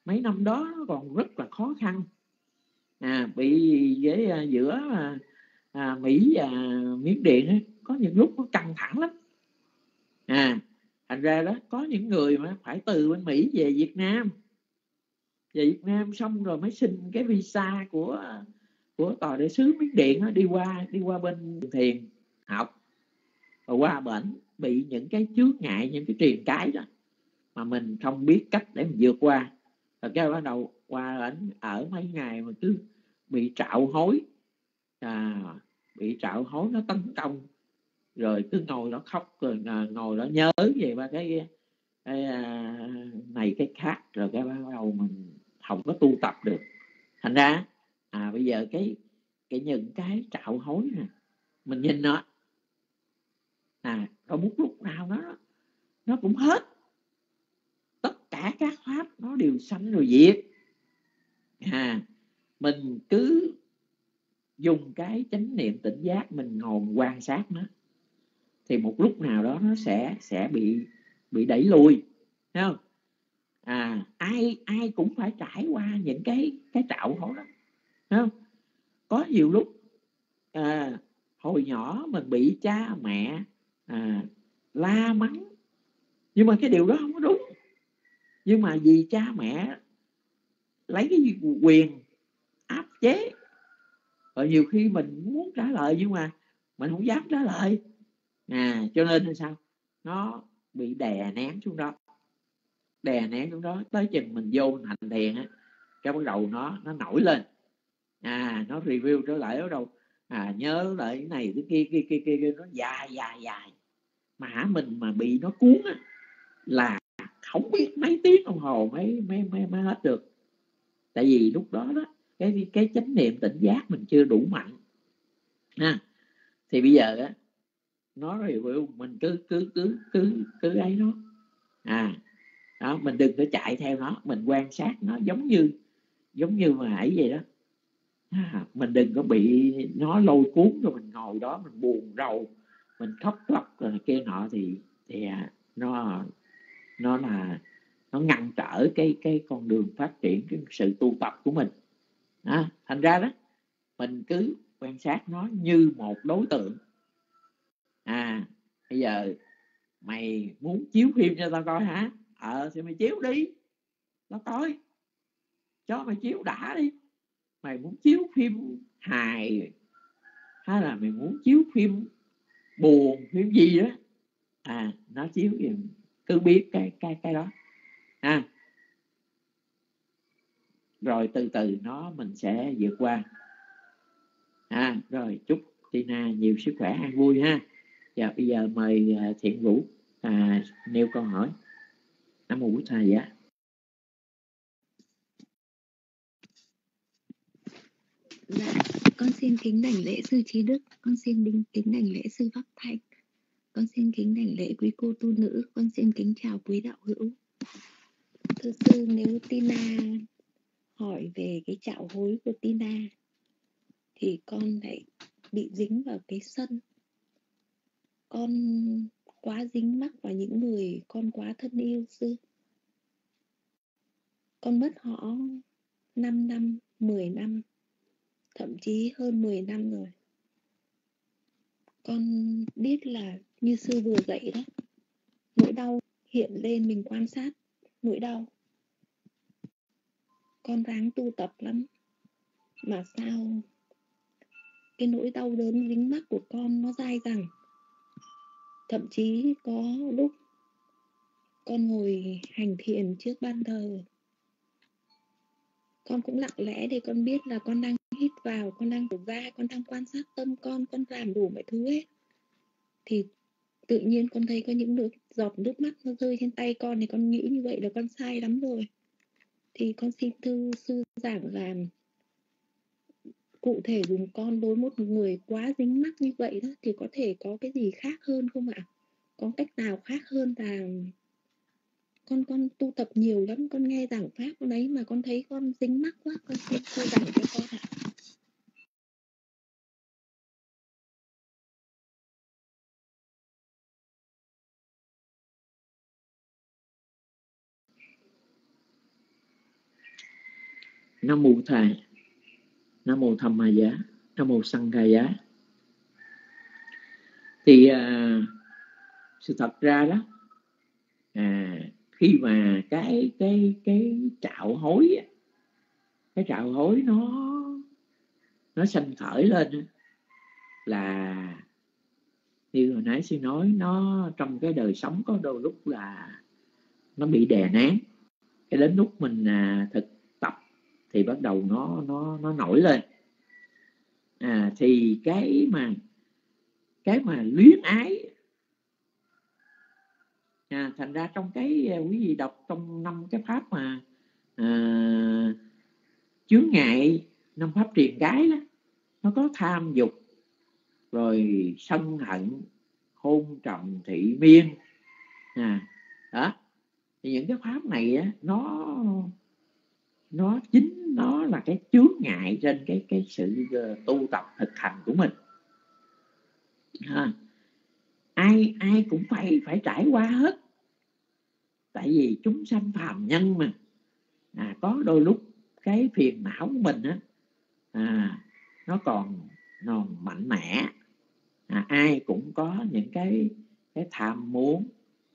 Speaker 3: Mấy năm đó còn rất là khó khăn à bị với à, giữa à, à, mỹ và miến điện ấy, có những lúc nó căng thẳng lắm. À thành ra đó có những người mà phải từ bên mỹ về việt nam. Về việt nam xong rồi mới xin cái visa của của tòa đại sứ miến điện đó, đi qua đi qua bên thiền học. Rồi qua bệnh bị những cái chướng ngại những cái truyền cái đó mà mình không biết cách để mình vượt qua rồi cái bắt đầu qua ảnh ở mấy ngày mà cứ bị trạo hối. À, bị trạo hối nó tấn công. Rồi cứ ngồi nó khóc rồi ngồi nó nhớ về ba cái, cái à, này cái khác. Rồi cái bắt đầu mình không có tu tập được. Thành ra à bây giờ cái cái những cái trạo hối nè mình nhìn nó à có một lúc nào nó nó cũng hết cả các pháp nó đều sanh rồi diệt. À mình cứ dùng cái chánh niệm tỉnh giác mình ngồi quan sát nó thì một lúc nào đó nó sẽ sẽ bị bị đẩy lùi thấy không? À ai ai cũng phải trải qua những cái cái trạo khổ đó thấy không? Có nhiều lúc à, hồi nhỏ mình bị cha mẹ à, la mắng nhưng mà cái điều đó không có đúng nhưng mà vì cha mẹ lấy cái quyền áp chế rồi nhiều khi mình muốn trả lời nhưng mà mình không dám trả lời. À cho nên là sao? Nó bị đè nén xuống đó. Đè nén xuống đó tới chừng mình vô hành thiền á cái bắt đầu nó nó nổi lên. À nó review trở lại bắt đầu à nhớ lại cái này cái kia kia kia kia, kia nó dài dài dài. Mà hả mình mà bị nó cuốn á là không biết mấy tiếng đồng hồ mới mới mới, mới hết được. Tại vì lúc đó đó cái cái chánh niệm tỉnh giác mình chưa đủ mạnh. Ha. Thì bây giờ á nó rồi mình cứ cứ cứ cứ cứ ấy nó à đó mình đừng có chạy theo nó mình quan sát nó giống như giống như mà ấy vậy đó. À, mình đừng có bị nó lôi cuốn rồi mình ngồi đó mình buồn rầu mình khóc lóc rồi kia nọ thì thì à, nó nó là nó ngăn trở cái cái con đường phát triển cái sự tu tập của mình. À, thành ra đó mình cứ quan sát nó như một đối tượng. À bây giờ mày muốn chiếu phim cho tao coi hả? Ờ thì mày chiếu đi. Nó coi. Cho mày chiếu đã đi. Mày muốn chiếu phim hài hay là mày muốn chiếu phim buồn phim gì đó? À nó chiếu gì cứ biết cái cái cái đó. À rồi từ từ nó mình sẽ vượt qua. À rồi chúc Tina nhiều sức khỏe an vui ha. Và bây giờ mời à, thiện vũ à, nêu câu hỏi. Nam mô Bút thầy
Speaker 4: Dạ, con xin kính đảnh lễ sư trí đức, con xin đính kính đảnh lễ sư pháp thanh, con xin kính đảnh lễ quý cô tu nữ, con xin kính chào quý đạo hữu. Thưa sư, nếu Tina hỏi về cái chạo hối của Tina, thì con lại bị dính vào cái sân. Con quá dính mắc vào những người con quá thân yêu sư. Con mất họ 5 năm, 10 năm thậm chí hơn 10 năm rồi con biết là như sư vừa dạy đó, nỗi đau hiện lên mình quan sát, nỗi đau. Con ráng tu tập lắm. Mà sao? Cái nỗi đau đớn dính mắc của con nó dai dẳng. Thậm chí có lúc con ngồi hành thiền trước ban thờ. Con cũng lặng lẽ để con biết là con đang hít vào, con đang thở ra, con đang quan sát tâm con con làm đủ mọi thứ hết thì tự nhiên con thấy có những nước giọt nước mắt nó rơi trên tay con thì con nghĩ như vậy là con sai lắm rồi. Thì con xin thư sư giảng làm. Cụ thể dùng con đối một người quá dính mắc như vậy đó thì có thể có cái gì khác hơn không ạ? Có cách nào khác hơn là con con tu tập nhiều lắm, con nghe giảng pháp đấy mà con thấy con dính mắc quá, con xin sư giảng cho con ạ.
Speaker 3: Nam mô thầy. Nam mô tham ma giá. Nam mô sanh ca giá. Thì à, sự thật ra đó à, khi mà cái cái cái trạo hối cái trạo hối nó nó sanh khởi lên là như hồi nãy sư nói nó trong cái đời sống có đôi lúc là nó bị đè nén. Cái đến lúc mình à, thực thì bắt đầu nó nó nó nổi lên. À, thì cái mà cái mà luyến ái à, thành ra trong cái à, quý vị đọc trong năm cái pháp mà à, chướng ngại năm pháp truyền cái đó nó có tham dục rồi sân hận hôn trầm thị miên. À, đó. Thì những cái pháp này á, nó nó chính nó là cái chướng ngại trên cái cái sự ờ, tu tập thực hành của mình. À, ai ai cũng phải phải trải qua hết. Tại vì chúng sanh phàm nhân mà à, có đôi lúc cái phiền não của mình á à, nó còn còn mạnh mẽ. À, ai cũng có những cái cái tham muốn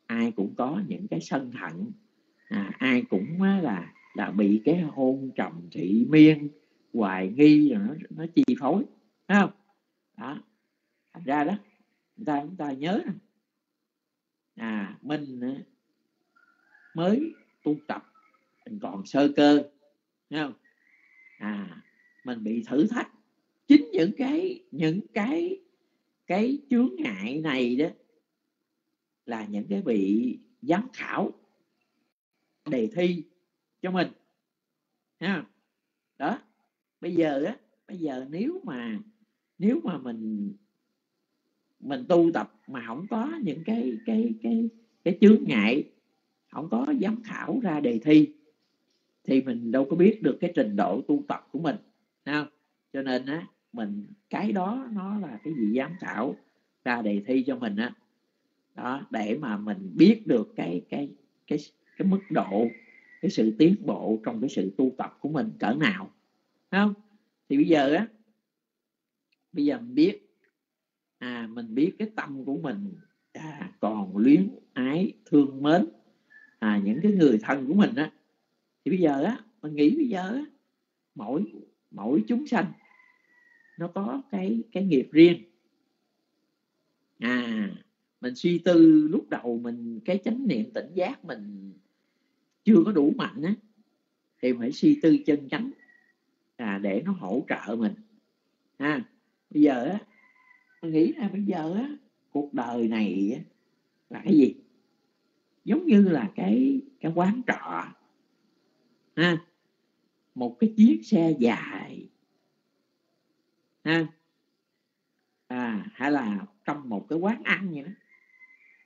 Speaker 3: ai cũng có những cái sân hận. À, ai cũng là là bị cái hôn trầm thị miên, hoài nghi, rồi nó nó chi phối phải không? Đó. Thành ra đó, người ta chúng ta nhớ à mình mới tu tập, mình còn sơ cơ, thấy không? À mình bị thử thách. Chính những cái những cái cái chướng ngại này đó là những cái bị giám khảo, đề thi cho mình. Ha. Đó. Bây giờ á, bây giờ nếu mà nếu mà mình mình tu tập mà không có những cái cái cái cái chướng ngại, không có giám khảo ra đề thi, thì mình đâu có biết được cái trình độ tu tập của mình. Không? Cho nên á, mình, cái đó nó là cái gì giám khảo ra đề thi cho mình á. Đó, để mà mình biết được cái cái cái cái mức độ cái sự tiến bộ trong cái sự tu tập của mình cỡ nào không? Thì bây giờ á bây giờ mình biết à mình biết cái tâm của mình à, còn luyến ái thương mến à, những cái người thân của mình á thì bây giờ á mình nghĩ bây giờ á mỗi mỗi chúng sanh nó có cái cái nghiệp riêng. À mình suy tư lúc đầu mình cái chánh niệm tỉnh giác mình chưa có đủ mạnh á thì phải suy tư chân chánh à, để nó hỗ trợ mình. Ha bây giờ á mình nghĩ là bây giờ á cuộc đời này á, là cái gì? Giống như là cái cái quán trọ. Ha một cái chiếc xe dài. Ha à hay là trong một cái quán ăn vậy đó.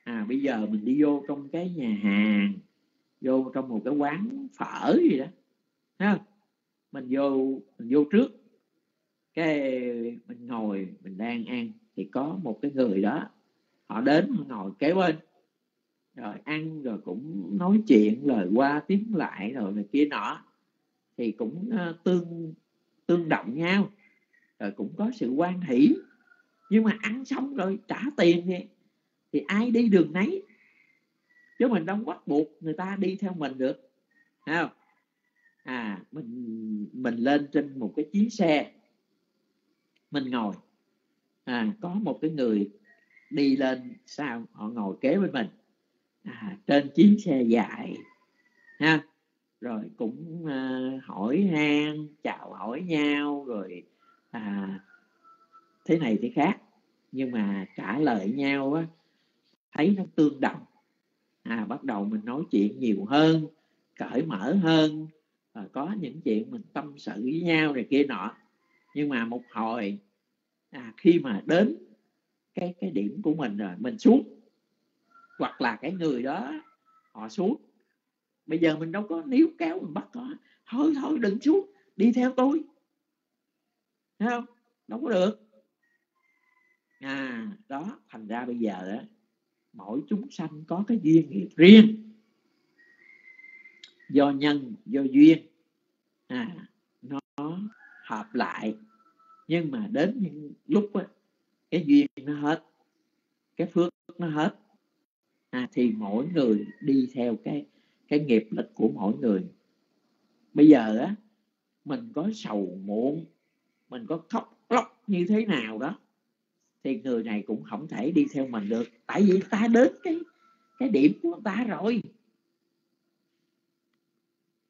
Speaker 3: À bây giờ mình đi vô trong cái nhà hàng vô trong một cái quán phở gì đó, ha. Mình vô mình vô trước. Cái mình ngồi, mình đang ăn thì có một cái người đó, họ đến ngồi kế bên. Rồi ăn rồi cũng nói chuyện lời qua tiếng lại rồi này kia nọ. Thì cũng ờ, tương tương động nhau. Rồi cũng có sự quan hỷ. Nhưng mà ăn xong rồi trả tiền thì thì ai đi đường nấy chứ mình đâu bắt buộc người ta đi theo mình được. Thấy không? À mình mình lên trên một cái chuyến xe. Mình ngồi. À có một cái người đi lên sao họ ngồi kế bên mình. À, trên chuyến xe dài. Ha? Rồi cũng à, hỏi han chào hỏi nhau rồi à, thế này thế khác. Nhưng mà trả lời nhau á thấy nó tương đồng à bắt đầu mình nói chuyện nhiều hơn cởi mở hơn và có những chuyện mình tâm sự với nhau này kia nọ. Nhưng mà một hồi à, khi mà đến cái cái điểm của mình rồi mình xuống hoặc là cái người đó họ xuống bây giờ mình đâu có níu kéo mình bắt có thôi thôi đừng xuống đi theo tôi. Thấy không? Đâu có được. À đó thành ra bây giờ đó mỗi chúng sanh có cái duyên nghiệp riêng. Do nhân do duyên. À nó hợp lại. Nhưng mà đến những lúc á, cái duyên nó hết cái phước nó hết. À, thì mỗi người đi theo cái cái nghiệp lực của mỗi người. Bây giờ á mình có sầu muộn mình có khóc lóc như thế nào đó thì người này cũng không thể đi theo mình được. Tại vì ta đến cái cái điểm của ta rồi.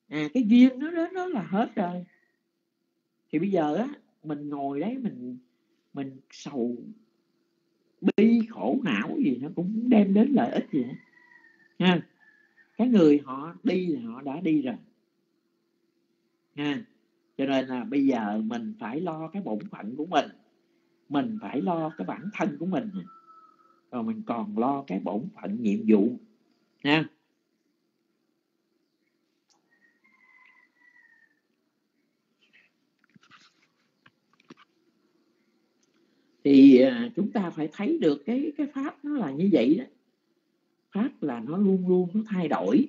Speaker 3: À cái duyên nó đến nó là hết rồi. Thì bây giờ á, mình ngồi đấy, mình mình sầu bi khổ não gì nó cũng đem đến lợi ích gì hết. Ha. Cái người họ đi là họ đã đi rồi. Ha. Cho nên là bây giờ mình phải lo cái bổn phận của mình mình phải lo cái bản thân của mình. Rồi mình còn lo cái bổn phận nhiệm vụ. Nha. Thì à, chúng ta phải thấy được cái cái pháp nó là như vậy đó. Pháp là nó luôn luôn nó thay đổi.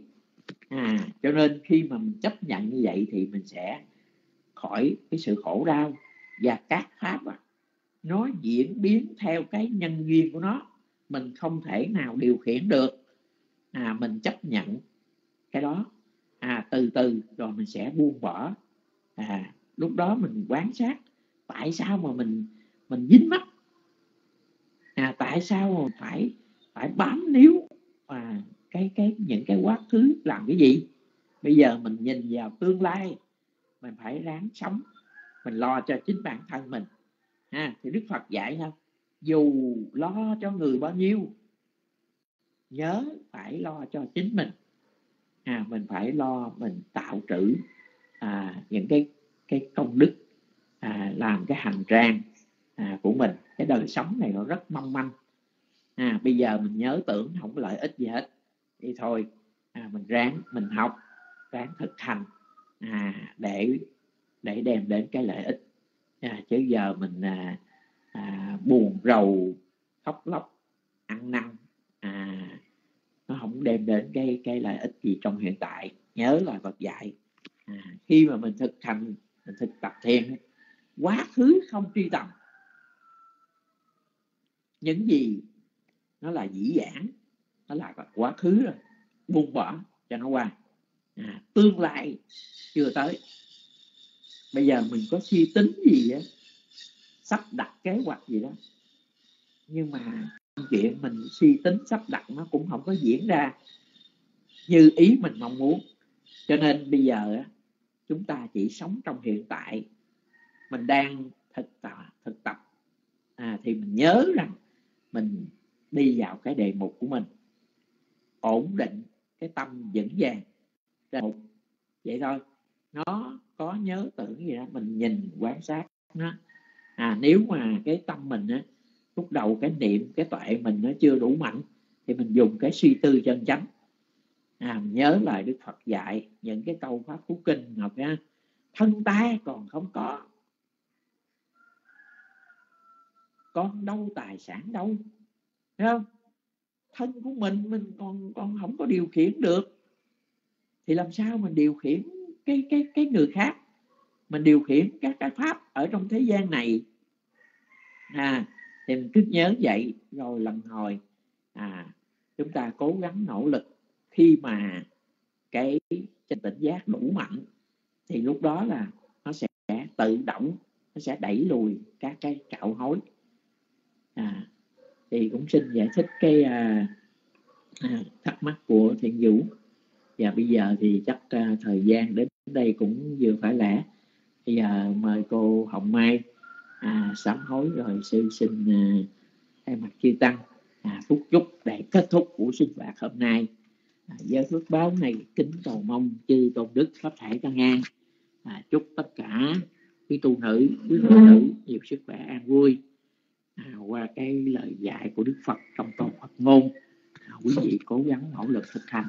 Speaker 3: À cho nên khi mà mình chấp nhận như vậy thì mình sẽ khỏi cái sự khổ đau. Và các pháp à, nó diễn biến theo cái nhân duyên của nó. Mình không thể nào điều khiển được. À mình chấp nhận cái đó. À từ từ rồi mình sẽ buông bỏ. À lúc đó mình quan sát. Tại sao mà mình mình dính mắt? À tại sao mà phải phải bám níu? À cái cái, những cái quá khứ làm cái gì? Bây giờ mình nhìn vào tương lai, mình phải ráng sống. Mình lo cho chính bản thân mình ha thì đức phật dạy ha dù lo cho người bao nhiêu nhớ phải lo cho chính mình. À mình phải lo mình tạo trữ à, những cái cái công đức à, làm cái hành trang à, của mình. Cái đời sống này nó rất mong manh. À, bây giờ mình nhớ tưởng không có lợi ích gì hết. Thì thôi à, mình ráng mình học ráng thực hành à, để để đem đến cái lợi ích à, chứ giờ mình à, à, buồn rầu khóc lóc ăn năn à, nó không đem đến cái cái lợi ích gì trong hiện tại. Nhớ là Phật dạy à, khi mà mình thực hành mình thực tập thiền quá khứ không truy tầm. Những gì nó là dĩ dãn nó là quá khứ rồi buông bỏ cho nó qua. À, tương lai chưa tới bây giờ mình có suy tính gì á sắp đặt kế hoạch gì đó. Nhưng mà chuyện mình suy tính sắp đặt nó cũng không có diễn ra như ý mình mong muốn. Cho nên bây giờ chúng ta chỉ sống trong hiện tại. Mình đang thực tập thực tập. À, thì mình nhớ rằng mình đi vào cái đề mục của mình. Ổn định cái tâm vững vàng. Đề mục. Vậy thôi. Nó nhớ tưởng gì đó mình nhìn quan sát nó. À nếu mà cái tâm mình á lúc đầu cái niệm cái tuệ mình nó chưa đủ mạnh thì mình dùng cái suy tư chân chánh. À, nhớ lại đức phật dạy những cái câu pháp phú kinh học ra thân ta còn không có con đâu tài sản đâu. Thấy không? Thân của mình mình còn còn không có điều khiển được. Thì làm sao mình điều khiển cái cái cái người khác? Mình điều khiển các cái pháp ở trong thế gian này. À thì mình cứ nhớ vậy rồi lần hồi à chúng ta cố gắng nỗ lực khi mà cái trình tỉnh giác đủ mạnh thì lúc đó là nó sẽ tự động nó sẽ đẩy lùi các cái cạo hối. À, thì cũng xin giải thích cái à, à, thắc mắc của thiện vũ. Và bây giờ thì chắc à, thời gian đến đây cũng vừa phải lẽ bây giờ à, mời cô hồng mai à, sám hối rồi sư xin à, thay mặt chư tăng à, phúc chúc để kết thúc buổi sinh hoạt hôm nay. À, giới phước báo này kính cầu mong chư tôn đức pháp thể tăng an. À, chúc tất cả quý tu nữ quý phụ nữ nhiều sức khỏe an vui. À, qua cái lời dạy của đức phật trong tôn phật ngôn à, quý vị cố gắng nỗ lực thực hành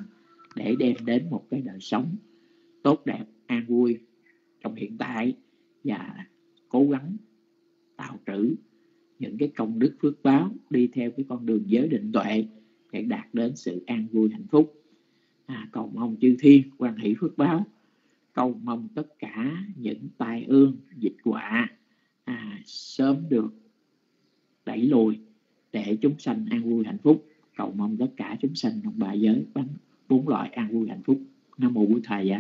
Speaker 3: để đem đến một cái đời sống tốt đẹp an vui trong hiện tại và cố gắng tạo trữ những cái công đức phước báo đi theo cái con đường giới định tuệ để đạt đến sự an vui hạnh phúc. À, cầu mong chư thiên quan hỷ phước báo cầu mong tất cả những tai ương dịch quả à, sớm được đẩy lùi để chúng sanh an vui hạnh phúc. Cầu mong tất cả chúng sanh trong ba giới bốn loại an vui hạnh phúc. Nam mô bổn thầy vậy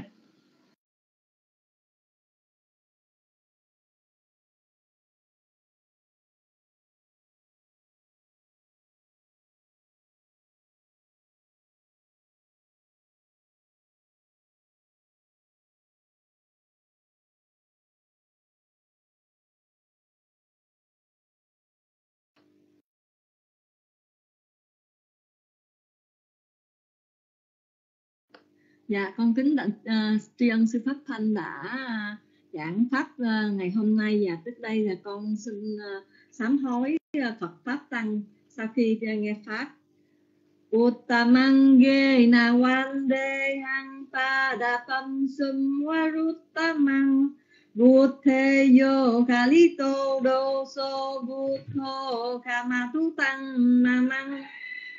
Speaker 1: Dạ, con kính đảnh uh, tri ân sư Pháp Thanh đã uh, giảng pháp uh, ngày hôm nay. Và trước đây là con xin uh, sám hối uh, Phật pháp tăng sau khi uh, nghe pháp. Uttamange na wande hang pa da pam sum waruttamang Buddheyo kalito do so buddho kamatu tăng mamang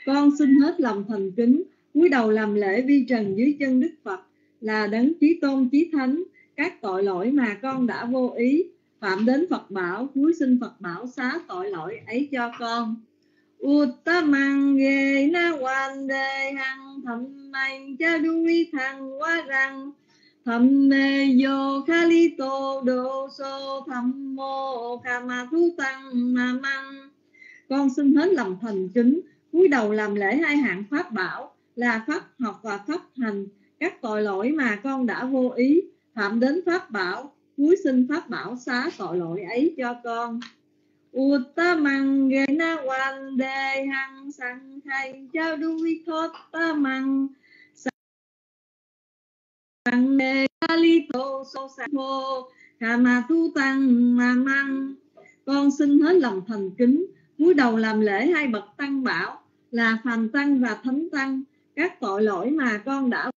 Speaker 1: Con xin hết lòng thành kính cúi đầu làm lễ vi trần dưới chân Đức Phật là đấng chí tôn, chí thánh. Các tội lỗi mà con đã vô ý, phạm đến Phật bảo cúi xin Phật bảo xá tội lỗi ấy cho con. Uttamang ge na quan đề hằng thầm mạnh cha đuôi thằng quá rằng thầm mê yo kali tô đô sô thầm mô kama thú tăng ma măng. Con xin hết lòng thành kính, cúi đầu làm lễ hai hạng pháp bảo là pháp học và pháp hành. Các tội lỗi mà con đã vô ý phạm đến pháp bảo, cuối xin pháp bảo xá tội lỗi ấy cho con. Uttamang ge na wan đề hằng sang thay chao đuôi thoát ta mang sang đề kali tô so sa thô kama tu tăng ma mang. con xin hết lòng thành kính, cúi đầu làm lễ hai bậc tăng bảo là phàm tăng và thánh tăng các tội lỗi mà con đã